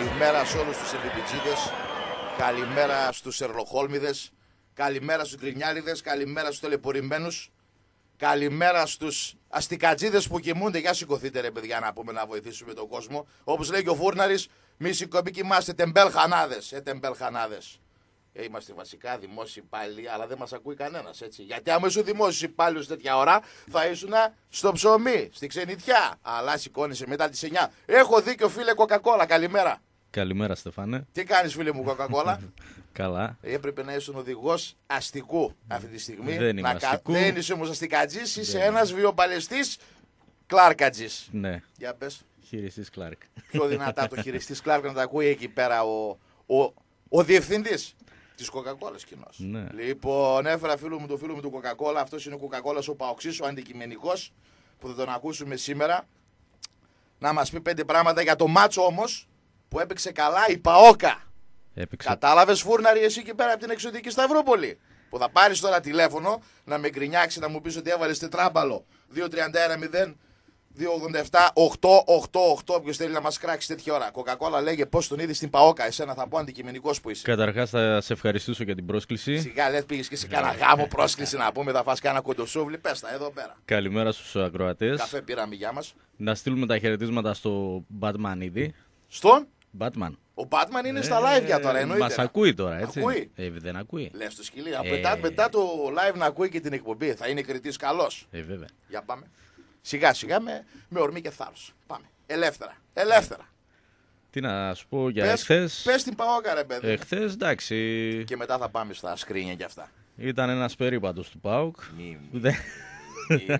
Καλημέρα σε όλους τους επιπιτσίδες. Καλημέρα στους ερλοχόλμιδες. Καλημέρα στους γκρινιάριδες. Καλημέρα στους τελεπορημένους. Καλημέρα στους αστικατζίδες που κοιμούνται. Για σηκωθείτε ρε παιδιά να πούμε να βοηθήσουμε τον κόσμο. Όπως λέει και ο Φούρναρης, μη σηκωμεί κοιμάστε τεμπέλ χανάδες. Ε, τεμπέλ χανάδες. Ε, είμαστε βασικά δημόσιοι υπάλληλοι, αλλά δεν μας ακούει κανένας έτσι. Γιατί άμα είσαι δημόσιο υπάλληλος τέτοια ώρα, θα ήσουν στο ψωμί, στη ξενιτιά. Αλλά σηκώνεσαι μετά τις 9. Έχω δίκιο, φίλε Κοκακόλα, καλημέρα. Καλημέρα, Στεφάνε. Τι κάνεις, φίλε μου, Κοκακόλα. Καλά. Έπρεπε να είσαι οδηγός αστικού αυτή τη στιγμή. Δεν είμαι να αστικού. Δεν είσαι όμως αστικατζής, είσαι ένας βιοπαλαιστής κλάρκατζη. Ναι, Για πες. χειριστής Κλάρκ. Πιο δυνατά το χειριστής Κλάρκ να τα ακούει εκεί πέρα ο, ο, ο διευθυντής της Coca-Cola κοινός. Ναι. Λοιπόν, έφερα φίλο μου το φίλο μου του Coca-Cola. Αυτός είναι ο Coca-Cola ο Παοξής, ο αντικειμενικός που θα τον ακούσουμε σήμερα. Να μας πει πέντε πράγματα για το μάτσο όμως που έπαιξε καλά η Παόκα. Έπαιξε. Κατάλαβες φούρναρη εσύ εκεί πέρα από την εξωτική Σταυρούπολη. Που θα πάρεις τώρα τηλέφωνο να με γκρινιάξει να μου πεις ότι έβαλες τετράμπαλο 2-31-0. 287-888. Όποιος θέλει να μας κράξει τέτοια ώρα. Κοκακόλα λέγε πώς τον είδες στην Παόκα. Εσένα θα πω αντικειμενικός που είσαι. Καταρχάς, θα σε ευχαριστήσω για την πρόσκληση. Σιγά λες πήγες και σε κάνα γάμο πρόσκληση να πούμε. Θα φας κάνα κοντοσούβλι. Πες τα εδώ πέρα. Καλημέρα στους ακροατές. Καφέ πήραμε για μας. Να στείλουμε τα χαιρετίσματα στο Batman ήδη. Στον; Batman. Ο Batman είναι στα live για τώρα. Εννοείται. Μας ακούει τώρα, έτσι. Ακούει. Ε, δεν ακούει. Λες το σκυλί. Ε. Μετά, μετά το live να ακούει και την εκπομπή. Θα είναι κριτής καλός. Ε, βέβαια. Για πάμε. Σιγά σιγά με, με ορμή και θάρρος. Πάμε. Ελεύθερα. Ελεύθερα. Τι να σου πω για Πες, εχθές; πες την Παόκα ρε παιδί. Εχθές, εντάξει. Και μετά θα πάμε στα σκρίνια και αυτά. Ήταν ένας περίπατος του Πάουκ. Μη, μη, Δεν,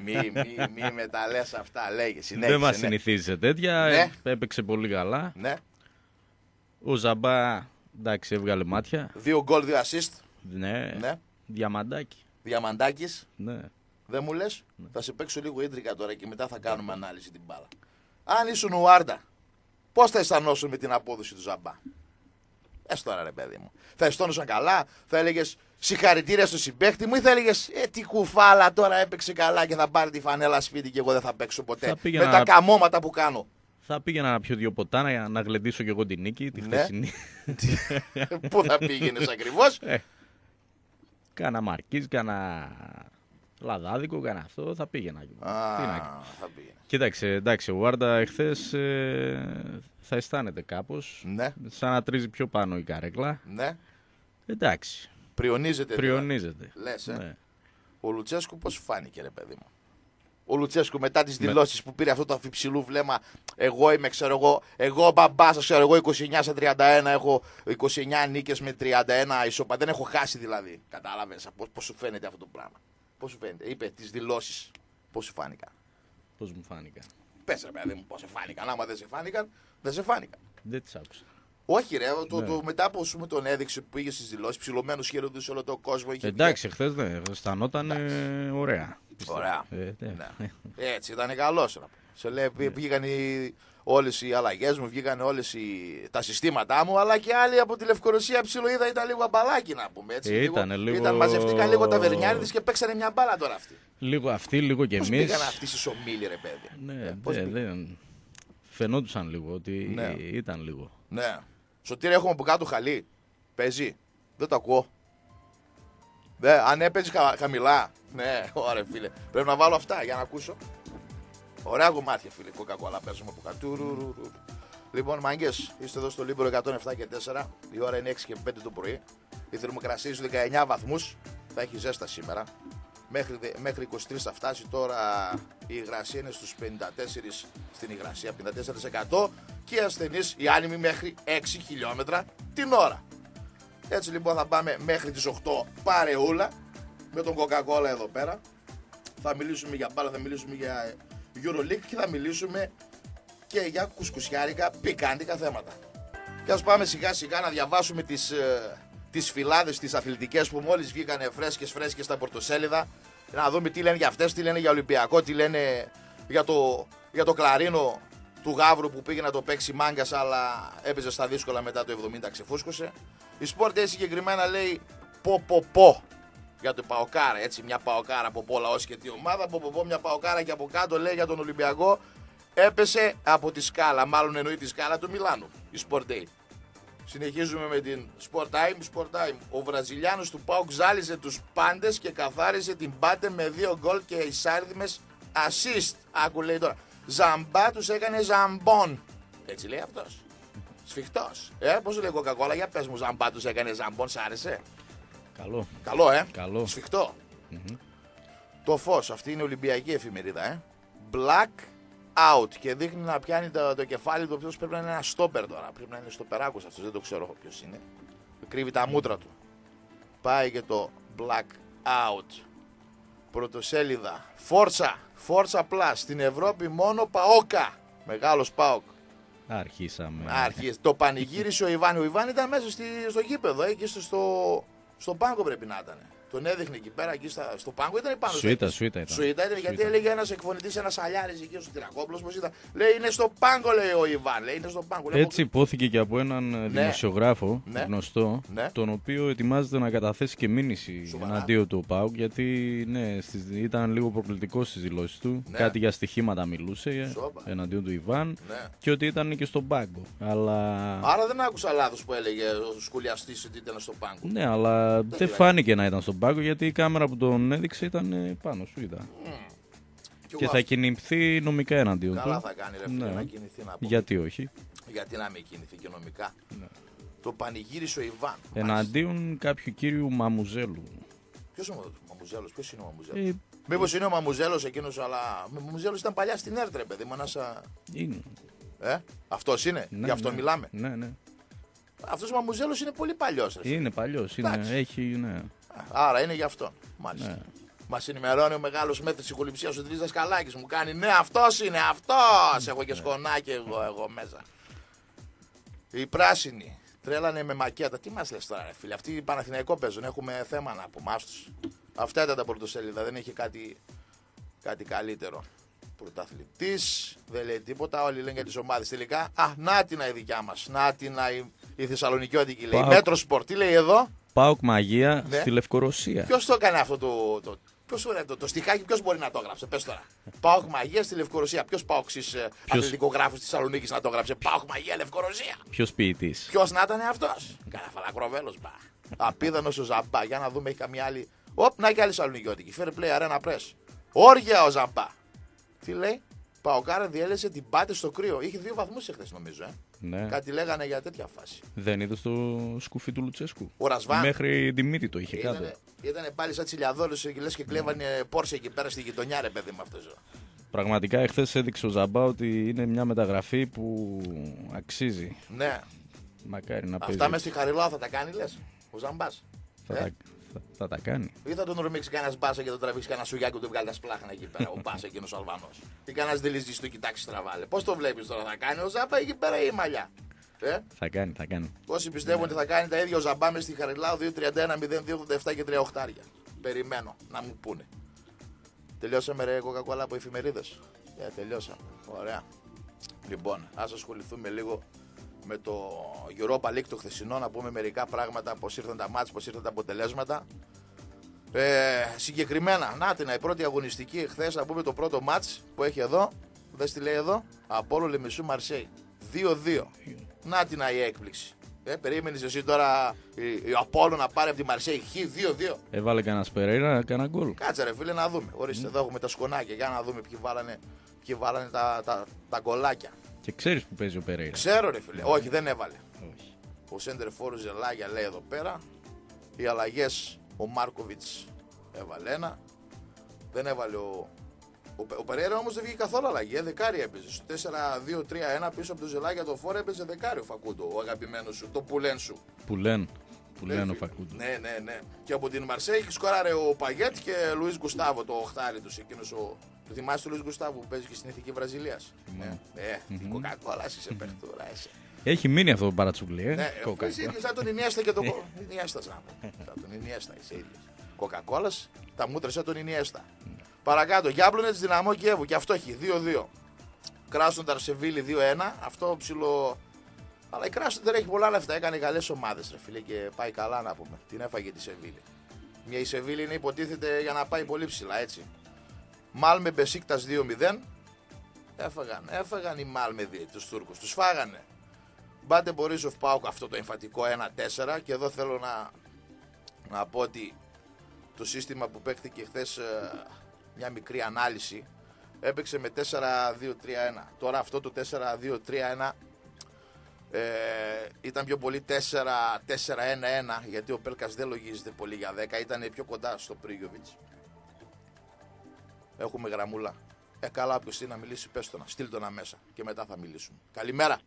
μη, μη, μη, μη με τα λες αυτά. Λέγε, συνέχισε. δεν μας ναι. συνηθίζει σε τέτοια. Ναι. Έπαιξε πολύ καλά. Ναι. Ο Ζαμπά, εντάξει, έβγαλε μάτια. Δύο γκολ, δύο assist. Ναι. Ναι. Διαμαντάκι. Διαμαντάκης. Ναι. Δεν μου λες; Θα σε παίξω λίγο ίντρικα τώρα και μετά θα κάνουμε ανάλυση την μπάλα. Αν ήσουν ο Άρντα, πώς θα αισθανόσουν με την απόδοση του Ζαμπά; Πες τώρα ρε παιδί μου. Θα αισθάνονταν καλά, θα έλεγες συγχαρητήρια στο συμπέχτη μου ή θα έλεγες Ε, τι κουφάλα τώρα έπαιξε καλά και θα πάρει τη φανέλα σπίτι και εγώ δεν θα παίξω ποτέ. Θα πήγαινα- Με τα καμώματα που κάνω. Θα πήγαινα να πιω δύο ποτά να, να γλεντήσω και εγώ την νίκη, τη Ναι. χθεσινή. Πού θα πήγαινες ακριβώς; Ε, κάνα μαρκίζ, κάνα λαδάδικο, κάνα αυτό, θα πήγαινα. Τι να... θα πήγαινες. Κοίταξε, εντάξει, ο Βάρντα εχθές ε, θα αισθάνεται κάπως, Ναι, σαν να τρίζει πιο πάνω η καρέκλα. ναι. Εντάξει, Πριονίζεται. πριονίζεται. Λες, ε. Ναι. Ο Λουτσέσκου πώς φάνηκε, ρε παιδί μου; Ο Λουτσέσκου μετά τις δηλώσεις που πήρε αυτό το αφιψηλού βλέμμα. Εγώ είμαι, ξέρω εγώ, εγώ μπαμπάς σα, ξέρω εγώ 29 σε 31, έχω 29 νίκες με 31 ισόπα. Δεν έχω χάσει δηλαδή. Κατάλαβες πώς σου φαίνεται αυτό το πράγμα. Πώς σου φαίνεται. Είπε τις δηλώσεις. Πώς σου φάνηκαν. Πώς μου φάνηκαν. Πες ρε παιδί μου, πώς σε φάνηκαν. Άμα δεν σε φάνηκαν, δεν σε φάνηκαν. Δεν τις άκουσα. Όχι, ρε, το, Ναι. το, μετά από σου τον έδειξε που πήγε στις δηλώσεις, ψηλωμένο χειροδούσε όλο τον κόσμο. είχε Εντάξει, χθες ναι, αισθανόταν ε, ωραία. Πιστεύω. Ωραία. Ε, ναι. Ναι. Έτσι ήταν καλός. Σε λέει, βγ- βγήκαν όλες οι αλλαγές μου, βγήκαν όλες τα συστήματά μου, αλλά και άλλοι από τη Λευκορωσία ψιλοείδα ήταν λίγο αμπαλάκι να πούμε. Έτσι, Ε, ήτανε λίγο- Ήταν, μαζευτήκαν λίγο τα βερνιάριδες και παίξανε μια μπάλα τώρα αυτοί. Λίγο αυτοί, λίγο και Πώς εμείς. πήγαν αυτοί στη Σομίλη, ρε παιδί. Ναι, Ε, πώς δε- πήγαν. δεν... Φαινόντουσαν λίγο ότι Ναι. ήταν λίγο. Ναι. Σωτήρι έχουμε από κάτω χαλί. Παίζει. Δεν το ακούω. Ναι, αν έπαιζες χα- χαμηλά. Ναι, ωραία φίλε. Πρέπει να βάλω αυτά για να ακούσω. Ωραία κομμάτια φίλε. Κοκακόλα παίζουμε από κάτω. Τουρουρουρου. Λοιπόν, μάγκες, είστε εδώ στο Λίμπερο 107 και 4. Η ώρα είναι 6 και 5 το πρωί. Η θερμοκρασία στους 19 βαθμούς. Θα έχεις ζέστα σήμερα. Μέχρι, δε- μέχρι 23 θα φτάσει τώρα η υγρασία είναι στους 54 στην υγρασία, 54% και οι ασθενείς, οι άνεμοι μέχρι 6 χιλιόμετρα την ώρα. Έτσι λοιπόν θα πάμε μέχρι τις 8 παρεούλα με τον Coca-Cola εδώ πέρα. Θα μιλήσουμε για μπάλα, θα μιλήσουμε για Euroleague και θα μιλήσουμε και για κουσκουσιάρικα πικάντικα θέματα. Και ας πάμε σιγά σιγά να διαβάσουμε τις, ε, τις φυλάδες, τις αθλητικές που μόλις βγήκανε φρέσκες φρέσκες στα πορτοσέλιδα. Να δούμε τι λένε για αυτές, τι λένε για Ολυμπιακό, τι λένε για το, για το κλαρίνο του Γαύρου που πήγε να το παίξει μάγκας, αλλά έπαιζε στα δύσκολα μετά το 70 ξεφούσκωσε. Η Sport Day συγκεκριμένα λέει πω πω πω για το Παοκάρα, έτσι μια Παοκάρα από πολλά ως και τι ομάδα, πω πω πω μια Παοκάρα και από κάτω λέει για τον Ολυμπιακό έπεσε από τη σκάλα. Μάλλον εννοεί τη σκάλα του Μιλάνου. Η Sport Day. Συνεχίζουμε με την Sport Time. Sport Time. Ο Βραζιλιάνος του Πάουκ ζάλιζε τους πάντες και καθάρισε την Πάτε με δύο γκολ και εισάρδημες assist. Άκου λέει τώρα. Ζαμπά τους έκανε ζαμπόν. Έτσι λέει αυτός. Σφιχτός. Ε, πώς λέει κοκακόλα, για πες μου ζαμπά τους έκανε ζαμπόν, σ' άρεσε; Καλό. Καλό, ε. Καλό. Σφιχτό. Το φως, αυτή είναι η Ολυμπιακή εφημερίδα, ε. Black out και δείχνει να πιάνει το, το κεφάλι του, ο οποίος πρέπει να είναι ένα στόπερ τώρα. Πρέπει να είναι στο περάκος αυτός, δεν το ξέρω ποιος είναι. Κρύβει τα μούτρα του. Πάει και το black out. Πρωτοσέλιδα. Φόρσα. Φόρσα Plus. Στην Ευρώπη μόνο Παόκα. Μεγάλος Πάοκ. Αρχίσαμε. Άρχιε. Το πανηγύρισε ο Ιβάν. Ο Ιβάν ήταν μέσα στη, στο γήπεδο, εκεί στο, στο, στο πάγκο πρέπει να ήταν. Τον έδειχνε εκεί πέρα, εκεί στα, στο πάγκο ήταν πάνω. Σουίτα, σουίτα ήταν. Σουίτα ήταν, γιατί έλεγε ένας εκφωνητής, ένας αλιάρη εκεί ο Τυρακόπλο, πώς ήταν. Λέει είναι στο πάγκο, λέει ο Ιβάν. Λέει είναι στο πάγκο. Λέει, Έτσι υπόθηκε και από έναν δημοσιογράφο Ναι. γνωστό, Ναι. τον οποίο ετοιμάζεται να καταθέσει και μήνυση Σοβαρά. εναντίον του ΠΑΟΚ, γιατί ναι, στις, ήταν λίγο προκλητικός στις δηλώσεις του. Ναι. Κάτι για στοιχήματα μιλούσε Σόπα. εναντίον του Ιβάν Ναι. και ότι ήταν και στον πάγκο. Αλλά. Άρα δεν άκουσα λάθος που έλεγε ο σχολιαστής ότι ήταν στο πάγκο. Ναι, αλλά δεν δηλαδή. φάνηκε να ήταν στον πάγκο γιατί η κάμερα που τον έδειξε ήταν ε, πάνω σου. Ήταν. Και Και εγώ θα κινηθεί νομικά εναντίον Καλά του. θα κάνει ρε φίλε Ναι. να κινηθεί να πω. Γιατί όχι. Γιατί να μην κινηθεί και νομικά. Ναι. Το πανηγύρισε ο Ιβάν. Εναντίον κάποιου κύριου Μαμουζέλου. Ποιος είναι ο Μαμουζέλος, ποιος είναι ο Μαμουζέλος; Ε, Μήπως είναι ο Μαμουζέλος εκείνος, αλλά. Ο Μαμουζέλος ήταν παλιά στην Έρτρε, παιδί μου. Ένας, α, είναι. Ε, αυτός είναι, Ναι, γι' αυτό ναι. μιλάμε. Ναι, ναι. Αυτός ο Μαμουζέλος είναι πολύ παλιός. Είναι παλιός. Εντάξει. Έχει, ναι. Άρα είναι γι' αυτό. Μάλιστα. Ναι. Μας ενημερώνει ο μεγάλος μέθη της Κολυψία ο Τρει Δασκαλάκης. Μου κάνει ναι, αυτός είναι, αυτός. Έχω Ναι. και σκονάκι εγώ, εγώ μέσα. Η πράσινη τρέλανε με μακέτα. Τι μας λες τώρα, ρε φίλε. Αυτοί οι Παναθηναϊκό παίζουν. Έχουμε θέμα να πούμε. Άστος. Αυτά ήταν τα πρωτοσέλιδα. Δεν έχει κάτι, κάτι καλύτερο. Πρωταθλητής, δεν λέει τίποτα. Όλοι λένε για τις ομάδες. Τελικά, α, να την η δικιά μας. Να την η, η Θεσσαλονικιώτικη λέει. Πάω. Μέτρο Σπορ. Τι λέει εδώ; Πάοκ Μαγεία Ναι. στη Λευκορωσία. Ποιος το έκανε αυτό το. το Ποιος, ωραία, το, το στιχάκι, ποιος μπορεί να το έγραψε, πες τώρα. Πάοκ Μαγεία στη Λευκορωσία. Ποιος Πάοξη ε, αθλητικογράφο της Θεσσαλονίκης να το έγραψε. Πάοκ Μαγεία Λευκορωσία. Ποιος ποιητής; Ποιος να ήταν αυτός; Κάνα φαλακροβέλο μπα. Απίδανος ο Ζαμπά. Για να δούμε, έχει καμία άλλη. Οπ, να και άλλη Θεσσαλονικιώτικη. Fair play, arena press. Όργια ο Ζαμπά. Τι λέει; Παοκάρα διέλυσε την πάτη στο κρύο. Είχε δύο βαθμούς εχθές νομίζω. Ε. Ναι. Κάτι λέγανε για τέτοια φάση. Δεν είδες το σκουφί του Λουτσέσκου; Ο Ρασβάν. Μέχρι τη μύτη το είχε κάτω. Ήτανε, ήτανε πάλι σαν τσιλιαδόρου και λες και κλέβανε πόρσε εκεί πέρα στη γειτονιά, ρε παιδί μου αυτός. Πραγματικά εχθές έδειξε ο Ζαμπά ότι είναι μια μεταγραφή που αξίζει. Ναι. Μακάρι να παίζει. Αυτά μέσα στη Χαριλάου θα τα κάνει, λες. Ο Ζαμπάς. Θα, Ε; τα, θα, θα τα κάνει. Ή θα τον ορμήξει κανένας μπάσα και τον τραβήξει κανένα σουγιάκι και του βγάλει τα σπλάχνα εκεί πέρα. ο μπάσα εκείνος ο Αλβανός. Ή κανένας δηληζή του κοιτάξει τραβάλε. Πώς το βλέπεις τώρα θα κάνει ο Ζαμπά εκεί πέρα ή η μαλλιά; Ε; Θα κάνει, θα κάνει. Όσοι πιστεύουν ότι θα κάνει τα ίδια ο Ζαμπά με στη Χαριλάου 2-31-02-87 και 3 οχτάρια. Περιμένω να μου πούνε. Τελειώσαμε ρε κοκακόλα από εφημερίδες. Ε, τελειώσαμε. Ωραία. Λοιπόν, ας ασχοληθούμε λίγο με το Europa League το χθεσινό, να πούμε μερικά πράγματα, πώς ήρθαν τα μάτς, πώς ήρθαν τα αποτελέσματα. Ε, συγκεκριμένα, να την η πρώτη αγωνιστική χθες, να πούμε το πρώτο μάτς που έχει εδώ. Δεν τι λέει εδώ. Απόλο Λεμισού Μαρσέη. 2-2. Να την η έκπληξη. Ε, περίμενες εσύ τώρα η, η Απόλο να πάρει από τη Μαρσέη χ 2-2. Έβαλε κανένας Περέιρα, κανένα γκολ. Κάτσε ρε φίλε να δούμε. Ορίστε, εδώ έχουμε τα σκονάκια. Για να δούμε ποιοι βάλανε, ποιοι βάλανε τα, τα, τα γκολάκια. Και ξέρεις που παίζει ο Περέιρα. Ξέρω ρε φίλε. Όχι, δεν έβαλε. Όχι. Ο Σέντερ Φόρου Ζελάγια λέει εδώ πέρα. Οι αλλαγές ο Μάρκοβιτς έβαλε ένα. Δεν έβαλε ο. Ο, Πε- ο Περέρα όμως δεν βγήκε καθόλου αλλαγή. Ε, δεκάρι έπαιζε. Στο 4-2-3-1 πίσω από το Ζελάγια το φόρο έπαιζε δεκάρι ο Φακούντο. Ο αγαπημένος σου, το πουλέν σου. Που λένε. Που Ναι, λένε ο φίλε. Φακούντο. Ναι, ναι, ναι. Και από την Μαρσέη σκόραρε ο Παγέτ και Λουίς Γκουστάβο το οχτάρι τους. Εκείνος ο. Το θυμάσαι τον Λουίς Γκουστάβο που παίζει και στην εθνική Βραζιλίας; Ναι, ναι. Τι κοκακόλας είσαι παιχτούρα, είσαι. Έχει μείνει αυτό το παρατσούκλι, ε; Ναι, Κόκα. είσαι ίδιος σαν τον Ινιέστα και τον. Κο- Ινιέστα, σαν Σαν τον Ινιέστα, είσαι ίδιος. Κοκακόλας, τα μούτρα σαν τον Ινιέστα. Παρακάτω, Γιάμπλονετς Δυναμό Κιέβου και αυτό έχει 2-2. Κράσνονταρ Σεβίλη 2-1. Αυτό ψηλό. Αλλά η Κράσνονταρ έχει πολλά λεφτά. Έκανε καλές ομάδες, ρε φίλε, και πάει καλά να πούμε. Την έφαγε τη Σεβίλη. Μια η Σεβίλη είναι υποτίθεται για να πάει πολύ ψηλά, έτσι. Μάλμε Μπεσίκτας 2-0. Έφαγαν, έφαγαν οι Μάλμεδοι τους Τούρκους. Τους φάγανε. Μπάτε Μπορίζοφ Πάουκ αυτό το εμφαντικό 1-4 και εδώ θέλω να, να πω ότι το σύστημα που παίχθηκε χθες μια μικρή ανάλυση έπαιξε με 4-2-3-1. Τώρα αυτό το 4-2-3-1 ε, ήταν πιο πολύ 4-4-1-1 γιατί ο Πέλκας δεν λογίζεται πολύ για 10 ήταν πιο κοντά στο Πρίγιοβιτς έχουμε γραμμούλα ε καλά όποιος είναι να μιλήσει πες το να στείλ το να μέσα και μετά θα μιλήσουμε καλημέρα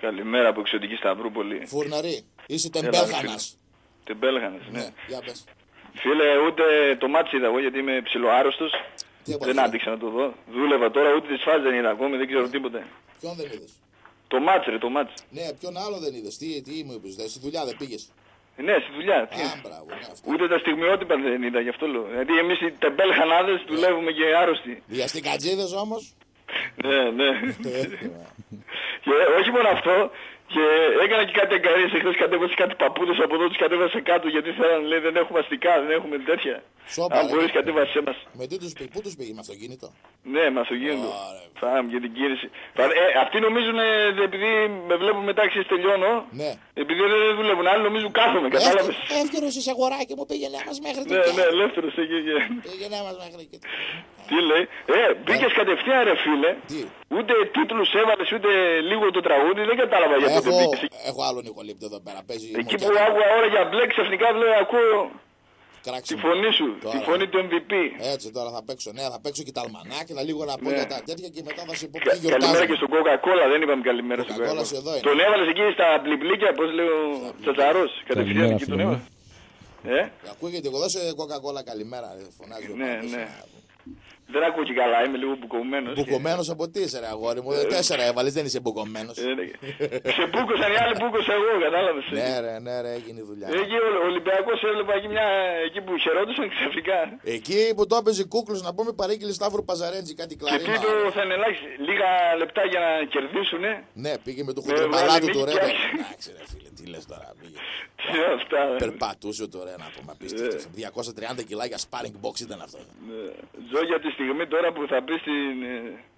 Καλημέρα από εξωτική Σταυρούπολη Φούρναρη είσαι τεμπέλχανας Τεμπέλχανας ναι. ναι για πες Φίλε ούτε το μάτσι είδα εγώ γιατί είμαι ψιλοάρρωστος δεν άντεξα να το δω. Δούλευα τώρα, ούτε τις φάσεις δεν είδα ακόμη, δεν ξέρω τίποτε. Ποιον δεν είδες; Το μάτς ρε, το μάτς. Ναι, ποιον άλλο δεν είδες; Τι, τι μου είπες, στη δουλειά δεν πήγες; Ναι, στη δουλειά. Α, μπράβο, ναι, αυτό. Ούτε τα στιγμιότυπα δεν είδα, γι' αυτό λέω. Γιατί εμείς οι τεμπελχανάδες δουλεύουμε και άρρωστοι. Διαστικατζήδες όμως. ναι, ναι. και όχι μόνο αυτό, και έκανα και κάτι εγκαρίες εχθές κατέβασε κάτι παππούδες από εδώ τους κατέβασε κάτω γιατί θέλαν λέει δεν έχουμε αστικά, δεν έχουμε τέτοια. Σόπα, Αν μπορείς κατέβασέ μας. Με τι τους πήγε, πού τους πήγε, με αυτοκίνητο; Ναι, με αυτοκίνητο. Φάμε για την κίνηση. Ε, αυτοί νομίζουν επειδή με βλέπουν μετά ξέρεις τελειώνω. Ναι. Επειδή δεν δουλεύουν άλλοι νομίζουν κάθομαι, κατάλαβες. Εύκαιρος είσαι αγοράκι μου, πήγαινε μας μέχρι Ναι, ναι, ελεύθερος εκεί. Πήγαινε μας μέχρι εκεί. Τι λέει. Ε, μπήκες κατευθείαν ρε φίλε. Τι; Ούτε τίτλους έβαλες ούτε λίγο το τραγούδι, δεν κατάλαβα για πότε Έχω, μπήκες. έχω άλλο Νικολίπτο εδώ πέρα. Παίζει Εκεί που μοκέτα. άκουγα ώρα για μπλε ξαφνικά λέω ακούω τη Κράξιμο. φωνή σου, τη Τώρα. φωνή του MVP. Έτσι τώρα θα παίξω. Ναι, θα παίξω και τα αλμανάκια, θα λίγο να πω Ναι. για τα τέτοια και μετά θα σε πω Κα- ποιοι Καλημέρα γιορτάζουν. και στον Coca-Cola, δεν είπαμε καλημέρα στον Coca-Cola Coca-Cola. εδώ είναι. Τον έβαλες εκεί στα πληπλίκια, πώς λέει ο Τσατσαρός, κατευθείαν Καλημέρα, εκεί τον φίλε μου. έβαλες. Ε, Ακούγεται, εγώ δώσε Coca-Cola καλημέρα. ρε, Φωνάζει ο Ναι, Πάπας. ναι. Δεν ακούω και καλά, είμαι λίγο μπουκωμένος. και- Μπουκωμένος από τι είσαι, ρε αγόρι μου. Τέσσερα έβαλες, δεν είσαι μπουκωμένος. Ε, ναι. Σε μπούκωσαν οι άλλοι, μπούκωσα εγώ, κατάλαβες. Ναι, ρε, ναι, ρε, έγινε η δουλειά. Εκεί ο ο Ολυμπιακός έβλεπα εκεί μια, εκεί που χαιρόντουσαν ξαφνικά. Εκεί που το έπαιζε κούκλος, να πούμε παρήγγειλε Σταύρο Παζαρέντζη, κάτι Και κλαρίνα. τρίτο θα είναι ελάχιστη, λίγα λεπτά για να κερδίσουνε. Ναι, πήγε με το Ναι, χοντρεμπαλάτο βγάλε του νίκη ρε. και- Εντάξει, ρε φίλε, τι λες τώρα. Πήγε. Τι είναι αυτά. ε; Περπατούσε το ρε να πούμε. Απίστευτος. 230 κιλά sparring box ήταν αυτό. Ναι. Ζω για της στιγμή τώρα που θα πει στην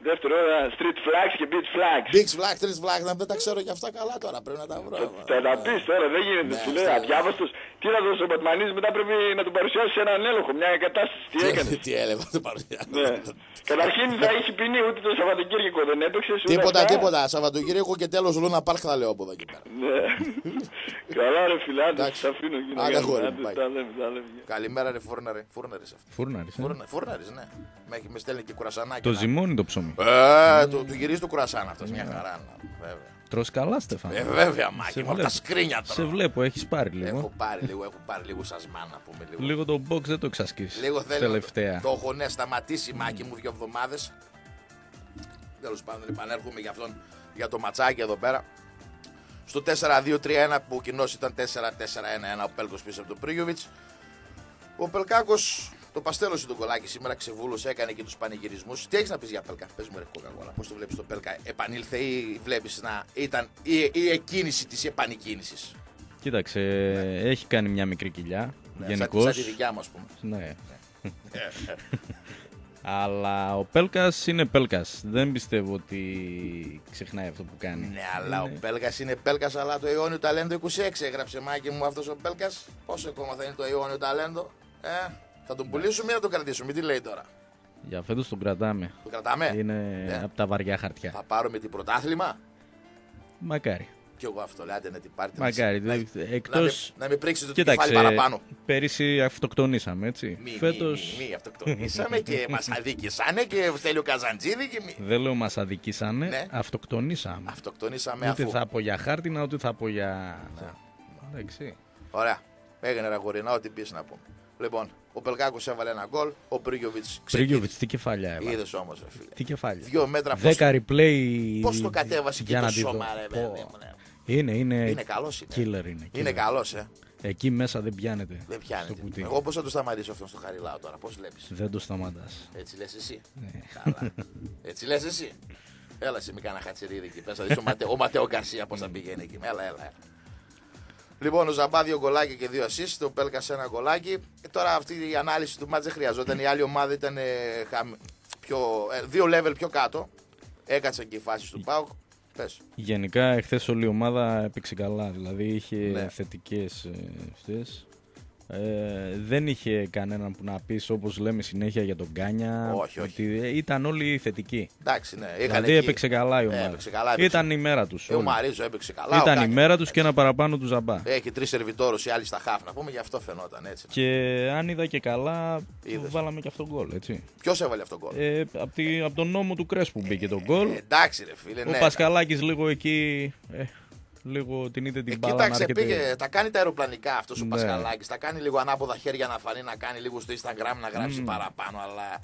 ε, δεύτερη ώρα street flags και beach flags. Big flag, three flag, να δεν τα ξέρω και αυτά καλά τώρα. Πρέπει να τα βρω. Θα τα πεις τώρα, δεν γίνεται. Ναι, Σου λέει αυτό- αδιάβαστος. Τι να δώσει ο Μπατμανής, μετά πρέπει να του παρουσιάσει έναν έλεγχο, μια εγκατάσταση. Τι έκανες; Τι έλεγα το παρουσιάζω. ναι. Καταρχήν θα έχει ποινή, ούτε το Σαββατοκύριακο δεν έπαιξε. ούτε Τίποτα, αυτά. τίποτα. Σαββατοκύριακο και τέλος Λούνα Πάρκ θα λέω από εδώ και πέρα. Ναι. Καλά ρε φιλάντε, Εντάξει. τα αφήνω εκεί να Άντε, κάνουμε. αγόρι μου, Άντε, πάει. Τα λέμε, τα λέμε. Καλημέρα, ρε φούρναρε. Φούρναρε αυτό. Φούρναρης, ε. Φούρνα- Φούρναρης, ναι. Με, έχει- με στέλνει και κουρασανάκι. Το να- ζυμώνει το ψωμί. Ε, του, του γυρίζει το κουρασάν αυτός. Μια χαρά. να- Βέβαια. Τρως καλά, Στεφάν. Ε, βέβαια, μάκι Σε μου, από τα βλέπω. σκρίνια Σε τώρα. βλέπω, έχεις πάρει Έχω λίγο. πάρει λίγο, έχω πάρει λίγο σασμά να πούμε λίγο. Λίγο το box δεν το εξασκείς. Λίγο θέλω. Τελευταία. Το έχω ναι, σταματήσει μάκι μου δύο εβδομάδες. Τέλος πάντων, επανέρχομαι για αυτόν για το ματσάκι εδώ πέρα. Στο 4-2-3-1 που ο κοινός ήταν 4-4-1-1 ο Πέλκος πίσω από τον Πρίγιοβιτς. Ο Πελκάκος το παστέλωσε τον κολάκι σήμερα, ξεβούλωσε, έκανε και τους πανηγυρισμούς. Τι έχεις να πεις για Πέλκα, πες μου ρε κοκακόλα, πώς το βλέπεις το Πέλκα, επανήλθε ή βλέπεις να ήταν η, η εκκίνηση της επανεκκίνησης; Κοίταξε, έχει κάνει μια μικρή κοιλιά. Ναι, Γενικώς. Σαν, σαν τη δικιά μου, ας πούμε. Ναι. Αλλά ο Πέλκας είναι Πέλκας. Δεν πιστεύω ότι ξεχνάει αυτό που κάνει. Ναι, αλλά ο Πέλκας είναι Πέλκας, αλλά το αιώνιο ταλέντο 26 έγραψε μάκι μου αυτός ο Πέλκας. Πόσο ακόμα θα είναι το αιώνιο ταλέντο, ε, θα τον πουλήσουμε ή θα τον κρατήσουμε, τι λέει τώρα. Για φέτος τον κρατάμε. Το κρατάμε; Είναι Ναι. από τα βαριά χαρτιά. Θα πάρουμε την πρωτάθλημα; Μακάρι. Κι εγώ αυτό λέω, άντε να την πάρετε. Μακάρι. Να, να, Εκτός... να με πρίξει το Κοίταξε, κεφάλι παραπάνω. πέρυσι αυτοκτονήσαμε, έτσι. Μη, Φέτος μη, μη, μη, αυτοκτονήσαμε και μας αδίκησανε και θέλει ο Καζαντζίδη και μη. δεν λέω μας αδικήσανε, Ναι. αυτοκτονήσαμε. Αυτοκτονήσαμε Ούτε αφού. θα πω για χάρτινα, ούτε θα πω για... Ναι. Εντάξει. Ωραία. Έγινε ρε αγορίνα, ό,τι πεις να πούμε. Λοιπόν, ο Πελκάκος έβαλε ένα γκολ, ο Πρίγιοβιτς Πρίγιοβιτς, τι κεφάλια έβαλε. Είδες όμως, ρε φίλε. Τι κεφάλια. Δύο μέτρα πώς- Δέκα replay. Πώς το κατέβασε και για το να τη δω. σώμα, ρε Πω. παιδί μου, ναι. Είναι, είναι. Είναι καλός είναι. Killer είναι. Είναι killer. καλός, ε. Εκεί μέσα δεν πιάνεται. Δεν Στο πιάνεται. κουτί. Εγώ πώς θα το σταματήσω αυτό στο χαριλάο τώρα, πώς βλέπεις; Δεν το σταματάς. Έτσι λες εσύ. Ναι. Καλά. Έτσι λες εσύ. Έλα εσύ, μην κάνα χατσερίδι εκεί. Πες να δεις ο, Ματε, ο Ματέο Γκαρσία πώς θα πηγαίνει εκεί. Έλα, έλα. έλα. Λοιπόν, ο Ζαμπά δύο γκολάκι και δύο assist, ο Πέλκα ένα γκολάκι. Ε, τώρα αυτή η ανάλυση του μάτς δεν χρειαζόταν. Η άλλη ομάδα ήταν ε, χαμ- πιο, ε, δύο level πιο κάτω. έκατσαν και οι φάσει του Πάουκ. Πες. Γενικά, εχθές όλη η ομάδα έπαιξε καλά. Δηλαδή είχε Ναι. θετικές αυτέ. Ε, δεν είχε κανέναν που να πεις όπως λέμε συνέχεια για τον Κάνια. Όχι, όχι. ότι, ε, ήταν όλοι θετικοί. Εντάξει, ναι. Είχαν Δηλαδή εκεί- έπαιξε καλά η Ε, ομάδα. έπαιξε καλά, έπαιξε. Ήταν η μέρα τους. Ε, Ο Μαρίζο έπαιξε καλά. ο Ήταν η Κάνια. μέρα τους και ένα παραπάνω του ζαμπά. Έχει τρεις σερβιτόρους, οι άλλοι στα χάφ να πούμε, γι' αυτό φαινόταν έτσι. Και αν είδα και καλά, Είδες. βάλαμε και αυτόν τον γκολ. Έτσι. Ποιος έβαλε αυτόν τον γκολ; Ε, από, τη, απ' τον νόμο του Κρέσπου μπήκε τον γκολ. Ε, εντάξει, ρε φίλε. Ο ναι. Πασκαλάκη λίγο εκεί. Ε, λίγο την είδε την Ε, μπάλα να κοίταξε, έρχεται. πήγε, τα κάνει τα αεροπλανικά αυτός ο Ναι. Πασχαλάκης. Τα κάνει λίγο ανάποδα χέρια να φανεί, να κάνει λίγο στο Instagram να γράψει Μμμ. παραπάνω. Αλλά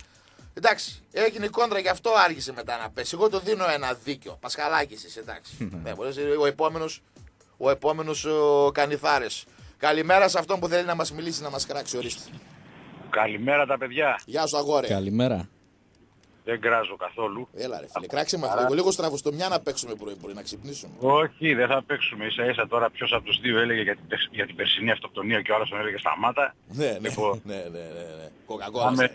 εντάξει, έγινε κόντρα, γι' αυτό άργησε μετά να πέσει. Εγώ το δίνω ένα δίκιο. Πασχαλάκης είσαι, εντάξει. ναι, μπορείς, ο επόμενος ο επόμενος, ο Κανιθάρες. Καλημέρα σε αυτόν που θέλει να μας μιλήσει, να μας κράξει. Ορίστε. Καλημέρα τα παιδιά. Γεια σου, αγόρε. Καλημέρα. Δεν κράζω καθόλου. Έλα, ρε φίλε, κράξε μα λίγο. Λίγο στραβοστομιά να παίξουμε πρωί-πρωί, να ξυπνήσουμε. Όχι, δεν θα παίξουμε. Ίσα ίσα τώρα ποιος από τους δύο έλεγε για την, περσ- για την περσινή αυτοκτονία και ο άλλος τον έλεγε σταμάτα. Ναι, ναι, Λοιπόν. ναι, ναι, ναι, ναι. Κοκακόλα. Πάμε,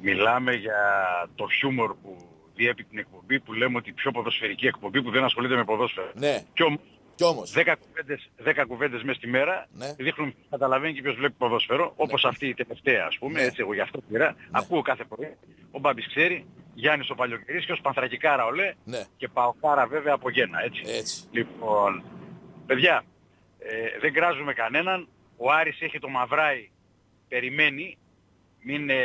μιλάμε για το χιούμορ που διέπει την εκπομπή που λέμε ότι η πιο ποδοσφαιρική εκπομπή που δεν ασχολείται με ποδόσφαιρο. Ναι, Και όμως κι όμως. 10 κουβέντες, 10 κουβέντες μέσα στη μέρα Ναι. δείχνουν καταλαβαίνει και ποιος βλέπει ποδόσφαιρο, όπως αυτή η τελευταία ας πούμε, Ναι. έτσι εγώ γι' αυτό πήρα. Ακούω κάθε πρωί, ο Μπάμπης ξέρει, Γιάννης ο Παλιοκυρής και ο Σπανθρακικάρα ο Λέ Ναι, και Παοκάρα βέβαια από γέννα, έτσι. έτσι. Λοιπόν, παιδιά, ε, δεν κράζουμε κανέναν. Ο Άρης έχει το μαυράι, περιμένει. Μην ε,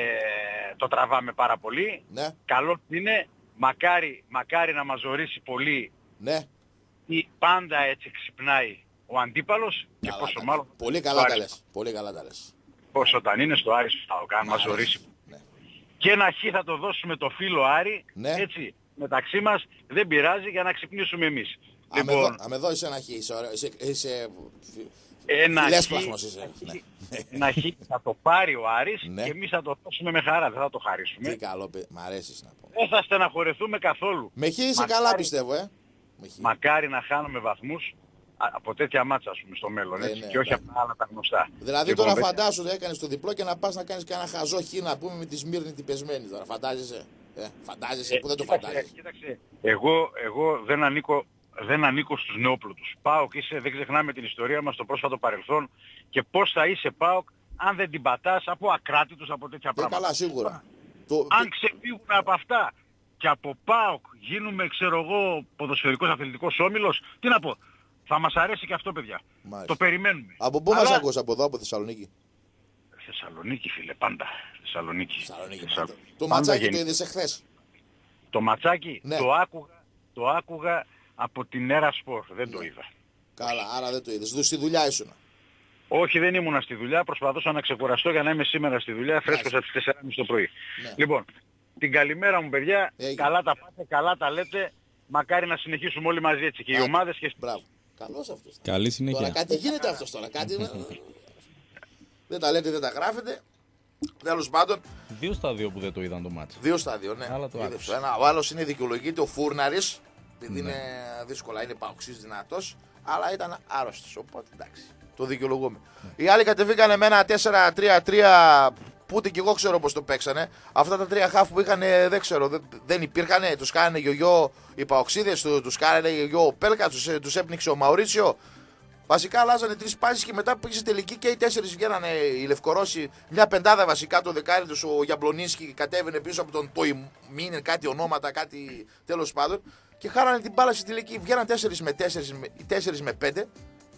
το τραβάμε πάρα πολύ. Ναι, Καλό είναι, μακάρι, μακάρι να μας ζωρίσει πολύ ναι. Ή πάντα έτσι ξυπνάει ο αντίπαλος και Καλά πόσο τα- μάλλον Πολύ το καλά τα Άρης. λες. Πολύ καλά τα λες. Πόσο όταν είναι στο Άρης θα το κάνουμε, μας Μ' αρέσει. ζωρίσει. Ναι. Και ένα χ θα το δώσουμε το φίλο Άρη, Ναι. έτσι, μεταξύ μας δεν πειράζει για να ξυπνήσουμε εμείς. Αμε εδώ, αμε εδώ είσαι ένα χ, είσαι, ωραίο, είσαι, είσαι Ένα φιλέσπραχνος χ, είσαι. Ναι. ένα χ θα το πάρει ο Άρης Ναι. και εμείς θα το δώσουμε με χαρά, δεν θα το χαρίσουμε. Τι καλό, παι- μ' αρέσεις να πω. Δεν θα στεναχωρεθούμε καθόλου. Με χ είσαι Μακάρι- καλά πιστεύω, ε. Με χ. Μακάρι να χάνουμε βαθμούς α, από τέτοια μάτσα ας πούμε στο μέλλον, Ναι, έτσι, ναι, και όχι ναι. από τα άλλα τα γνωστά. Δηλαδή Λοιπόν, τώρα παιδιά, φαντάσου ότι έκανες το διπλό και να πας να κάνεις και ένα χαζό χ να πούμε με τη Σμύρνη την πεσμένη τώρα. Φαντάζεσαι; Ε, φαντάζεσαι; Ε, που δεν το κοίταξε, φαντάζεσαι; Κοίταξε, εγώ, εγώ δεν ανήκω δεν ανήκω στους νεόπλουτους. ΠΑΟΚ είσαι, δεν ξεχνάμε την ιστορία μας στο πρόσφατο παρελθόν και πώς θα είσαι ΠΑΟΚ αν δεν την πατάς από ακράτητους από τέτοια Ε, πράγματα. καλά, σίγουρα. Το, αν ξεφύγουν από αυτά και από ΠΑΟΚ γίνουμε, ξέρω εγώ, ποδοσφαιρικός αθλητικός όμιλος, τι να πω, θα μας αρέσει και αυτό παιδιά. Μάλιστα. Το περιμένουμε. Από πού μας Αλλά- ακούς, από εδώ, από Θεσσαλονίκη; Θεσσαλονίκη φίλε, πάντα. Θεσσαλονίκη. Θεσσαλονίκη. Θεσσαλ- πάντα. Το πάντα ματσάκι γεννη- το είδες εχθές; Το ματσάκι Ναι. το, άκουγα, το άκουγα από την Έρα Σπορ, δεν το είδα. Καλά, άρα δεν το είδες. Δου- Στη δουλειά ήσουν. Όχι, δεν ήμουνα στη δουλειά. Προσπαθούσα να ξεκουραστώ για να είμαι σήμερα στη δουλειά, φρέσκος από τις 4.30 το πρωί. Ναι. Λοιπόν, την καλημέρα μου, παιδιά. Έγινε. Καλά τα πάτε, καλά τα λέτε. Μακάρι να συνεχίσουμε όλοι μαζί έτσι. Και οι Άντε. ομάδες και... Μπράβο. Καλός αυτός. Καλή Τώρα συνέχεια. κάτι γίνεται αυτός τώρα. Κάτι... δεν τα λέτε, δεν τα γράφετε. Τέλος πάντων, Δύο στα δύο που δεν το είδαν το μάτσο. δύο στα δύο, ναι. Άλλα το Είδες άκουσα. το ένα. Ο άλλος είναι δικαιολογείται ο Φούρναρης. Επειδή Ναι. είναι δύσκολα, είναι παοξής δυνατός. Αλλά ήταν άρρωστος. Οπότε εντάξει. Το δικαιολογούμε. Οι άλλοι κατεβήκανε με ένα 4-3-3 που ούτε κι εγώ ξέρω πώς το παίξανε. Αυτά τα τρία χάφ που είχαν δεν ξέρω, δεν, δεν υπήρχαν. Τους κάνανε γιογιό οι παοξίδες, του κάνανε γιογιό ο Πέλκα, τους τους έπνιξε ο Μαουρίτσιο. Βασικά αλλάζανε τρεις πάσεις και μετά που πήγε στη τελική και οι τέσσερις βγαίνανε οι Λευκορώσοι. Μια πεντάδα βασικά το δεκάρι τους ο Γιαμπλονίσκι κατέβαινε πίσω από τον Τοιμίνερ, κάτι ονόματα, κάτι τέλος πάντων. Και χάρανε την μπάλα στη τελική. Βγαίναν 4 με 4, 4 με 5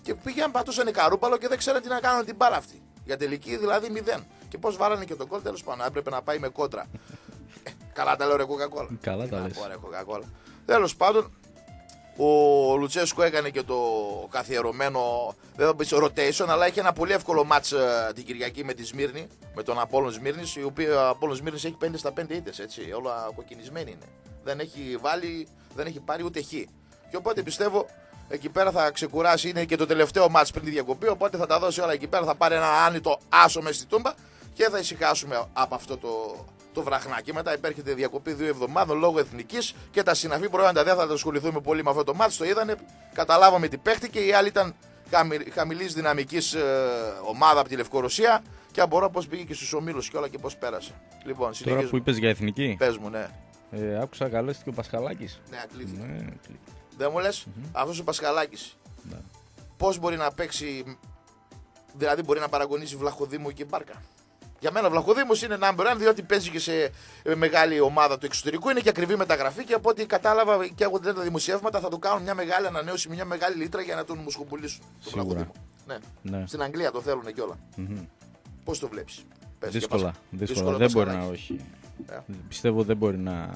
και πήγαν πατούσαν καρούπαλο και δεν ξέραν τι να κάνουν την μπάλα αυτή. Για τελική δηλαδή 0. Και πώς βάλανε και τον κόλ τέλος πάντων. Έπρεπε να πάει με κόντρα. Ε, καλά τα λέω ρε Coca-Cola. Καλά Τι τα να λες. πω, ρε Coca-Cola. Τέλος πάντων, ο Λουτσέσκο έκανε και το καθιερωμένο, δεν θα πεις rotation, αλλά είχε ένα πολύ εύκολο μάτς ε, την Κυριακή με τη Σμύρνη, με τον Απόλλων Σμύρνης, η οποία ο Απόλλων Σμύρνης έχει 5 στα 5 ήττες, έτσι, όλα κοκκινισμένη είναι. Δεν έχει βάλει, δεν έχει πάρει ούτε χ. Και οπότε πιστεύω εκεί πέρα θα ξεκουράσει, είναι και το τελευταίο μάτς πριν τη διακοπή, οπότε θα τα δώσει όλα εκεί πέρα, θα πάρει ένα άνητο άσο μέσα στη τούμπα και θα ησυχάσουμε από αυτό το, το βραχνάκι. Μετά υπέρχεται διακοπή δύο εβδομάδων λόγω εθνικής και τα συναφή προϊόντα δεν θα τα ασχοληθούμε πολύ με αυτό το μάτς. Το είδανε, καταλάβαμε τι παίχτηκε. Η άλλη ήταν χαμηλής δυναμικής ομάδα από τη Λευκορωσία και απορώ πώς πήγε και στους ομίλους και όλα και πώς πέρασε. Λοιπόν, Τώρα που συνεχίζουμε. είπες για εθνική, Πες μου, ναι. Ε, άκουσα καλέστηκε ο Πασχαλάκης. Ναι, ακλήθηκε. Ναι, κλείθηκε. Δεν μου λες, αυτός ο Πασχαλάκης. Ναι. Πώς μπορεί να παίξει. Δηλαδή, μπορεί να παραγωνίσει Βλαχοδήμο και Μπάρκα; Για μένα ο Βλαχοδήμος είναι number one διότι παίζει και σε ε, μεγάλη ομάδα του εξωτερικού. Είναι και ακριβή μεταγραφή και από ό,τι κατάλαβα και εγώ τα δημοσιεύματα θα του κάνουν μια μεγάλη ανανέωση, μια μεγάλη λίτρα για να τον μουσχοπουλήσουν. τον Σίγουρα. Βλαχοδήμο. Ναι. Ναι. Στην Αγγλία το θέλουν και όλα. Μμμ. Πώς το βλέπεις; Δύσκολα. δύσκολα. Δεν μπορεί να όχι. Ε. Πιστεύω δεν μπορεί να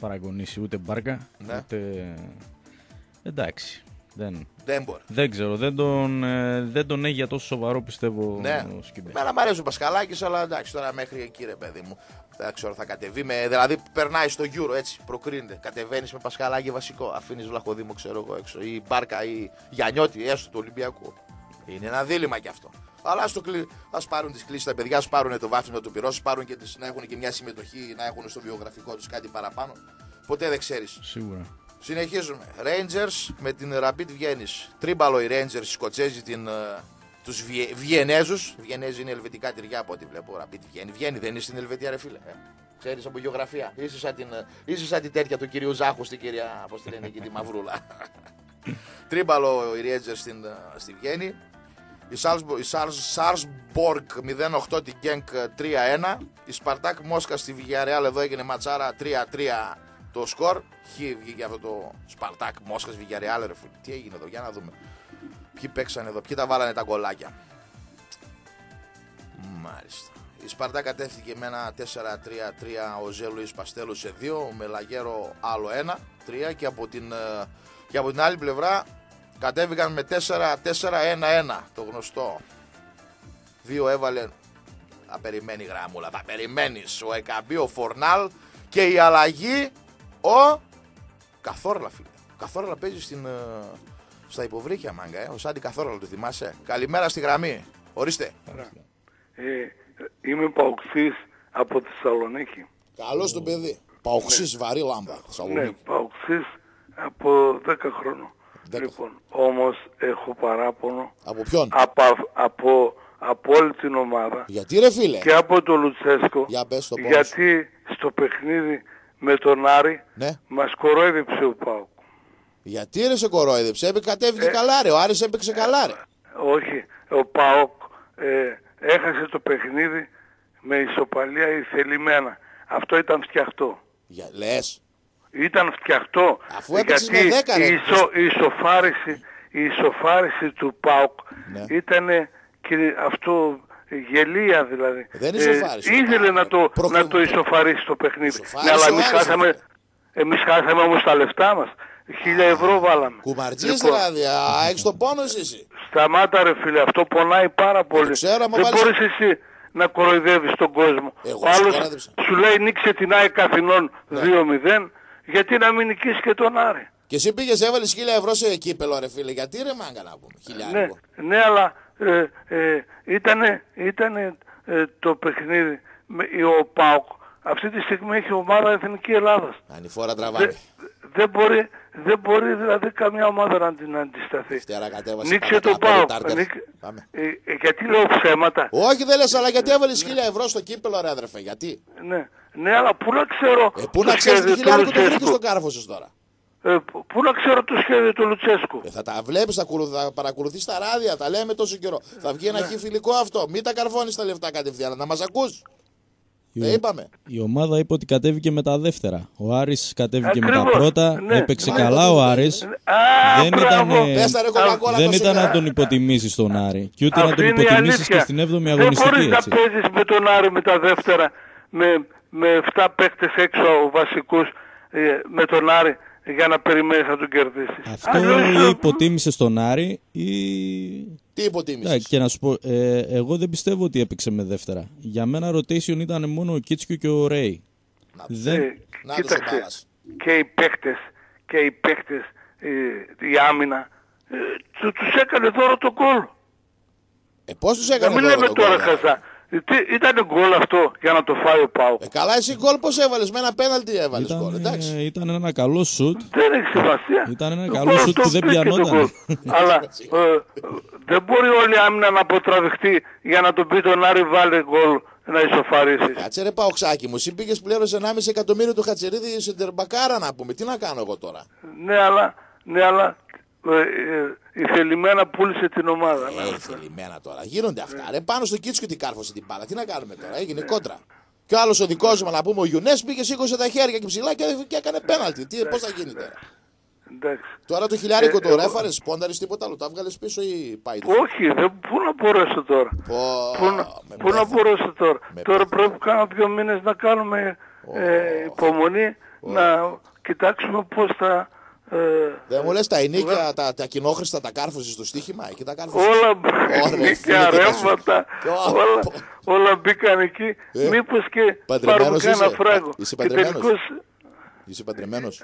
παραγωνίσει ούτε μπάρκα, Ναι. ούτε... Εντάξει. Δεν, Δεν μπορεί. δεν ξέρω. Δεν τον, ε, δεν τον έχει για τόσο σοβαρό πιστεύω Ναι. ο Σκιμπέ. Εμένα μου αρέσει ο Πασχαλάκης, αλλά εντάξει τώρα μέχρι εκεί ρε παιδί μου. Δεν ξέρω, θα κατεβεί με. Δηλαδή περνάει στο Euro έτσι, προκρίνεται. Κατεβαίνεις με Πασχαλάκη βασικό. Αφήνεις Βλαχοδήμο, ξέρω εγώ έξω. Ή Μπάρκα ή Γιανιώτη, έστω του Ολυμπιακού. Είναι ένα δίλημα κι αυτό. Αλλά ας, το κλει... ας πάρουν τις κλήσεις τα παιδιά, ας πάρουν το βάθμισμα του πυρός, ας πάρουν και τις... να έχουν και μια συμμετοχή, να έχουν στο βιογραφικό τους κάτι παραπάνω. Ποτέ δεν ξέρεις. Σίγουρα. Συνεχίζουμε. Rangers με την Rapid Βιέννη. Τρίμπαλο οι Rangers, οι Σκοτσέζοι, την, ε, τους Βιε... Βιενέζους. Βιενέζοι είναι ελβετικά τυριά από ό,τι βλέπω. Rapid Βιέννη. Βιέννη δεν είναι στην Ελβετία, ρε φίλε. Ε. Ξέρεις από γεωγραφία. Είσαι σαν, την, ε, είσαι σαν την τέτοια του κυρίου Ζάχου στην κυρία, πώς τη λένε εκεί, τη Μαυρούλα. Τρίμπαλο οι Rangers στην, ε, στη Βιέννη. Η Σάρσμπορκ η Σάρς- Σάρσμπορκ 08 την Γκένκ 3-1. Η Σπαρτάκ Μόσκα στη Βιγιαρεάλ εδώ έγινε ματσάρα 3-3 το σκορ. Χ βγήκε αυτό το Σπαρτάκ Μόσκα Βιγιαρεάλ. Ρε φίλε. Τι έγινε εδώ, για να δούμε. Ποιοι παίξαν εδώ, ποιοι τα βάλανε τα γκολάκια. Μάλιστα. Η Σπαρτά κατέφυγε με ένα 4-3-3 ο Ζέλουις Παστέλου σε 2, ο Μελαγέρο άλλο 1, 3 και από την, ε, και από την άλλη πλευρά κατέβηκαν με 4-4-1-1 το γνωστό. Δύο έβαλε. Θα περιμένει γραμμούλα, θα περιμένεις. Ο Εκαμπή, ο Φορνάλ και η αλλαγή ο Καθόρλα, φίλε. Ο Καθόρλα παίζει στην, ε, στα υποβρύχια μάγκα, ε. ο Σάντι Καθόρλα, το θυμάσαι. Καλημέρα στη γραμμή. Ορίστε. Ε, είμαι παουξής από τη Θεσσαλονίκη. Καλό το παιδί. Παοξής βαρύ λάμπα. Ναι, Θεσσαλονίκη. παουξής από 10 χρόνων. Δέκα. Λοιπόν, όμως έχω παράπονο Από ποιον; από, από, από όλη την ομάδα Γιατί ρε φίλε; και από τον Λουτσέσκο Για πες το πόνος γιατί στο παιχνίδι με τον Άρη Ναι. μας κορόιδεψε ο Πάουκ. Γιατί ρε σε κορόιδεψε. Έπαι, κατέβηκε Ε. καλά ρε. Ο Άρης έπαιξε καλά ρε. Όχι, ο ΠΑΟΚ ε, έχασε το παιχνίδι με ισοπαλία ή θελημένα. Αυτό ήταν φτιαχτό. Για, λες. Ήταν φτιαχτό Αφού έπαιξες γιατί με δέκα, ρε. η, ισο, η, ισοφάριση, η ισοφάριση του ΠΑΟΚ Ναι. ήταν αυτό γελία δηλαδή. Δεν ισοφάρισε ο ήθελε ΠΑΟΚ, να ρε. το, Προκλη- να το ισοφαρίσει το παιχνίδι. Ισοφάρισε Ναι, αλλά ο εμείς Άρης, χάσαμε, ρε. εμείς χάσαμε όμως τα λεφτά μας. Χίλια ευρώ βάλαμε. Κουμαρτζής Λοιπόν, δηλαδή. Α, έχεις το πόνο εσύ, εσύ. Σταμάτα ρε φίλε, αυτό πονάει πάρα πολύ. ξέρω, άμα Δεν βάλεις- μπορείς εσύ να κοροϊδεύεις τον κόσμο. Εγώ Ο σε άλλος κορόιδεψα. σου λέει νίξε την ΑΕΚ Αθηνών Ναι. 2-0, γιατί να μην νικήσεις και τον Άρη. Και εσύ πήγες έβαλες χίλια ευρώ σε κύπελο ρε φίλε. Γιατί ρε μάγκα να πούμε. Ναι, Χιλιάρικο. ναι, αλλά ε, ε, ήτανε, ήτανε ε, το παιχνίδι με, ο ΠΑΟΚ. Αυτή τη στιγμή έχει ομάδα Εθνική Ελλάδας. Ανηφόρα Δεν τραβάνε. δεν μπορεί, δεν μπορεί δηλαδή καμιά ομάδα να την αντισταθεί. Φτιάρα κατέβασε. Νίξε πάμε το τα ΠΑΟΚ. Τάρτερ. Νίκ- Πάμε. Ε, ε, γιατί λέω ψέματα; Όχι δεν λες αλλά γιατί έβαλες χίλια ευρώ στο κύπελο ρε αδερφέ. Γιατί; Ναι, ναι, αλλά πού να ξέρω Ε, πού το να ξέρεις τι σχέδιο του χιλιάρικο το βρήκες Λουτσέσκου. στον κάρφο σας τώρα; Ε, πού- πού να ξέρω το σχέδιο του Λουτσέσκου; Ε, θα τα βλέπεις, θα, ακολου- θα παρακολουθείς τα ράδια, τα λέμε τόσο καιρό. Θα βγει ένα Ναι. χι φιλικό αυτό. Μην τα καρφώνεις τα λεφτά κατευθείαν, να μας ακούς. Η, Δεν είπαμε. η ομάδα είπε ότι κατέβηκε με τα δεύτερα. Ο Άρης κατέβηκε με τα Ακριβώς, πρώτα. ναι. Έπαιξε Ναι, καλά ναι, ο ναι, Άρης. Α, δεν ήταν, μπράβο. ε, Πες τα ρε κοκακόλα δεν το ήταν σήμερα. να τον υποτιμήσεις τον Άρη. Και ούτε να Αυτή τον είναι η υποτιμήσεις αλήθεια. και στην 7η Δεν αγωνιστική. μπορείς Έτσι. να παίζεις με τον Άρη με τα δεύτερα, με, με 7 παίκτες έξω βασικούς, ε, με τον Άρη για να περιμένεις να τον κερδίσεις. Αυτό Αλλιώς, ή ε, υποτίμησε τον Άρη ή. Τι υποτίμηση. Ναι, και να σου πω, ε, εγώ δεν πιστεύω ότι έπαιξε με δεύτερα. Για μένα rotation ήταν μόνο ο Κίτσκιο και ο Ρέι. Δεν... ε, Να τους κοίταξε, εμπάλας. και οι παίκτες, και οι παίκτες, ε, η άμυνα, ε, του- τους έκανε δώρο το γκολ. Ε, πώς τους Να έκανε μην δώρο λέμε τον τώρα κόλλο, ρε. χαζά. Ε, Τι, ήταν γκολ αυτό για να το φάει ο Πάου. Ε, καλά, εσύ γκολ πώς έβαλες, με ένα πέναλτι έβαλες Ήταν, γκολ. Εντάξει. ε, ήταν ένα καλό σουτ. Δεν έχει σημασία. Ήταν ένα Το καλό γκολ σουτ το που δεν μπήκε το πιανόταν. γκολ. Αλλά ε, ε, δεν μπορεί όλη η άμυνα να αποτραβηχτεί για να τον πει τον Άρη βάλε γκολ να ισοφαρίσεις. Κάτσε ρε Παοξάκι μου, εσύ πήγες πλήρωσε 1,5 εκατομμύριο του Χατσερίδη σε τερμπακάρα να πούμε. Τι να κάνω εγώ τώρα; Ναι, αλλά, ναι, αλλά ε, ε, η θελημένα πούλησε την ομάδα. ναι. Ε, θελημένα τώρα. Γίνονται αυτά. Ρε πάνω στο κίτσο και την κάρφωσε την μπάλα. Τι να κάνουμε τώρα. Έγινε κόντρα. Και ο άλλος ο δικός μας να πούμε ο Γιουνές πήγε σήκωσε τα χέρια και ψηλά και, και έκανε πέναλτι. Τι, πώς θα γίνει τώρα. Εντάξει. Τώρα το χιλιάρικο Ε, το εγώ- ρέφαρες, πόνταρες τίποτα άλλο. Τα βγάλε πίσω ή πάει. Όχι, δεν, πού να μπορέσω τώρα; Πω, Πού να, με πού να πέθανε. μπορέσω τώρα; Με τώρα πέθανε. πρέπει κάνα δύο μήνες να κάνουμε ε, υπομονή, να κοιτάξουμε πώς θα... Ε, Δεν μου λες τα ενίκια, τα, τα κοινόχρηστα τα κάρφωσε στο στοίχημα. Εκεί τα κάρφωσε. όλα Ωραία, φίλε, μπήκαν τι ρεύματα, Ω, όλα, πω. όλα μπήκαν εκεί. Ε, Μήπως και παντρεμένος πάρουμε κανένα είσαι; φράγκο. Είσαι Και παντρεμένος; τελικώς, Είσαι παντρεμένος;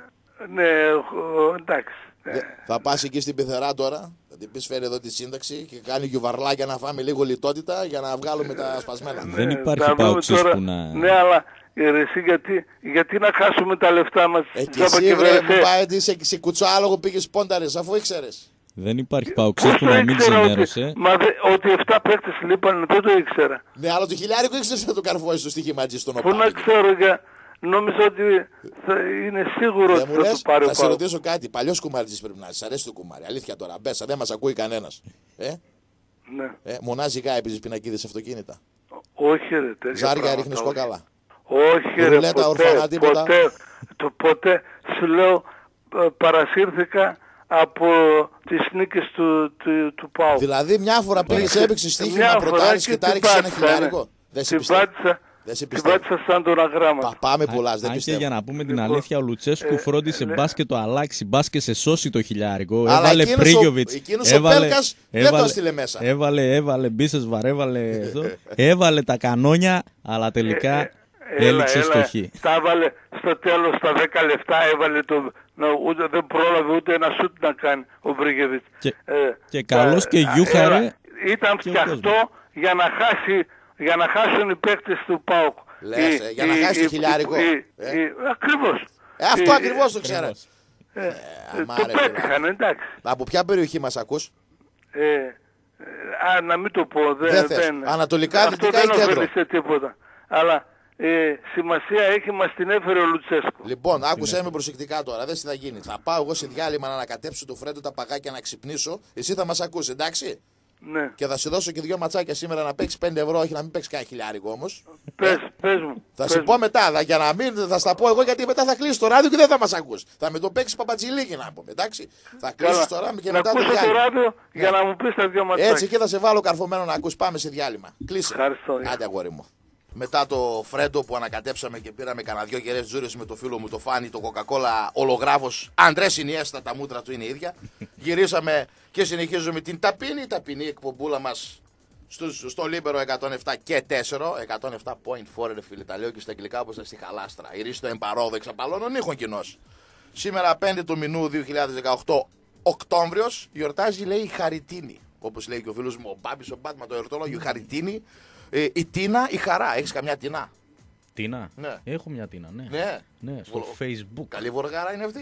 ναι, έχω- εντάξει. Ε, Θα πας εκεί στην πεθερά τώρα. Θα την πεις φέρει εδώ τη σύνταξη και κάνει γιουβαρλάκια να φάμε λίγο λιτότητα για να βγάλουμε τα σπασμένα. Δεν ε, υπάρχει θα δούμε παοξής τώρα. που να... Ναι, αλλά ε, ρε, εσύ γιατί, γιατί να χάσουμε τα λεφτά μας. Ε, και τζάμπα εσύ βρε, βερεσέ. μου πάει ότι σε, σε κουτσάλογο πήγες πόνταρες αφού ήξερες. Δεν υπάρχει παοξής Πώς που το να μην ήξερα ότι, ξενέρωσε. μα δε, ότι 7 παίκτες λείπανε, δεν το ήξερα. Ναι, αλλά το χιλιάρικο ήξερες να το καρφώσεις στο στοίχημα έτσι στον Πού να οπάδι. ξέρω για... Νόμιζα ότι θα είναι σίγουρο Δεν ότι μου θα λες, το πάρει ο θα σε Πάο. ρωτήσω κάτι. Παλιός κουμάρι πρέπει να είσαι. Αρέσει το κουμάρι. Αλήθεια τώρα. Μπέσα, δεν μας ακούει κανένας. Ε, Ναι. ε, μονάζικα έπαιζε πινακίδες αυτοκίνητα. Όχι ρε, τέτοια Ζάρια πράγματα, ρίχνεις όχι. Κόκαλα. Όχι ρε, Ρουλέτα, ποτέ, ορφανά, τίποτα. ποτέ, το ποτέ, σου λέω, ε, παρασύρθηκα από τις νίκες του, του, του Πάου. Δηλαδή μια φορά πήγε, έπαιξε στοίχημα, Μια πρωτάρι φορά και τα την ρίξε ένα πάτησα, ναι. χιλιάρικο. Δεν σε Την πιστεύω. πάτησα, Δεν σε την πιστεύω. πάτησα σαν τον αγράμμα. Πα- Πάμε πολλά, δεν Αν και πιστεύω. για να πούμε την Λοιπόν, αλήθεια, ο Λουτσέσκου ε, φρόντισε ναι. μπας και το αλλάξει, μπας και σε σώσει το χιλιάρικο. Αλλά έβαλε εκείνος ο- Πρίγκοβιτς, εκείνος ο Πέλκας δεν το έστειλε μέσα. Έβαλε, έβαλε μπίσες βαρέβαλε εδώ. έβαλε τα κανόνια, αλλά τελικά Ε, Έλα, έληξε στο έλα, χ. τα έβαλε στο τέλος στα 10 λεπτά έβαλε το, να, ούτε, δεν πρόλαβε ούτε ένα σούτ να κάνει ο Μπρίγκεβιτς. Και- Ε, και καλός τα- και α, γιούχαρε έλα, Ήταν και ο φτιαχτό κόσμος. για να χάσει για να χάσουν οι παίκτες του ΠΑΟΚ. Λες, Οι- ε, για να οι- χάσει το οι- χιλιάρικο. οι- Ε. οι- Ακριβώς. Ε, αυτό Οι- ακριβώς το ξέρω. ε, ε, αμά, Το ρε, φίλε. πέτυχαν, εντάξει. Από ποια περιοχή μας ακούς, Ε, ε, α, να μην το πω. Δεν, Δεν θες. Ανατολικά, αυτό δυτικά δεν ή κέντρο; ωφέλησε τίποτα. Αλλά ε, σημασία έχει, μας την έφερε ο Λουτσέσκο. Λοιπόν, άκουσε με προσεκτικά τώρα. Δεν τι θα γίνει. Θα πάω εγώ σε διάλειμμα να ανακατέψω το φρέντο τα παγάκια να ξυπνήσω. Εσύ θα μας ακούσεις, εντάξει; Ναι. Και θα σου δώσω και δύο ματσάκια σήμερα να παίξεις 5 ευρώ, όχι να μην παίξεις κανένα χιλιάρικο όμως. Πες, πες μου. Θα πες σου μου. πω μετά, θα, για να μην θα στα πω εγώ γιατί μετά θα κλείσει το ράδιο και δεν θα μας ακούσει. Θα με το παίξεις παπατζηλίκι να πούμε, εντάξει; Θα Καλά. κλείσει τώρα και να μετά το ακούσω το διάλειμμα. ράδιο για Ναι. να μου πεις τα δυο ματσάκια. Έτσι και θα σε βάλω καρφωμένο να ακούς. Πάμε σε διάλειμμα. Κλείσε. Ευχαριστώ. Άντε αγόρι μου. Μετά το φρέντο που ανακατέψαμε και πήραμε κανένα δυο γερές τζούρες με το φίλο μου το Φάνη, το Coca-Cola ολογράφος Αντρέ Ινιέστα, τα μούτρα του είναι ίδια. Γυρίσαμε και συνεχίζουμε την ταπεινή ταπεινή εκπομπούλα μας στο, στο Λίμπερο 107 και 4, 107.4 ρε φίλε, τα λέω και στα αγγλικά όπως στη χαλάστρα. Η ρίση το εμπαρόδεξα παλώνων ήχων κοινός. Σήμερα 5 του μηνού 2018 Οκτώβριος γιορτάζει λέει η Χαριτίνη. Όπως λέει και ο φίλος μου ο Μπάμπης, ο Μπάτμα το ερωτολόγιο. Η Χαριτίνη, ε, η Τίνα, η Χαρά. Έχεις καμιά Τίνα; Τίνα; Ναι. Έχω μια τίνα, ναι. Ναι. Ναι, στο Βολο- facebook. Καλή βοργάρα είναι αυτή.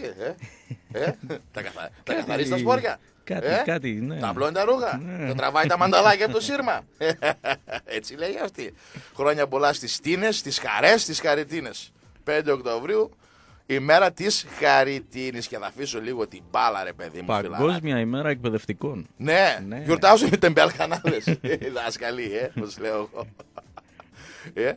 Ε. ε. τα καθα... τα Κάτι- καθαρίζει τα σπόρια. κάτι- ε. κάτι, ναι. Τα απλώνει τα ρούχα. Ναι. Τα τραβάει τα μανταλάκια από το σύρμα. Έτσι λέει αυτή. Χρόνια πολλά στις Τίνες, στις Χαρές, στις Χαριτίνες. 5 Οκτωβρίου, η μέρα της Χαριτίνης. Και θα αφήσω λίγο την μπάλα ρε παιδί μου. φιλαράκι. Παγκόσμια ημέρα εκπαιδευτικών. Ναι, Ναι. γιορτάζω με τεμπέλχανάδες. Οι δάσκαλοι, ε, όπως λέω εγώ. Ε,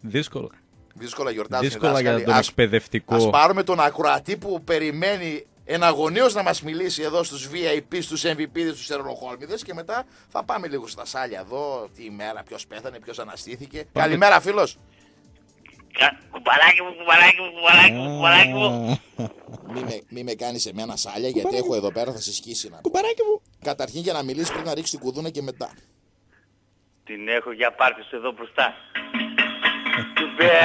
Δύσκολα. δύσκολα γιορτάζουν οι Δύσκολα για δάσκαλοι. τον Ας- εκπαιδευτικό. Ας πάρουμε τον ακροατή που περιμένει εναγωνίως να μας μιλήσει εδώ στους VIP, στους MVP, στους Ερνοχόλμιδες και μετά θα πάμε λίγο στα σάλια εδώ, τι ημέρα, ποιος πέθανε, ποιος αναστήθηκε. Καλημέρα φίλος. Κα- Κουμπαράκι μου, κουμπαράκι μου, κουμπαράκι μου, κουμπαράκι μου. Μη με, μη με κάνεις εμένα σάλια γιατί έχω εδώ πέρα θα σε σκίσει να πω. Κουμπαράκι μου. Καταρχήν για να μιλήσεις πρέπει να ρίξεις την κουδούνα και μετά. Την έχω για πάρτι σου εδώ μπροστά. Μπε.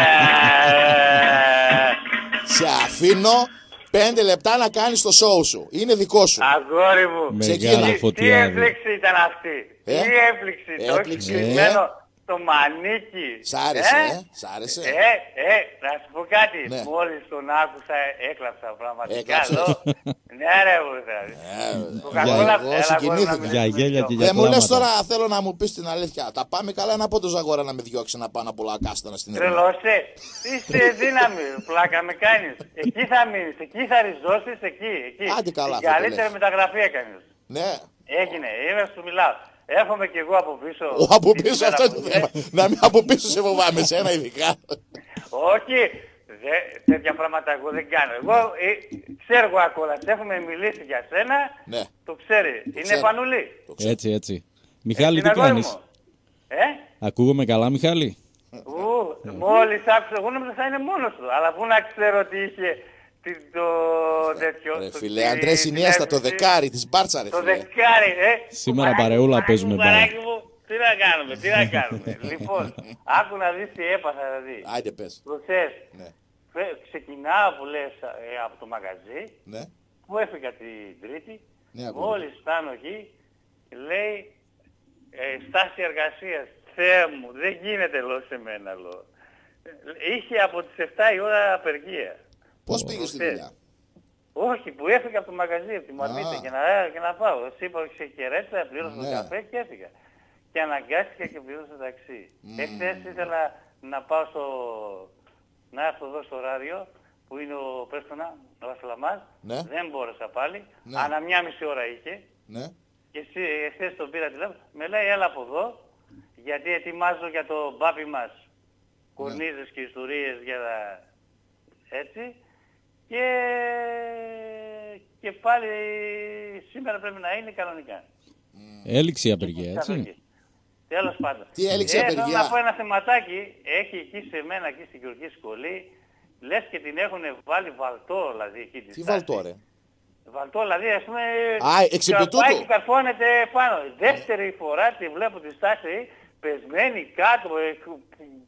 Σε αφήνω πέντε λεπτά να κάνεις το show σου. Είναι δικό σου. Αγόρι μου. Ξεκίνα. Μεγάλο Τι φωτιάδι. έπληξη ήταν αυτή; Ε; Τι έπληξη. Το Έπληξη, έχεις ε. κλεισμένο. Το μανίκι. Σ' άρεσε, ε, σ' άρεσε; Ε, ε, να σου πω κάτι. Ναι. Μόλις τον άκουσα, έκλαψα πραγματικά. Έκλαψες. Λέω, ναι ρε, βουλευτά. Ε, Κοκακόλα, εγώ έλα, συγκινήθηκα. μπορεί να Για γέλια και για Δεν μου λες κλάματα. τώρα, θέλω να μου πεις την αλήθεια. Τα πάμε καλά να πω το Ζαγόρα να με διώξει να πάω να πολλά κάστανα στην Ελλάδα. Τρελώσε. Είσαι δύναμη. Πλάκα με κάνεις. Εκεί θα μείνεις. Εκεί θα ριζώσεις. Εκεί. εκεί. Άντε καλά, Την αυτό το καλύτερη λες. μεταγραφή έκανες. Ναι. Έγινε. Είμαι σου μιλάω. Έρχομαι κι εγώ από πίσω. Ο, από Την πίσω ημέρα αυτό που είναι το είναι. θέμα. Να μην από πίσω σε φοβάμαι, σένα ειδικά. Όχι. Δε, τέτοια πράγματα εγώ δεν κάνω. Εγώ ε, ξέρω εγώ ακόμα. Έχουμε μιλήσει για σένα. Ναι. Το ξέρεις. Είναι ξέρω. πανουλή. Έτσι, έτσι. Μιχάλη, τι Είναι αγόρι κάνεις; μου. Ε; Ακούγομαι καλά, Μιχάλη; Ου, μόλις άκουσα, εγώ νόμιζα θα είναι μόνος του. Αλλά πού να ξέρω ότι είχε τι- το τέτοιο. Ρε το- φίλε, τη- Αντρές την Ινιέστα, το έμπνευση. δεκάρι της Μπάρτσας ρε Το φίλε. δεκάρι, ε. Σήμερα Κουμπαράκι, παρεούλα κουμπαράκι, παίζουμε κουμπαράκι μου. Τι να κάνουμε, τι να κάνουμε. λοιπόν, άκου να δεις τι έπαθα δηλαδή. Άιντε πες. Προχθές, Ναι. φε- ξεκινάω που λες ε, από το μαγαζί, Ναι. που έφυγα την Τρίτη, Ναι, ακούω. μόλις φτάνω εκεί, λέει ε, στάση εργασίας. Θεέ μου, δεν γίνεται λέω σε μένα λέω. Ε, Είχε από τις 7 η ώρα απεργία. Πώς πήγες στη Προχθές. δουλειά; Όχι, που έφυγα από το μαγαζί, από τη Μαρμίτα Α. και να, και να πάω. Εσύ είπα σε χαιρέτησα, πλήρωσα Ναι. το καφέ και έφυγα. Και αναγκάστηκα και πλήρωσα το ταξί. Εχθές ήθελα να πάω στο... να έρθω εδώ στο ράδιο, που είναι ο Πέστονα, ο Ασλαμάς. Ναι. Δεν μπόρεσα πάλι. Ναι. Ανά μια μισή ώρα είχε. Ναι. Και εσύ, εχθές τον πήρα τηλέφωνο. Με λέει έλα από εδώ, γιατί ετοιμάζω για το μπάπι μας κορνίζες και ιστορίες για τα... έτσι. Και... και πάλι σήμερα πρέπει να είναι κανονικά. Έληξε η απεργία, έτσι; Τέλος πάντων. Τι έληξε ε, απεργία; Θέλω να πω ένα θεματάκι. Έχει εκεί σε μένα, εκεί στην Γεωργική Σχολή. Λες και την έχουν βάλει βαλτό, δηλαδή, εκεί τη Τι στάση. βαλτό ρε; Βαλτό, δηλαδή, ας πούμε... Α, εξ επί πάει τούτου. και καρφώνεται πάνω. Δεύτερη φορά τη βλέπω τη στάση, πεσμένη κάτω, ε,